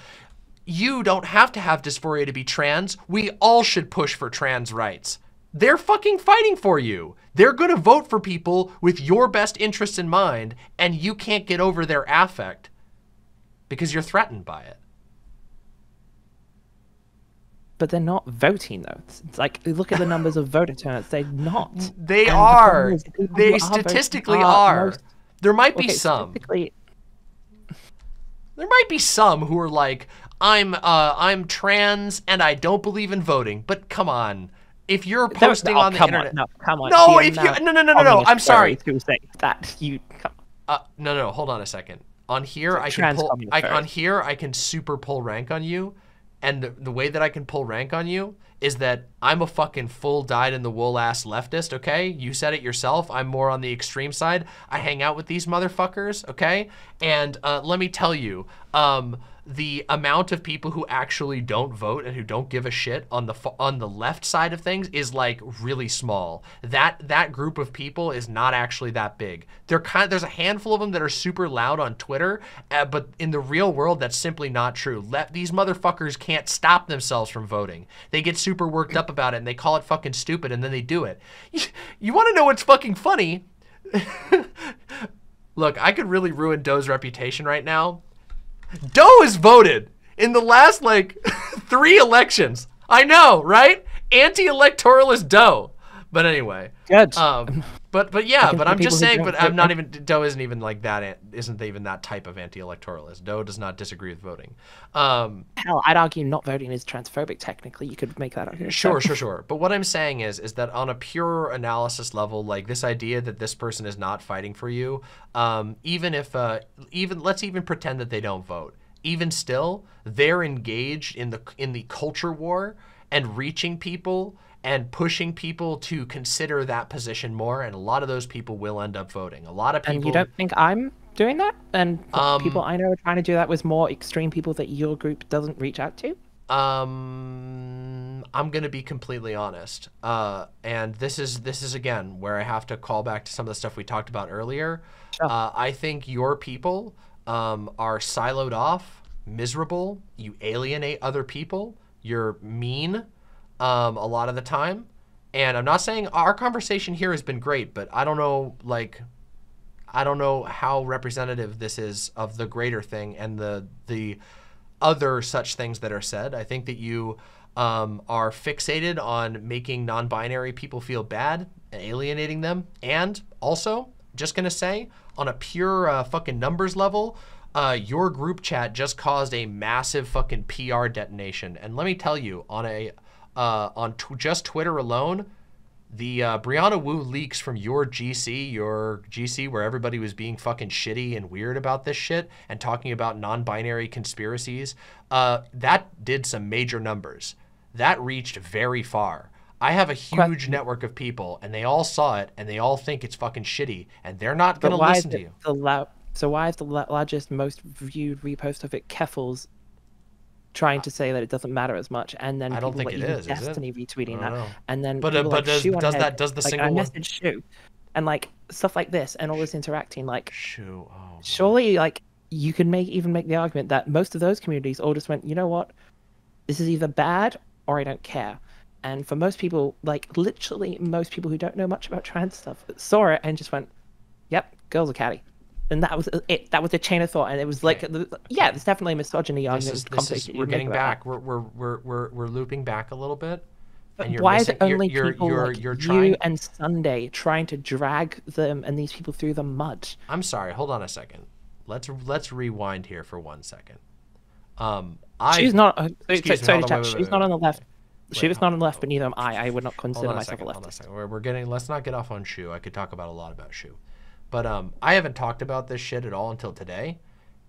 you don't have to have dysphoria to be trans. We all should push for trans rights. They're fucking fighting for you. They're going to vote for people with your best interests in mind, and you can't get over their affect because you're threatened by it. But they're not voting though. It's, like look at the numbers of voter turnout. They're not. They And are. the They statistically are are. most- There might be Okay, some. There might be some who are like, I'm uh I'm trans and I don't believe in voting. But come on. If you're posting oh, on the internet. On, no, come on. No, if you- no, no, no, no, no, I'm sorry. To say that you. Come, Uh, no, no, hold on a second. On here, I can pull. I, on here, I can super pull rank on you, and the, the way that I can pull rank on you is that I'm a fucking full dyed in the wool ass leftist. Okay, you said it yourself. I'm more on the extreme side. I hang out with these motherfuckers. Okay, and uh, let me tell you, um, the amount of people who actually don't vote and who don't give a shit on the on the left side of things is like really small. That that group of people is not actually that big. They're kind there's a handful of them that are super loud on Twitter, uh, but in the real world that's simply not true. Let these motherfuckers can't stop themselves from voting. They get super worked up about it and they call it fucking stupid and then they do it. You, you want to know what's fucking funny? Look, I could really ruin Doe's reputation right now. Doe has voted in the last like three elections. I know, right? Anti-electoralist Doe. But anyway, Good. um, but but yeah, but I'm just saying. But I'm not even Doe isn't even like that. Isn't even that type of anti-electoralist. Doe does not disagree with voting. Um, Hell, I'd argue not voting is transphobic. Technically, you could make that argument. Sure, sure, sure. But what I'm saying is, is that on a pure analysis level, like this idea that this person is not fighting for you, um, even if, uh, even let's even pretend that they don't vote. Even still, they're engaged in the in the culture war and reaching people and pushing people to consider that position more. And a lot of those people will end up voting. A lot of people. And you don't think I'm doing that? And Um, people I know are trying to do that with more extreme people that your group doesn't reach out to? Um, I'm gonna be completely honest. Uh, and this is this is again where I have to call back to some of the stuff we talked about earlier. Sure. Uh, I think your people um, are siloed off, miserable. You alienate other people. You're mean um, a lot of the time. And I'm not saying our conversation here has been great, but I don't know like I don't know how representative this is of the greater thing and the the other such things that are said. I think that you um, are fixated on making non-binary people feel bad and alienating them, and also just gonna say on a pure uh, fucking numbers level. Uh, your group chat just caused a massive fucking PR detonation, and let me tell you, on a uh, on tw- just Twitter alone, the uh, Brianna Wu leaks from your GC, your GC, where everybody was being fucking shitty and weird about this shit and talking about non-binary conspiracies, uh, that did some major numbers. That reached very far. I have a huge network of people, and they all saw it, and they all think it's fucking shitty, and they're not going to listen to you. The la- so why is the largest, most viewed repost of it Keffals trying to say that it doesn't matter as much, and then I don't think like it is, is Destiny it? retweeting that, know. and then But, uh, but like does- does that- does the like, single I one- messaged Shoe, and like stuff like this, and all this interacting, like Shoe. Oh, surely like you can make even make the argument that most of those communities all just went, you know what, this is either bad or I don't care. And for most people, like literally most people who don't know much about trans stuff, saw it and just went, "Yep, girls are catty," and that was it. That was the chain of thought, and it was like, yeah, there's definitely a misogyny This argument. is, this is, we're getting back. We're, we're, we're, we're, we're looping back a little bit. But and you're why is missing- it you're- only you're, people you're, like you're you and Sunday trying to drag them and these people through the mud? I'm sorry. Hold on a second. Let's let's rewind here for one second. Um, I she's not. Uh, sorry, sorry, on, wait, she's wait, not wait, on the left. She was not on the left, but neither am I. I would not consider on a myself second. a Hold on a. We're, we're getting. Let's not get off on Shoe. I could talk about a lot about Shoe, but um, I haven't talked about this shit at all until today,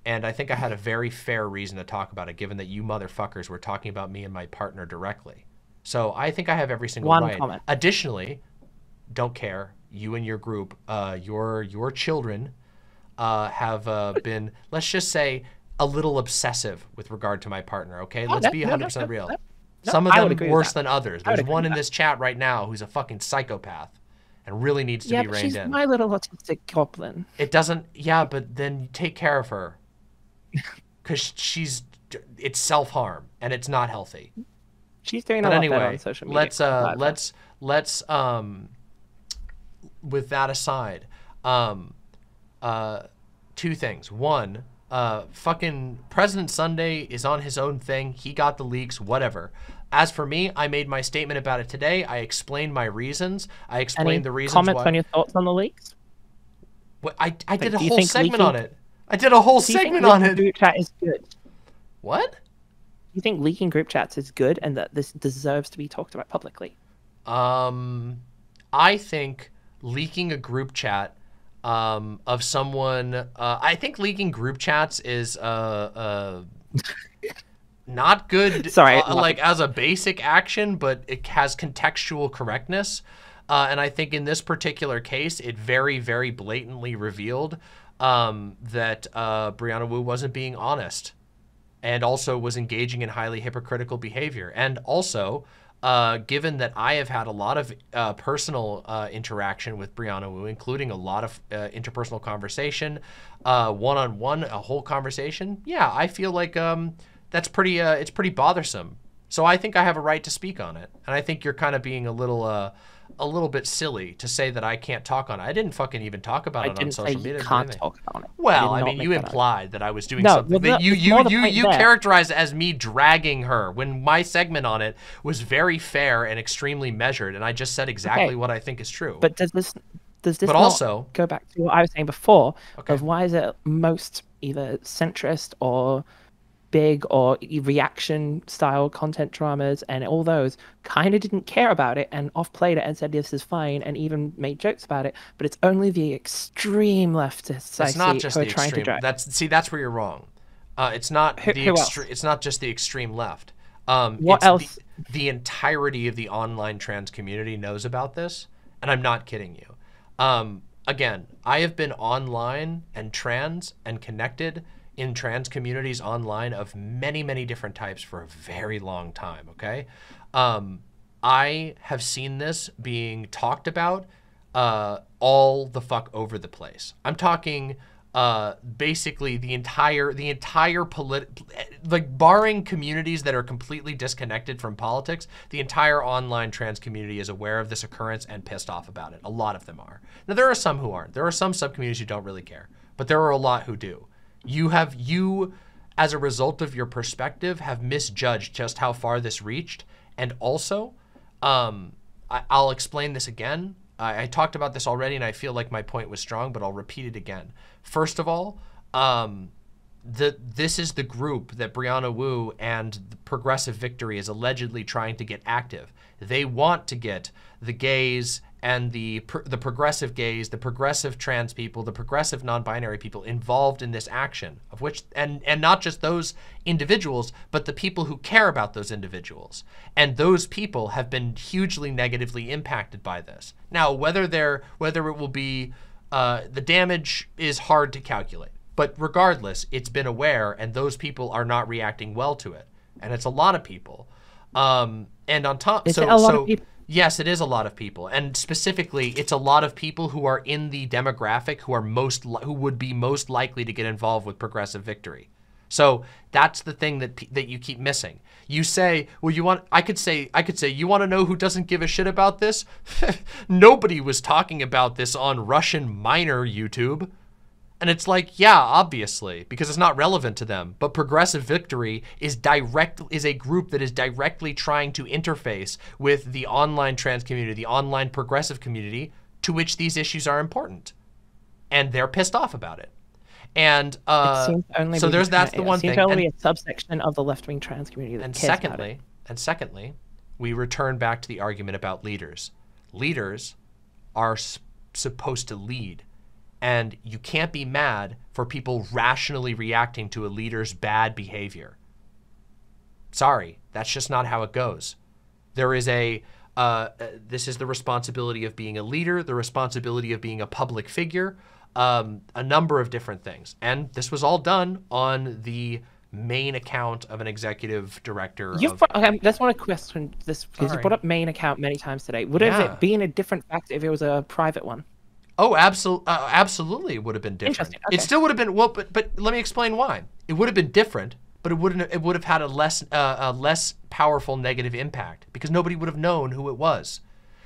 and I think I had a very fair reason to talk about it, given that you motherfuckers were talking about me and my partner directly. So I think I have every single One right. comment. Additionally, don't care. You and your group, uh, your your children, uh, have uh, been, let's just say, a little obsessive with regard to my partner. Okay, let's no, be no, no, 100 percent no, real. no. No, Some of them worse than others. There's one in this chat right now who's a fucking psychopath, and really needs to Yeah, be but reined she's in. my little autistic goblin. It doesn't. Yeah, but then take care of her, because she's it's self harm and it's not healthy. She's doing a lot anyway, on social media. let's uh let's let's um with that aside, um uh two things. One, uh fucking President Sunday is on his own thing. He got the leaks, whatever. As for me, I made my statement about it today. I explained my reasons. I Any explained the reasons comments why. on your thoughts on the leaks? What- I I did a whole segment on it. I did a whole Do you think segment on it. Group chat is good. Do What? you think leaking group chats is good and that this deserves to be talked about publicly? Um, I think leaking a group chat um, of someone. Uh, I think leaking group chats is uh, uh, not good. Sorry, uh, like as a basic action, but it has contextual correctness. Uh, and I think in this particular case, it very, very blatantly revealed um, that uh, Brianna Wu wasn't being honest and also was engaging in highly hypocritical behavior. And also, uh, given that I have had a lot of uh, personal uh, interaction with Brianna Wu, including a lot of uh, interpersonal conversation, one on one, a whole conversation, yeah, I feel like um, that's pretty. Uh, it's pretty bothersome. So I think I have a right to speak on it, and I think you're kind of being a little. Uh, a little bit silly to say that I can't talk on it. I didn't fucking even talk about I it on social media. can't talk about it. I Well, did I mean, you that implied that I was doing No, something. well, that you you you you there. characterized it as me dragging her when my segment on it was very fair and extremely measured, and I just said exactly Okay. what I think is true. But does this does this But not also- go back to what I was saying before Okay. of why is it most either centrist or big or reaction style content dramas and all those kind of didn't care about it and off played it and said this is fine and even made jokes about it but it's only the extreme leftists I not see just who the are trying extreme. to drag That's see, that's where you're wrong. Uh, it's not Who- the who else? extre- It's not just the extreme left. Um, What it's else? The, the entirety of the online trans community knows about this, and I'm not kidding you. Um, again, I have been online and trans and connected in trans communities online of many, many different types for a very long time. Okay, um, I have seen this being talked about uh, all the fuck over the place. I'm talking uh, basically the entire the entire polit like barring communities that are completely disconnected from politics, the entire online trans community is aware of this occurrence and pissed off about it. A lot of them are. Now there are some who aren't. There are some subcommunities who don't really care, but there are a lot who do. You have you as a result of your perspective have misjudged just how far this reached and also um, I, I'll explain this again. I, I talked about this already, and I feel like my point was strong, but I'll repeat it again. First of all, um, the this is the group that Brianna Wu and Progressive Victory is allegedly trying to get active. They want to get the gays and the the progressive gays, the progressive trans people, the progressive non-binary people involved in this action, of which and and not just those individuals, but the people who care about those individuals. And those people have been hugely negatively impacted by this. Now, whether they're whether it will be uh, the damage is hard to calculate, but regardless, it's been aware, and those people are not reacting well to it, and it's a lot of people. Um, and on top, so, a lot so of people? Yes, it is a lot of people, and specifically, it's a lot of people who are in the demographic who are most who would be most likely to get involved with progressive victory. So that's the thing that that you keep missing. You say, "Well, you want." I could say, I could say, "You want to know who doesn't give a shit about this?" Nobody was talking about this on Russian minor YouTube. And it's like, yeah, obviously, because it's not relevant to them. But Progressive Victory is direct is a group that is directly trying to interface with the online trans community, the online progressive community, to which these issues are important. And they're pissed off about it. And uh, it only so there's that's the it one seems thing. only And- a subsection of the left-wing trans community and it. secondly, and secondly, we return back to the argument about leaders. Leaders are supposed to lead, and you can't be mad for people rationally reacting to a leader's bad behavior. Sorry, that's just not how it goes. There is a uh, uh, this is the responsibility of being a leader, the responsibility of being a public figure, um, a number of different things. And this was all done on the main account of an executive director. You've of, brought, okay, I just want to question this because you brought up main account many times today. Would have Yeah. it been a different fact if it was a private one? Oh, absolutely, uh, absolutely, it would have been different. Interesting, It still would have been well, but but let me explain why. It would have been different, but it wouldn't. It would have had a less uh, a less powerful negative impact because nobody would have known who it was.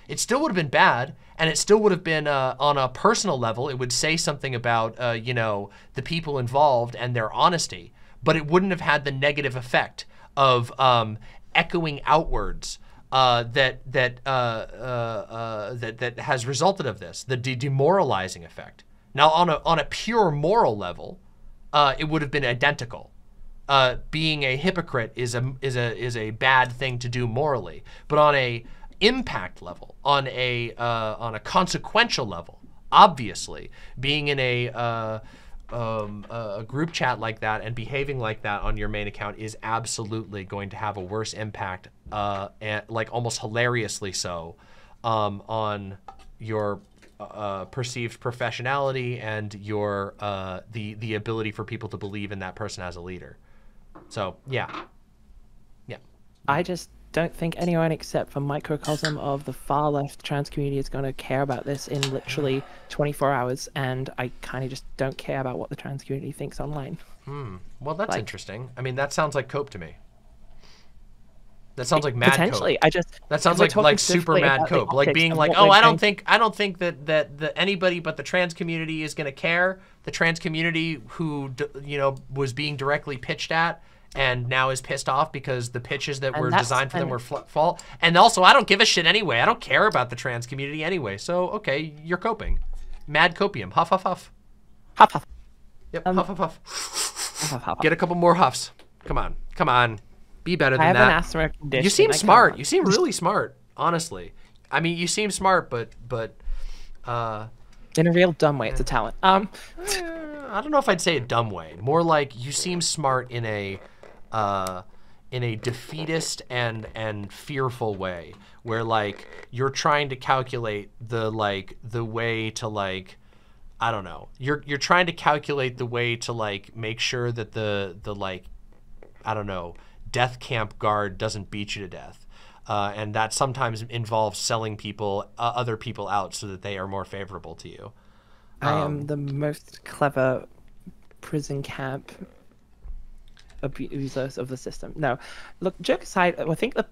It still would have been bad, and it still would have been uh, on a personal level. It would say something about uh, you know the people involved and their honesty, but it wouldn't have had the negative effect of um, echoing outwards uh, that that uh, uh, that that has resulted of this, the de- demoralizing effect. Now, on a on a pure moral level, it would have been identical. Being a hypocrite is a is a is a bad thing to do morally, but on a impact level, on a on a consequential level, obviously, being in a um, a group chat like that and behaving like that on your main account is absolutely going to have a worse impact, uh, and like almost hilariously so, um, on your uh, perceived professionality and your uh, the the ability for people to believe in that person as a leader. So yeah, yeah. I just don't think anyone except for microcosm of the far left trans community is going to care about this in literally 24 hours, and I kind of just don't care about what the trans community thinks online. hmm Well, that's Like- interesting. I mean, that sounds like cope to me. That sounds like mad Potentially, cope. I just That sounds like like super mad cope, like being like, oh, I don't think I don't think that that that anybody but the trans community is going to care. The trans community who d- you know was being directly pitched at and now is pissed off because the pitches that And were designed for them were fl- fault. And also, I don't give a shit anyway. I don't care about the trans community anyway. So okay, you're coping. Mad copium. Huff huff huff. Huff, huff, Yep. Um, huff huff huff. huff, huff, huff. Get a couple more huffs. Come on. Come on. Be better than I have that. an asthma condition. You seem I smart. You seem really smart, honestly. I mean, you seem smart, but but uh, in a real dumb way. It's a talent. Um, eh, I don't know if I'd say a dumb way. More like you seem smart in a uh, in a defeatist and and fearful way, where like you're trying to calculate the like the way to like. I don't know. You're you're trying to calculate the way to like make sure that the the like I don't know, death camp guard doesn't beat you to death. Uh, and that sometimes involves selling people, uh, other people out so that they are more favorable to you. I Um, am the most clever prison camp abusers of the system. No, look, joke aside, I think the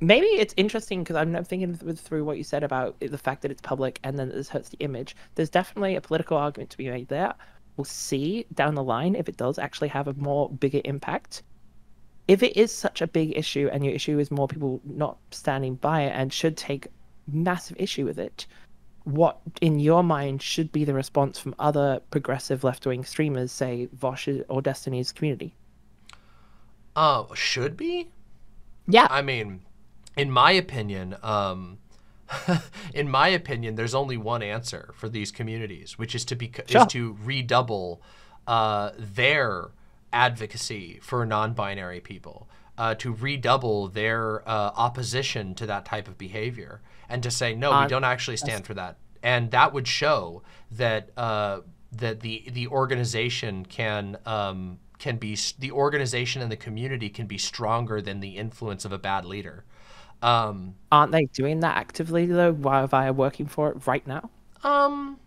maybe it's interesting because I'm I'm thinking through what you said about the fact that it's public and then this hurts the image. There's definitely a political argument to be made there. We'll see down the line if it does actually have a more bigger impact. If it is such a big issue and your issue is more people not standing by it and should take massive issue with it, what in your mind should be the response from other progressive left-wing streamers, say Vaush or Destiny's community? Uh, should be. Yeah. I mean, in my opinion, um, in my opinion, there's only one answer for these communities, which is to be Sure. is to redouble uh, their advocacy for non-binary people, uh, to redouble their uh, opposition to that type of behavior, and to say no, we Uh, don't actually stand for that, and that would show that uh, that the the organization can. Um, can be the organization and the community can be stronger than the influence of a bad leader. Um, Aren't they doing that actively though, while via working for it right now? Um,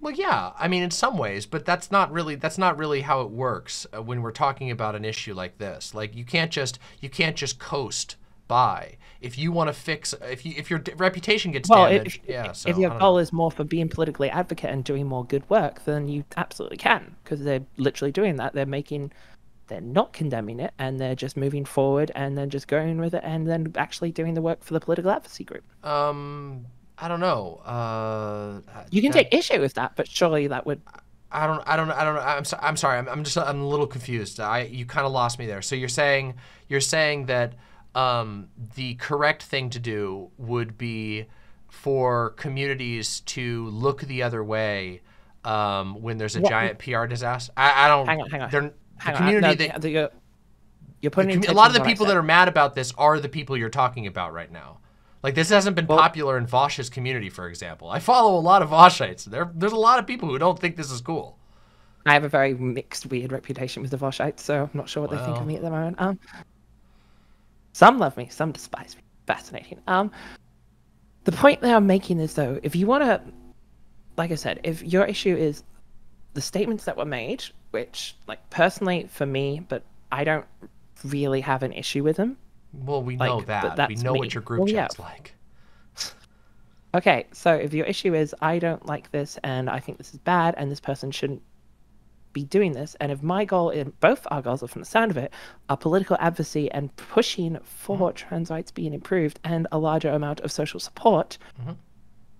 well, yeah. I mean, in some ways, but that's not really that's not really how it works uh, when we're talking about an issue like this. Like, you can't just you can't just coast by. If you want to fix, if you if your d- reputation gets Well, damaged, if, yeah. So if your goal know. is more for being politically advocate and doing more good work, then you absolutely can because they're literally doing that. They're making, they're not condemning it, and they're just moving forward and then just going with it, and then actually doing the work for the political advocacy group. um, I don't know. Uh, You can take issue with that, but surely that would. I don't, I don't, I don't know. I'm, so, I'm sorry. I'm, I'm just, I'm a little confused. I, you kind of lost me there. So you're saying, you're saying that um, the correct thing to do would be for communities to look the other way um, when there's a What- giant PR disaster. I, I don't. Hang on, hang on. They're, Hang the on, community no, that, the- you're, you're putting commu- a lot of the people that are mad about this are the people you're talking about right now. Like this hasn't been Well- popular in Vaush's community, for example. I follow a lot of Vaushites. There, there's a lot of people who don't think this is cool. I have a very mixed, weird reputation with the Vaushites, so I'm not sure what they think of me at the moment. Um, some love me, some despise me. Fascinating. Um, the point that I'm making is though, if you want to, like I said, if your issue is the statements that were made, which, like, personally for me, but I don't really have an issue with them. Well, we know Like, but that. We know me. what your group Well, yeah. chat's like. Okay, so if your issue is I don't like this and I think this is bad and this person shouldn't be doing this, and if my goal in both our goals are from the sound of it are political advocacy and pushing for mm-hmm. trans rights being improved and a larger amount of social support, mm-hmm.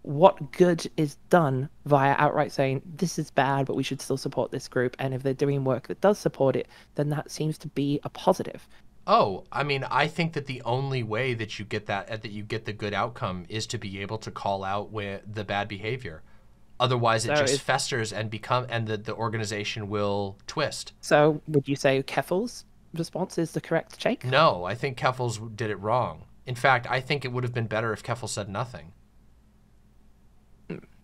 what good is done via outright saying this is bad but we should still support this group and if they're doing work that does support it, then that seems to be a positive. Oh, I mean, I think that the only way that you get that that you get the good outcome is to be able to call out where the bad behavior. Otherwise, it So just festers and become and the, the organization will twist. So would you say Keffals' response is the correct take? No, I think Keffals did it wrong. In fact, I think it would have been better if Keffel said nothing.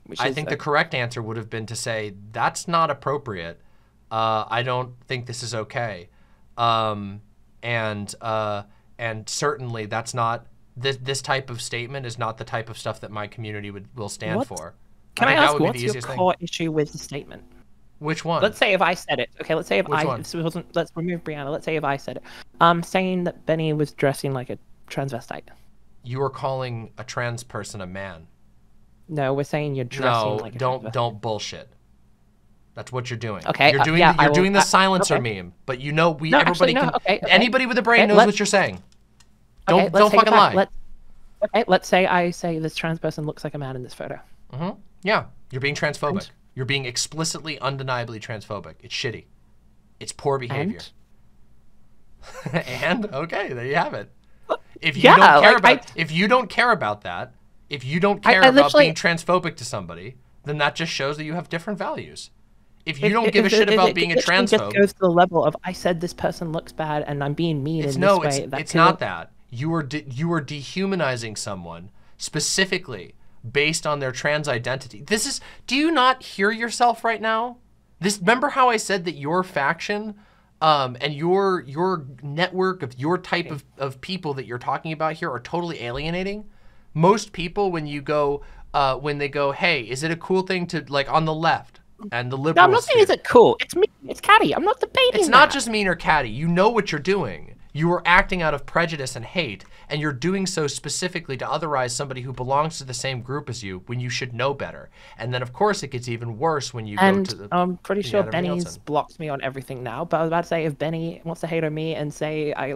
Which I think a- the correct answer would have been to say that's not appropriate. Uh, I don't think this is okay, um, and uh, and certainly that's not this this type of statement is not the type of stuff that my community would will stand What? for. Can I, that ask what's your easiest thing. core issue with the statement? Which one? Let's say if I said it. Okay, let's say if Which I one? wasn't. Let's remove Brianna. Let's say if I said it. Um, saying that Benny was dressing like a transvestite. you are calling a trans person a man. No, we're saying you're dressing No, like a don't transvestite. don't bullshit. That's what you're doing. Okay, you're uh, doing yeah, the, you're will- doing the I- silencer okay. meme, but you know we No, everybody actually, no, can okay, okay. anybody with a brain knows what you're saying. Don't don't fucking lie. Let's, okay, let's say I say this trans person looks like a man in this photo. Mm -hmm. Yeah, you're being transphobic. You're being explicitly, undeniably transphobic. It's shitty. It's poor behavior. And And, okay, there you have it. If you Yeah, don't care like, about I- if you don't care about that, if you don't care I about being transphobic to somebody, then that just shows that you have different values. If you if- don't if- give a shit about being a transphobe, just goes to the level of I said this person looks bad and I'm being mean It's in no, this it's, way. that it's not that. You are you are dehumanizing someone specifically based on their trans identity. This is do you not hear yourself right now? This remember how I said that your faction um, and your your network of your type of, of people that you're talking about here are totally alienating. Most people when you go uh, when they go, hey, is it a cool thing to like on the left and the liberals? No, I'm not saying is it cool. It's me. It's catty. I'm not debating. it's not that. just mean or catty. You know what you're doing. You are acting out of prejudice and hate, and you're doing so specifically to otherize somebody who belongs to the same group as you when you should know better. And then, of course, it gets even worse when you And go to the. I'm pretty sure Benny's blocked me on everything now. But I was about to say, if Benny wants to hate on me and say I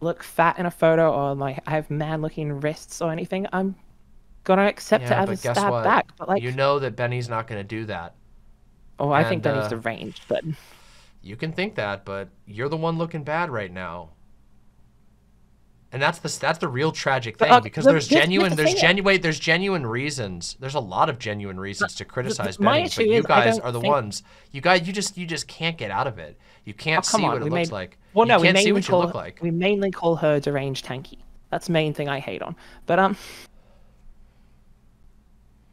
look fat in a photo or like I have man-looking wrists or anything, I'm gonna accept Yeah, it as a stab what? back. But like, you know that Benny's not going to do that. Oh, I think and, Benny's uh, deranged, but You can think that, but you're the one looking bad right now. And that's the that's the real tragic thing uh, because the- there's here's- here's genuine the there's genuine there's genuine reasons. There's a lot of genuine reasons to criticize Benny, but you guys are the think- ones. You guys you just you just can't get out of it. You can't Oh, see on, what it we looks made- like. well, you no, we can't see mainly what you call look like. we mainly call her deranged tankie. That's the main thing I hate on. But um,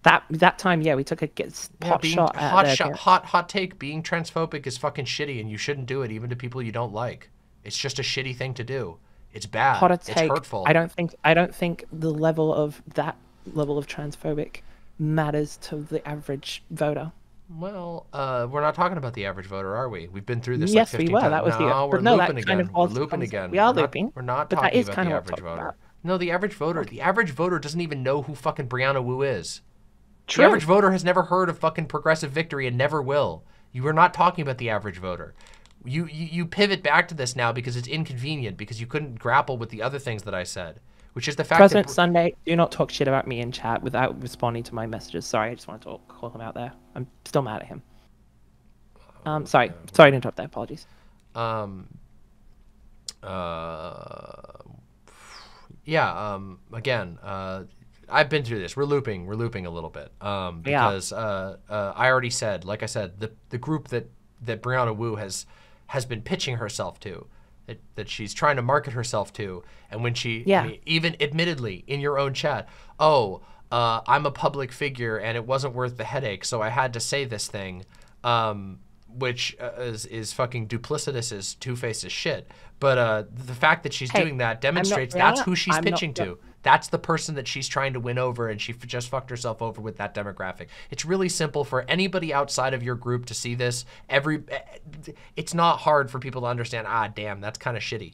that that time, yeah, we took a get, Yeah, being- shot hot shot, parents. hot hot take. Being transphobic is fucking shitty, and you shouldn't do it even to people you don't like. It's just a shitty thing to do. It's bad. It's take. hurtful. I don't think I don't think the level of that level of transphobic matters to the average voter. Well, uh, we're not talking about the average voter, are we? We've been through this. Yes, like we were. Times. That was the- no, but we're no, looping kind again. of We're looping again. we are We're not- We're not talking about kind the average voter. about. No, the average voter. The average voter doesn't even know who fucking Brianna Wu is. True. The average voter has never heard of fucking progressive victory and never will. You are not talking about the average voter. You, you you pivot back to this now because it's inconvenient because you couldn't grapple with the other things that I said, which is the fact President that Sunday, do not talk shit about me in chat without responding to my messages. Sorry, I just wanted to call him out there. I'm still mad at him. Um, sorry, sorry to interrupt. There, apologies. um uh yeah um again uh I've been through this. We're looping. We're looping a little bit um, Yeah. because uh, uh, I already said, like I said, the the group that that Brianna Wu has has been pitching herself to, that, that she's trying to market herself to, and when she, I mean, even admittedly in your own chat, oh, uh, I'm a public figure and it wasn't worth the headache, so I had to say this thing. Um, which uh, is is fucking duplicitous as two faced as shit. But uh, the fact that she's Hey, doing that demonstrates that's who she's I'm pitching Bri- to. That's the person that she's trying to win over, and she f- just fucked herself over with that demographic. It's really simple for anybody outside of your group to see this. Every, eh, it's not hard for people to understand. Ah, damn, that's kind of shitty.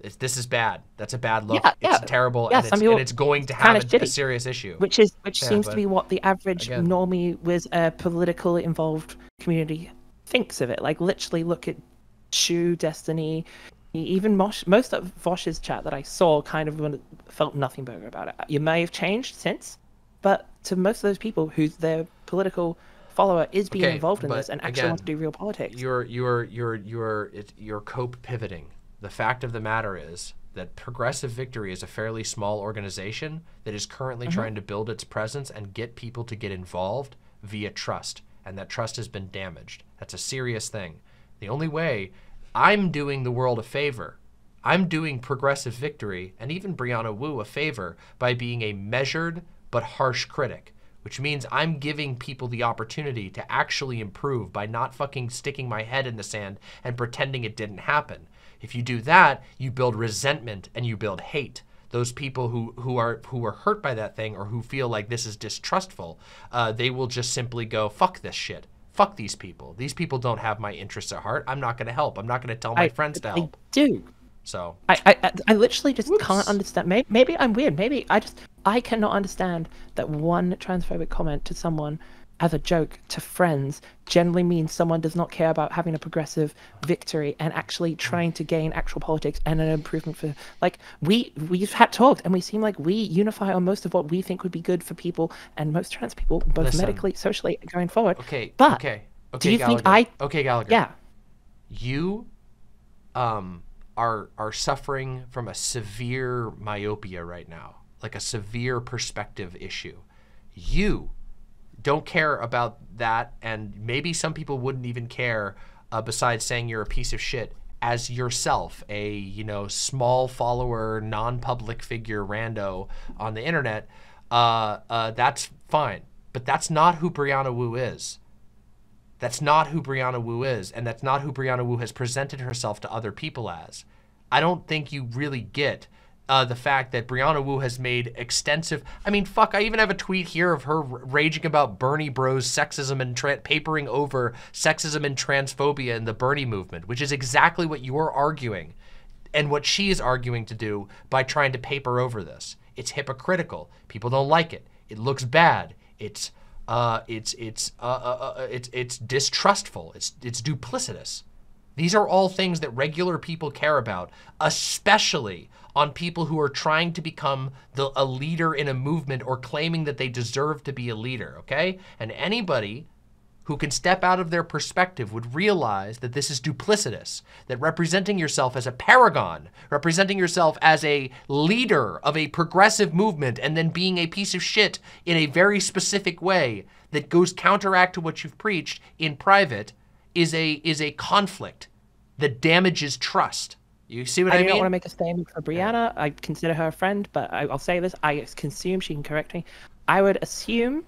It's, this is bad. That's a bad look. Yeah, it's yeah. terrible, Yeah, and, it's, and it's going to it's have a, a serious issue. Which is which seems to be what the average again- normie with a politically involved community thinks of it. Like literally, look at Shoe, Destiny, even Mosh. Most of Vaush's chat that I saw kind of felt nothing better about it. You may have changed since, but to most of those people whose their political follower is being Okay, involved in this and actually wants to do real politics. you're you're you're you're it, you're cope pivoting. The fact of the matter is that Progressive Victory is a fairly small organization that is currently Mm-hmm. trying to build its presence and get people to get involved via trust, and that trust has been damaged. That's a serious thing. The only way I'm doing the world a favor. I'm doing Progressive Victory and even Brianna Wu a favor by being a measured but harsh critic which means I'm giving people the opportunity to actually improve by not fucking sticking my head in the sand and pretending it didn't happen. If you do that, you build resentment and you build hate. Those people who, who are who are hurt by that thing or who feel like this is distrustful, uh, they will just simply go fuck this shit. Fuck these people. These people don't have my interests at heart. I'm not going to help. I'm not going to tell my I, friends to I help. do. So I, I, I- I literally just Whoops. can't understand. Maybe, maybe I'm weird. Maybe I just I cannot understand that one transphobic comment to someone as a joke to friends generally means someone does not care about having a progressive victory and actually trying to gain actual politics and an improvement for like we we've had talked and we seem like we unify on most of what we think would be good for people and most trans people both Listen. medically socially going forward okay, but okay, okay. do you think I- Okay, Gallagher. yeah you um are are suffering from a severe myopia right now like a severe perspective issue you don't care about that and maybe some people wouldn't even care uh, besides saying you're a piece of shit as yourself a you know small follower non-public figure rando on the internet uh, uh, that's fine but that's not who brianna wu is that's not who Brianna Wu is, and that's not who Brianna Wu has presented herself to other people as. I don't think you really get uh, the fact that Brianna Wu has made extensive. I mean, fuck, I even have a tweet here of her raging about Bernie Bros sexism and papering over sexism and transphobia in the Bernie movement, which is exactly what you're arguing and what she is arguing to do by trying to paper over this. It's hypocritical. People don't like it. It looks bad. It's uh, it's it's uh, uh, uh, it's it's distrustful. It's it's duplicitous. These are all things that regular people care about, especially on people who are trying to become the a leader in a movement or claiming that they deserve to be a leader, okay? And anybody who can step out of their perspective would realize that this is duplicitous, that representing yourself as a paragon, representing yourself as a leader of a progressive movement, and then being a piece of shit in a very specific way that goes counteract to what you've preached in private is a is a conflict that damages trust. You see what I, I do mean? not want to make a statement for Brianna. I consider her a friend, but I, I'll say this: I consume. She can correct me. I would assume,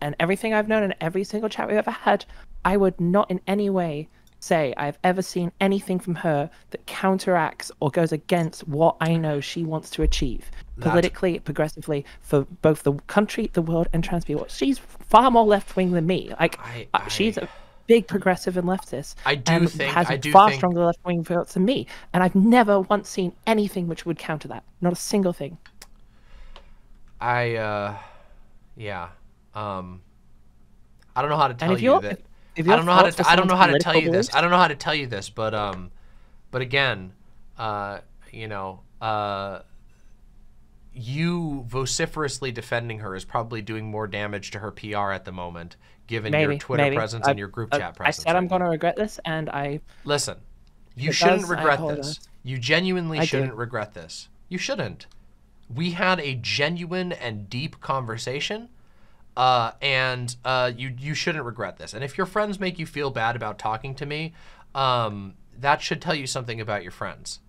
and everything I've known in every single chat we've ever had, I would not in any way say I've ever seen anything from her that counteracts or goes against what I know she wants to achieve That- politically, progressively, for both the country, the world, and trans people. She's far more left wing than me. Like I- uh, she's I- a big progressive and leftist. I do and think- has I do far think- stronger left wing votes than me, and I've never once seen anything which would counter that. Not a single thing. I uh yeah. Um I don't know how to tell you that if- if I don't know how to. I don't know how to tell you this. I don't know how to tell you this, but um but again, uh you know, uh you vociferously defending her is probably doing more damage to her PR at the moment, given your Twitter maybe. presence I- and your group I- chat presence. I said I'm going to regret this, and I Listen, you shouldn't does, regret this. You genuinely I shouldn't regret this. You shouldn't. We had a genuine and deep conversation, uh, and uh, you you shouldn't regret this. And if your friends make you feel bad about talking to me, um, that should tell you something about your friends.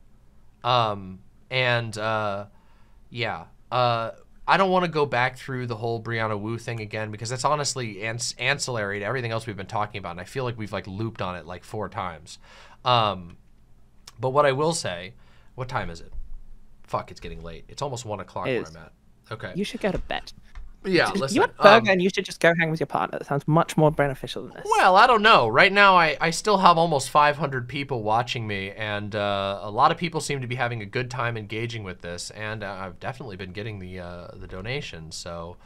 Um, and uh, yeah, uh, I don't want to go back through the whole Brianna Wu thing again because that's honestly ans- ancillary to everything else we've been talking about, and I feel like we've like looped on it like four times. Um, but what I will say, what time is it? Fuck, it's getting late. It's almost one o'clock It where is. I'm at. Okay. you should go to bed. Yeah, listen. you want a burger, um, and you should just go hang with your partner. That sounds much more beneficial than this. Well, I don't know. Right now, I, I still have almost 500 people watching me, and uh, a lot of people seem to be having a good time engaging with this. And uh, I've definitely been getting the uh, the donations. So,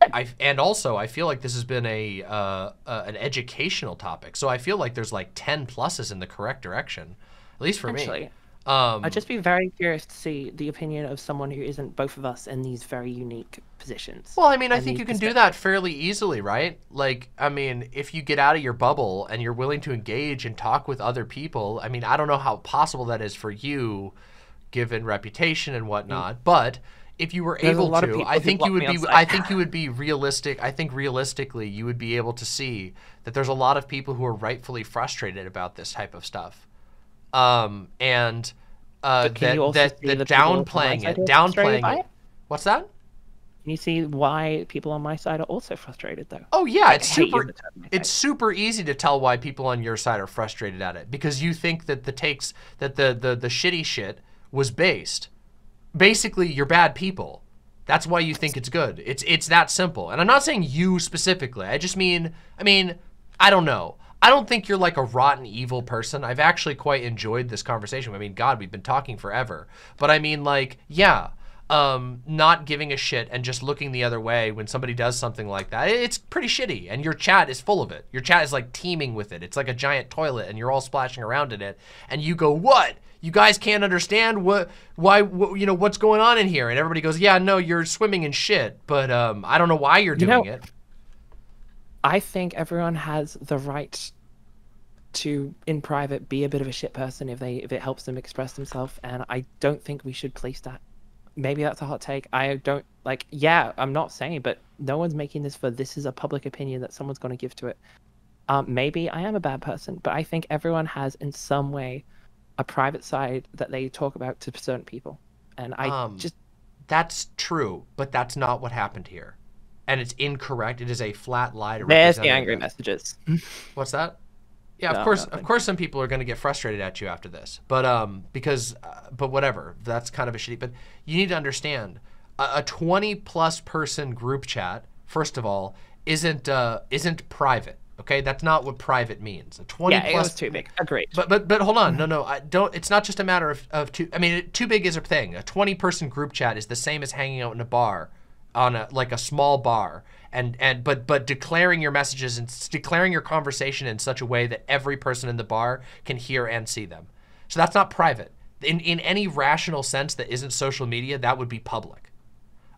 I and also I feel like this has been a uh, uh, an educational topic. So I feel like there's like 10 pluses in the correct direction, at least for me. Um, I'd just be very curious to see the opinion of someone who isn't both of us in these very unique positions. Well, I mean, I think you can do that fairly easily, right? Like, I mean, if you get out of your bubble and you're willing to engage and talk with other people, I mean, I don't know how possible that is for you, given reputation and whatnot, but if you were There's able to, I think you would be. I think you would be realistic. I think realistically, you would be able to see that there's a lot of people who are rightfully frustrated about this type of stuff, um, and uh, that that, the my downplaying it, who are frustrated by downplaying it. What's that? Can you see why people on my side are also frustrated, though? Oh yeah, it's super. term It's super easy to tell why people on your side are frustrated at it because you think that the takes that the the the shitty shit was based. Basically, you're bad people. That's why you think it's good. It's it's that simple. And I'm not saying you specifically. I just mean I mean I don't know. I don't think you're like a rotten evil person. I've actually quite enjoyed this conversation. I mean, God, we've been talking forever. But I mean, like, yeah, um, not giving a shit and just looking the other way when somebody does something like that. It's pretty shitty. And your chat is full of it. Your chat is like teeming with it. It's like a giant toilet and you're all splashing around in it. And you go, what? You guys can't understand what, why, what, you know, what's going on in here. And everybody goes, yeah, no, you're swimming in shit. But um, I don't know why you're You doing know- it. I think everyone has the right to, in private, be a bit of a shit person if they if it helps them express themselves, and I don't think we should police that. Maybe that's a hot take. I don't like. Yeah, I'm not saying, but no one's making this for this is a public opinion that someone's going to give to it. Um, maybe I am a bad person, but I think everyone has, in some way, a private side that they talk about to certain people, and I Um, just That's true, but that's not what happened here. And it's incorrect. It is a flat lie to there's the angry messages. What's that? Yeah, of No, course, of course, some people are going to get frustrated at you after this, but um, because, uh, but whatever, that's kind of a shitty. But you need to understand, a, a twenty plus person group chat, first of all, isn't uh, isn't private. Okay, that's not what private means. A twenty Yeah, it plus was too big. Agreed. but but but hold on, no no, I don't. It's not just a matter of of two. I mean, too big is a thing. A twenty person group chat is the same as hanging out in a bar, on a like a small bar, and and but but declaring your messages and declaring your conversation in such a way that every person in the bar can hear and see them. So that's not private. In in any rational sense that isn't social media, that would be public.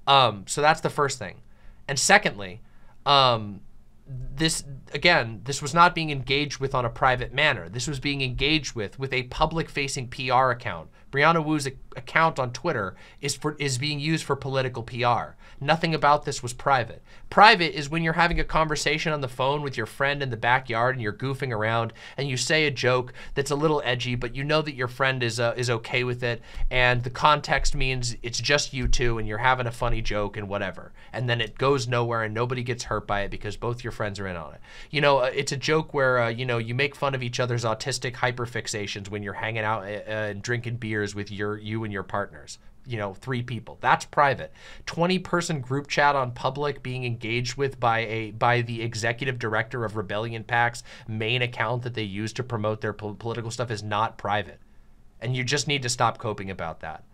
Um, so that's the first thing. And secondly, um, this again, this was not being engaged with on a private manner. This was being engaged with with a public-facing PR account. Brianna Wu's account on Twitter is for is being used for political PR. Nothing about this was private. Private is when you're having a conversation on the phone with your friend in the backyard and you're goofing around and you say a joke that's a little edgy, but you know that your friend is uh, is okay with it, and the context means it's just you two and you're having a funny joke and whatever, and then it goes nowhere and nobody gets hurt by it because both your friends are in on it. You know, uh, it's a joke where uh, you know you make fun of each other's autistic hyperfixations when you're hanging out uh, and drinking with your you and your partners you know three people. That's private. 20 person group chat on public being engaged with by a by the executive director of rebellion PAC's main account that they use to promote their po- political stuff is not private. And you just need to stop coping about that.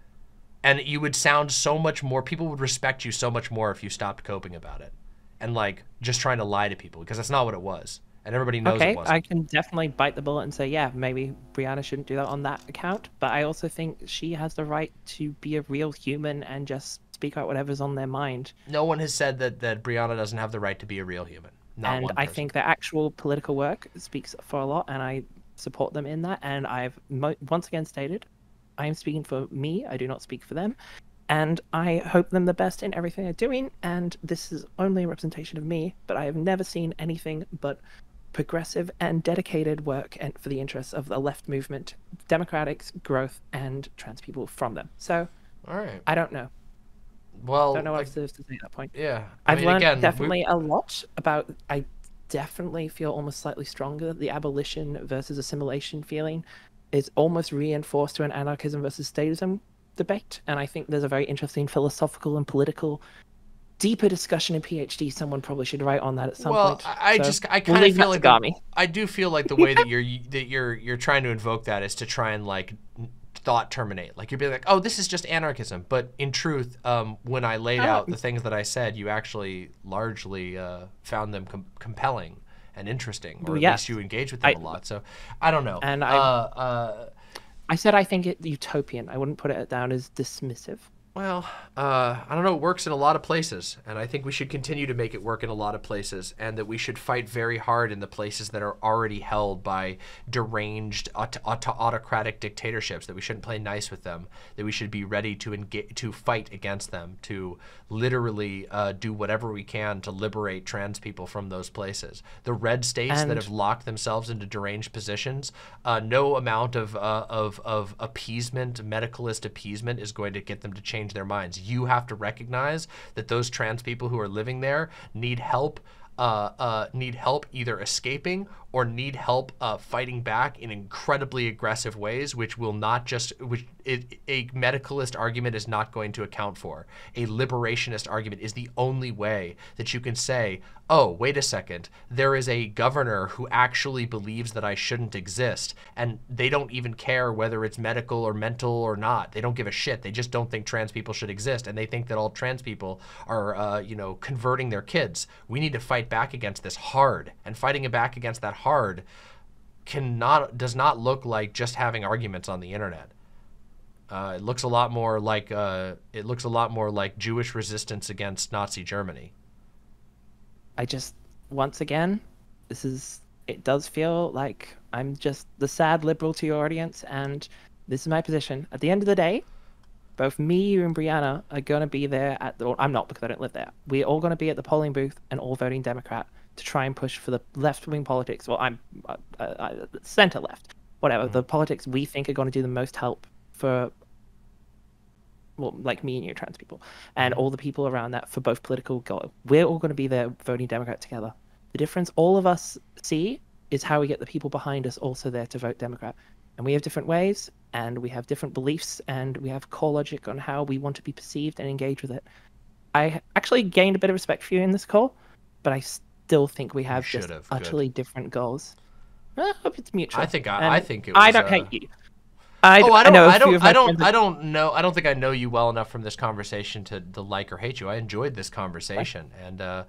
And you would sound so much more people would respect you so much more if you stopped coping about it and like just trying to lie to people because that's not what it was and everybody knows okay. I can definitely bite the bullet and say, yeah, maybe Brianna shouldn't do that on that account. But I also think she has the right to be a real human and just speak out whatever's on their mind. No one has said that that Brianna doesn't have the right to be a real human. Not and I think their actual political work speaks for a lot, and I support them in that. And I've mo- once again stated, I am speaking for me. I do not speak for them. And I hope them the best in everything they're doing. And this is only a representation of me, but I have never seen anything but progressive and dedicated work and for the interests of the left movement, democratics, growth, and trans people from them. So, all right, I don't know. Well, I don't know what else to say at that point. Yeah, I have mean, learned again, definitely we... a lot about. I definitely feel almost slightly stronger. The abolition versus assimilation feeling is almost reinforced to an anarchism versus statism debate, and I think there's a very interesting philosophical and political deeper discussion in PhD someone probably should write on that at some well, point. Well, I so just I kind of feel like the, I do feel like the way that you're that you're you're trying to invoke that is to try and like thought terminate. Like you'd be like, "Oh, this is just anarchism." But in truth, um, when I laid oh. out the things that I said, you actually largely uh, found them com- compelling and interesting, or yes. at least you engage with them I, a lot. So I don't know. And I, uh, uh, I said I think it utopian. I wouldn't put it down as dismissive. Well, uh, I don't know. It works in a lot of places, and I think we should continue to make it work in a lot of places, and that we should fight very hard in the places that are already held by deranged aut- aut- autocratic dictatorships. That we shouldn't play nice with them. That we should be ready to engage, to fight against them, to literally uh, do whatever we can to liberate trans people from those places. The red states and that have locked themselves into deranged positions, uh, no amount of, uh, of of appeasement, medicalist appeasement, is going to get them to change change their minds. You have to recognize that those trans people who are living there need help uh, uh, need help either escaping or need help uh, fighting back in incredibly aggressive ways, which will not just which it, a medicalist argument is not going to account for. A liberationist argument is the only way that you can say, "Oh, wait a second, there is a governor who actually believes that I shouldn't exist, and they don't even care whether it's medical or mental or not. They don't give a shit. They just don't think trans people should exist, and they think that all trans people are, uh, you know, converting their kids. We need to fight back against this hard, and fighting back against that hard cannot does not look like just having arguments on the internet. Uh, it looks a lot more like uh, it looks a lot more like Jewish resistance against Nazi Germany. I just once again, this is it does feel like I'm just the sad liberal to your audience, and this is my position. At the end of the day, both me, you, and Brianna are going to be there at the. I'm not because I don't live there. We're all going to be at the polling booth and all voting Democrat to try and push for the left wing politics. Well, I'm uh, uh, center left, whatever. Mm-hmm. The politics we think are going to do the most help for, well, like me and you, trans people, and mm-hmm. all the people around that for both political goal. We're all going to be there voting Democrat together. The difference all of us see is how we get the people behind us also there to vote Democrat. And we have different ways, and we have different beliefs, and we have core logic on how we want to be perceived and engage with it. I actually gained a bit of respect for you in this call, but I still think we have just have. utterly Good. different goals. I hope it's mutual. I think I, I think it was, I don't uh... hate you. I, oh, I don't. I, I don't. I don't. I don't know. I don't think I know you well enough from this conversation to, to like or hate you. I enjoyed this conversation, and uh,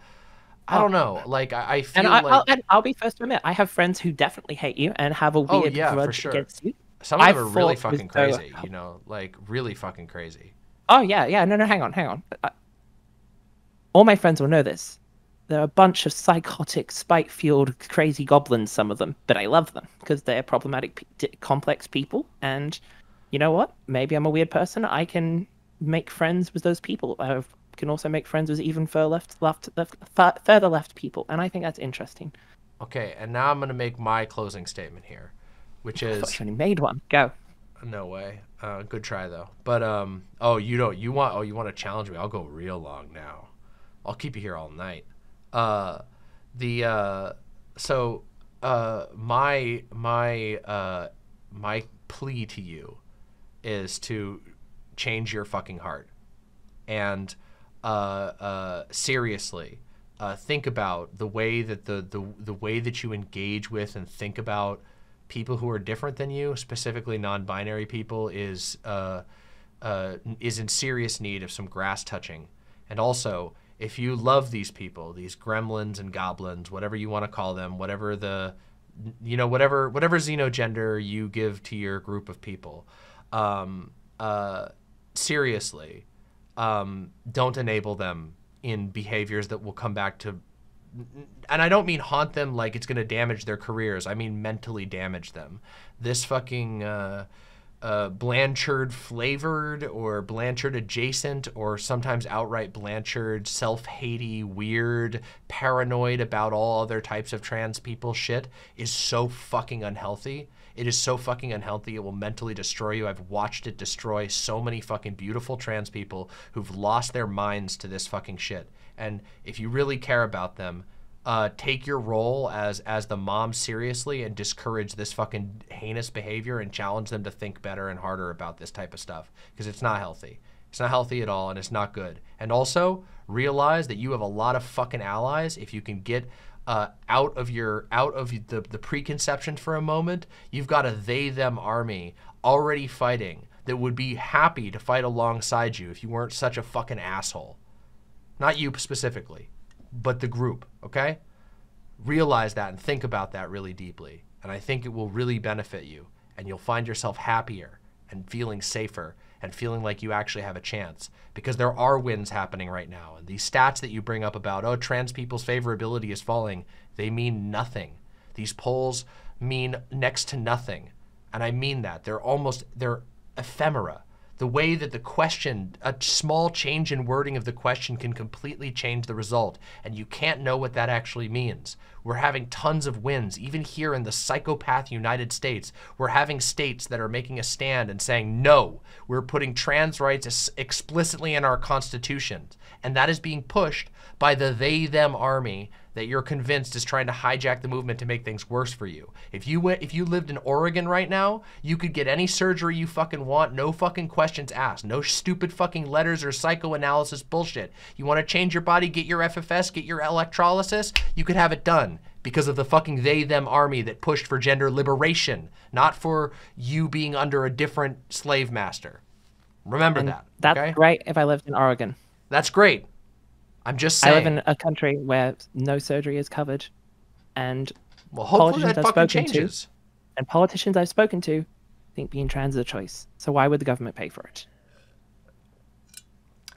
I don't know. Like I, I feel and I, like I'll, and I'll be first to admit I have friends who definitely hate you and have a oh, weird oh, yeah, grudge sure. against you. Some of them are really fucking so- crazy, you know, like really fucking crazy. Oh yeah, yeah. No, no. Hang on, hang on. I, all my friends will know this. They're a bunch of psychotic, spite-fueled, crazy goblins. Some of them, but I love them because they're problematic, complex people. And you know what? Maybe I'm a weird person. I can make friends with those people. I can also make friends with even further left, left, left, fur- further left people, and I think that's interesting. Okay, and now I'm gonna make my closing statement here, which is you only made one. Go. no way. Uh, good try though. But um, oh, you don't. You want? Oh, you want to challenge me? I'll go real long now. I'll keep you here all night. Uh, the uh, so uh, my my uh, my plea to you is to change your fucking heart and uh, uh, seriously uh, think about the way that the, the the way that you engage with and think about people who are different than you, specifically non-binary people, is uh, uh, is in serious need of some grass touching. And also, if you love these people, these gremlins and goblins, whatever you want to call them, whatever the you know whatever whatever xenogender you give to your group of people, um, uh, seriously, um, don't enable them in behaviors that will come back to and I don't mean haunt them like it's going to damage their careers. I mean mentally damage them. This fucking uh, uh, Blanchard flavored or Blanchard adjacent or sometimes outright Blanchard self hatey, weird, paranoid about all other types of trans people shit is so fucking unhealthy. It is so fucking unhealthy. It will mentally destroy you. I've watched it destroy so many fucking beautiful trans people who've lost their minds to this fucking shit. And if you really care about them, uh, take your role as as the mom seriously and discourage this fucking heinous behavior and challenge them to think better and harder about this type of stuff because it's not healthy. It's not healthy at all and it's not good. And also realize that you have a lot of fucking allies if you can get uh, out of your out of the the preconception for a moment. You've got a they them army already fighting that would be happy to fight alongside you if you weren't such a fucking asshole. Not you specifically, but the group, okay? Realize that and think about that really deeply. And I think it will really benefit you. And you'll find yourself happier and feeling safer and feeling like you actually have a chance because there are wins happening right now. And these stats that you bring up about, oh, trans people's favorability is falling, they mean nothing. These polls mean next to nothing. And I mean that. They're almost, they're ephemera the way that the question, a small change in wording of the question can completely change the result, and you can't know what that actually means. We're having tons of wins, even here in the psychopath United States. We're having states that are making a stand and saying, no, we're putting trans rights explicitly in our constitutions. And that is being pushed by the they them army that you're convinced is trying to hijack the movement to make things worse for you. If you went, if you lived in Oregon right now, you could get any surgery you fucking want, no fucking questions asked, no stupid fucking letters or psychoanalysis bullshit. You want to change your body, get your FFS, get your electrolysis, you could have it done because of the fucking they them army that pushed for gender liberation, not for you being under a different slave master. Remember And that. that's okay? great if I lived in Oregon. That's great. I'm just saying. I live in a country where no surgery is covered, and well, politicians I've spoken to- and politicians I've spoken to think being trans is a choice. So why would the government pay for it?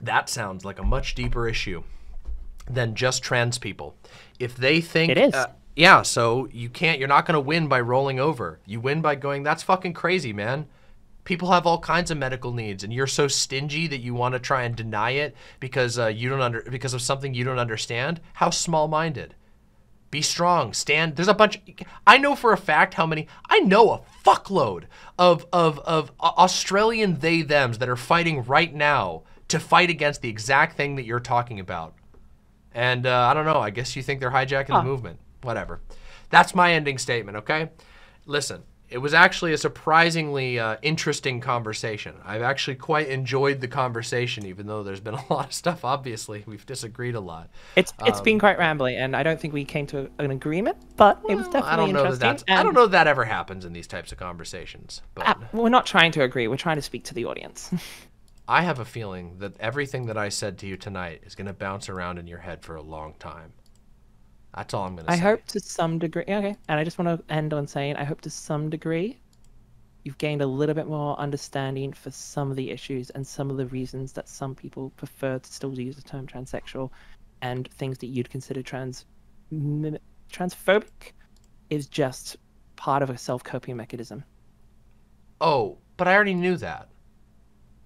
That sounds like a much deeper issue than just trans people. If they think It is. uh, yeah, so you can't you're not going to win by rolling over. You win by going that's fucking crazy, man. People have all kinds of medical needs and you're so stingy that you want to try and deny it because uh, you don't under because of something you don't understand. How small-minded. Be strong. Stand. There's a bunch. I know for a fact how many. I know a fuckload of of of Australian they them's that are fighting right now to fight against the exact thing that you're talking about. And uh, I don't know. I guess you think they're hijacking Huh. the movement. Whatever. That's my ending statement. Okay. Listen. It was actually a surprisingly uh, interesting conversation. I've actually quite enjoyed the conversation, even though there's been a lot of stuff. Obviously, we've disagreed a lot. It's it's Um, been quite rambly, and I don't think we came to an agreement, but it was Well, definitely I don't know that that's. I don't know that, ever happens in these types of conversations, but Ah, we're not trying to agree. We're trying to speak to the audience. I have a feeling that everything that I said to you tonight is going to bounce around in your head for a long time. That's all I'm going to say. I hope to some degree. Okay, and I just want to end on saying I hope to some degree you've gained a little bit more understanding for some of the issues and some of the reasons that some people prefer to still use the term transsexual and things that you'd consider trans transphobic is just part of a self-coping mechanism. Oh, but I already knew that.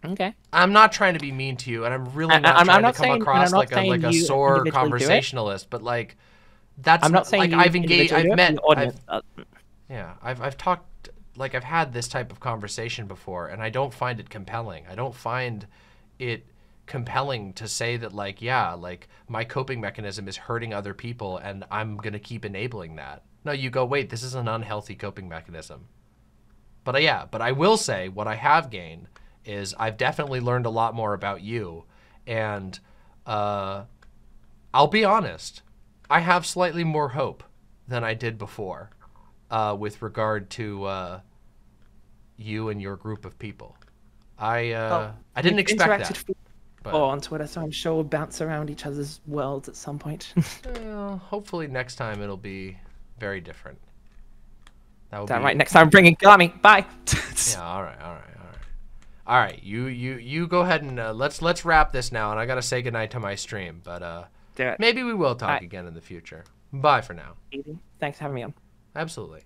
Okay. I'm not trying to be mean to you, and I'm really not I'm- trying I'm not to come saying- across like a like a sore individually do it. conversationalist. But like, that's I'm not saying like I've engaged, I've met, audience I've, yeah, I've I've talked like I've had this type of conversation before, and I don't find it compelling. I don't find it compelling to say that like yeah, like my coping mechanism is hurting other people, and I'm gonna keep enabling that. No, you go wait, this is an unhealthy coping mechanism. But uh, yeah, but I will say what I have gained is I've definitely learned a lot more about you, and uh, I'll be honest, I have slightly more hope than I did before uh, with regard to uh, you and your group of people. I uh, I didn't expect interacted that. But on Twitter, so I'm sure we'll bounce around each other's worlds at some point. well, hopefully next time it'll be very different. That would Damn be right, next time I'm bringing Gami. Bye. Yeah. All right. All right. All right. All right. You you you go ahead and uh, let's let's wrap this now. And I gotta say goodnight to my stream. But uh, Do it. maybe we will talk Alright. again in the future. Bye for now. Easy. Thanks for having me on. Absolutely.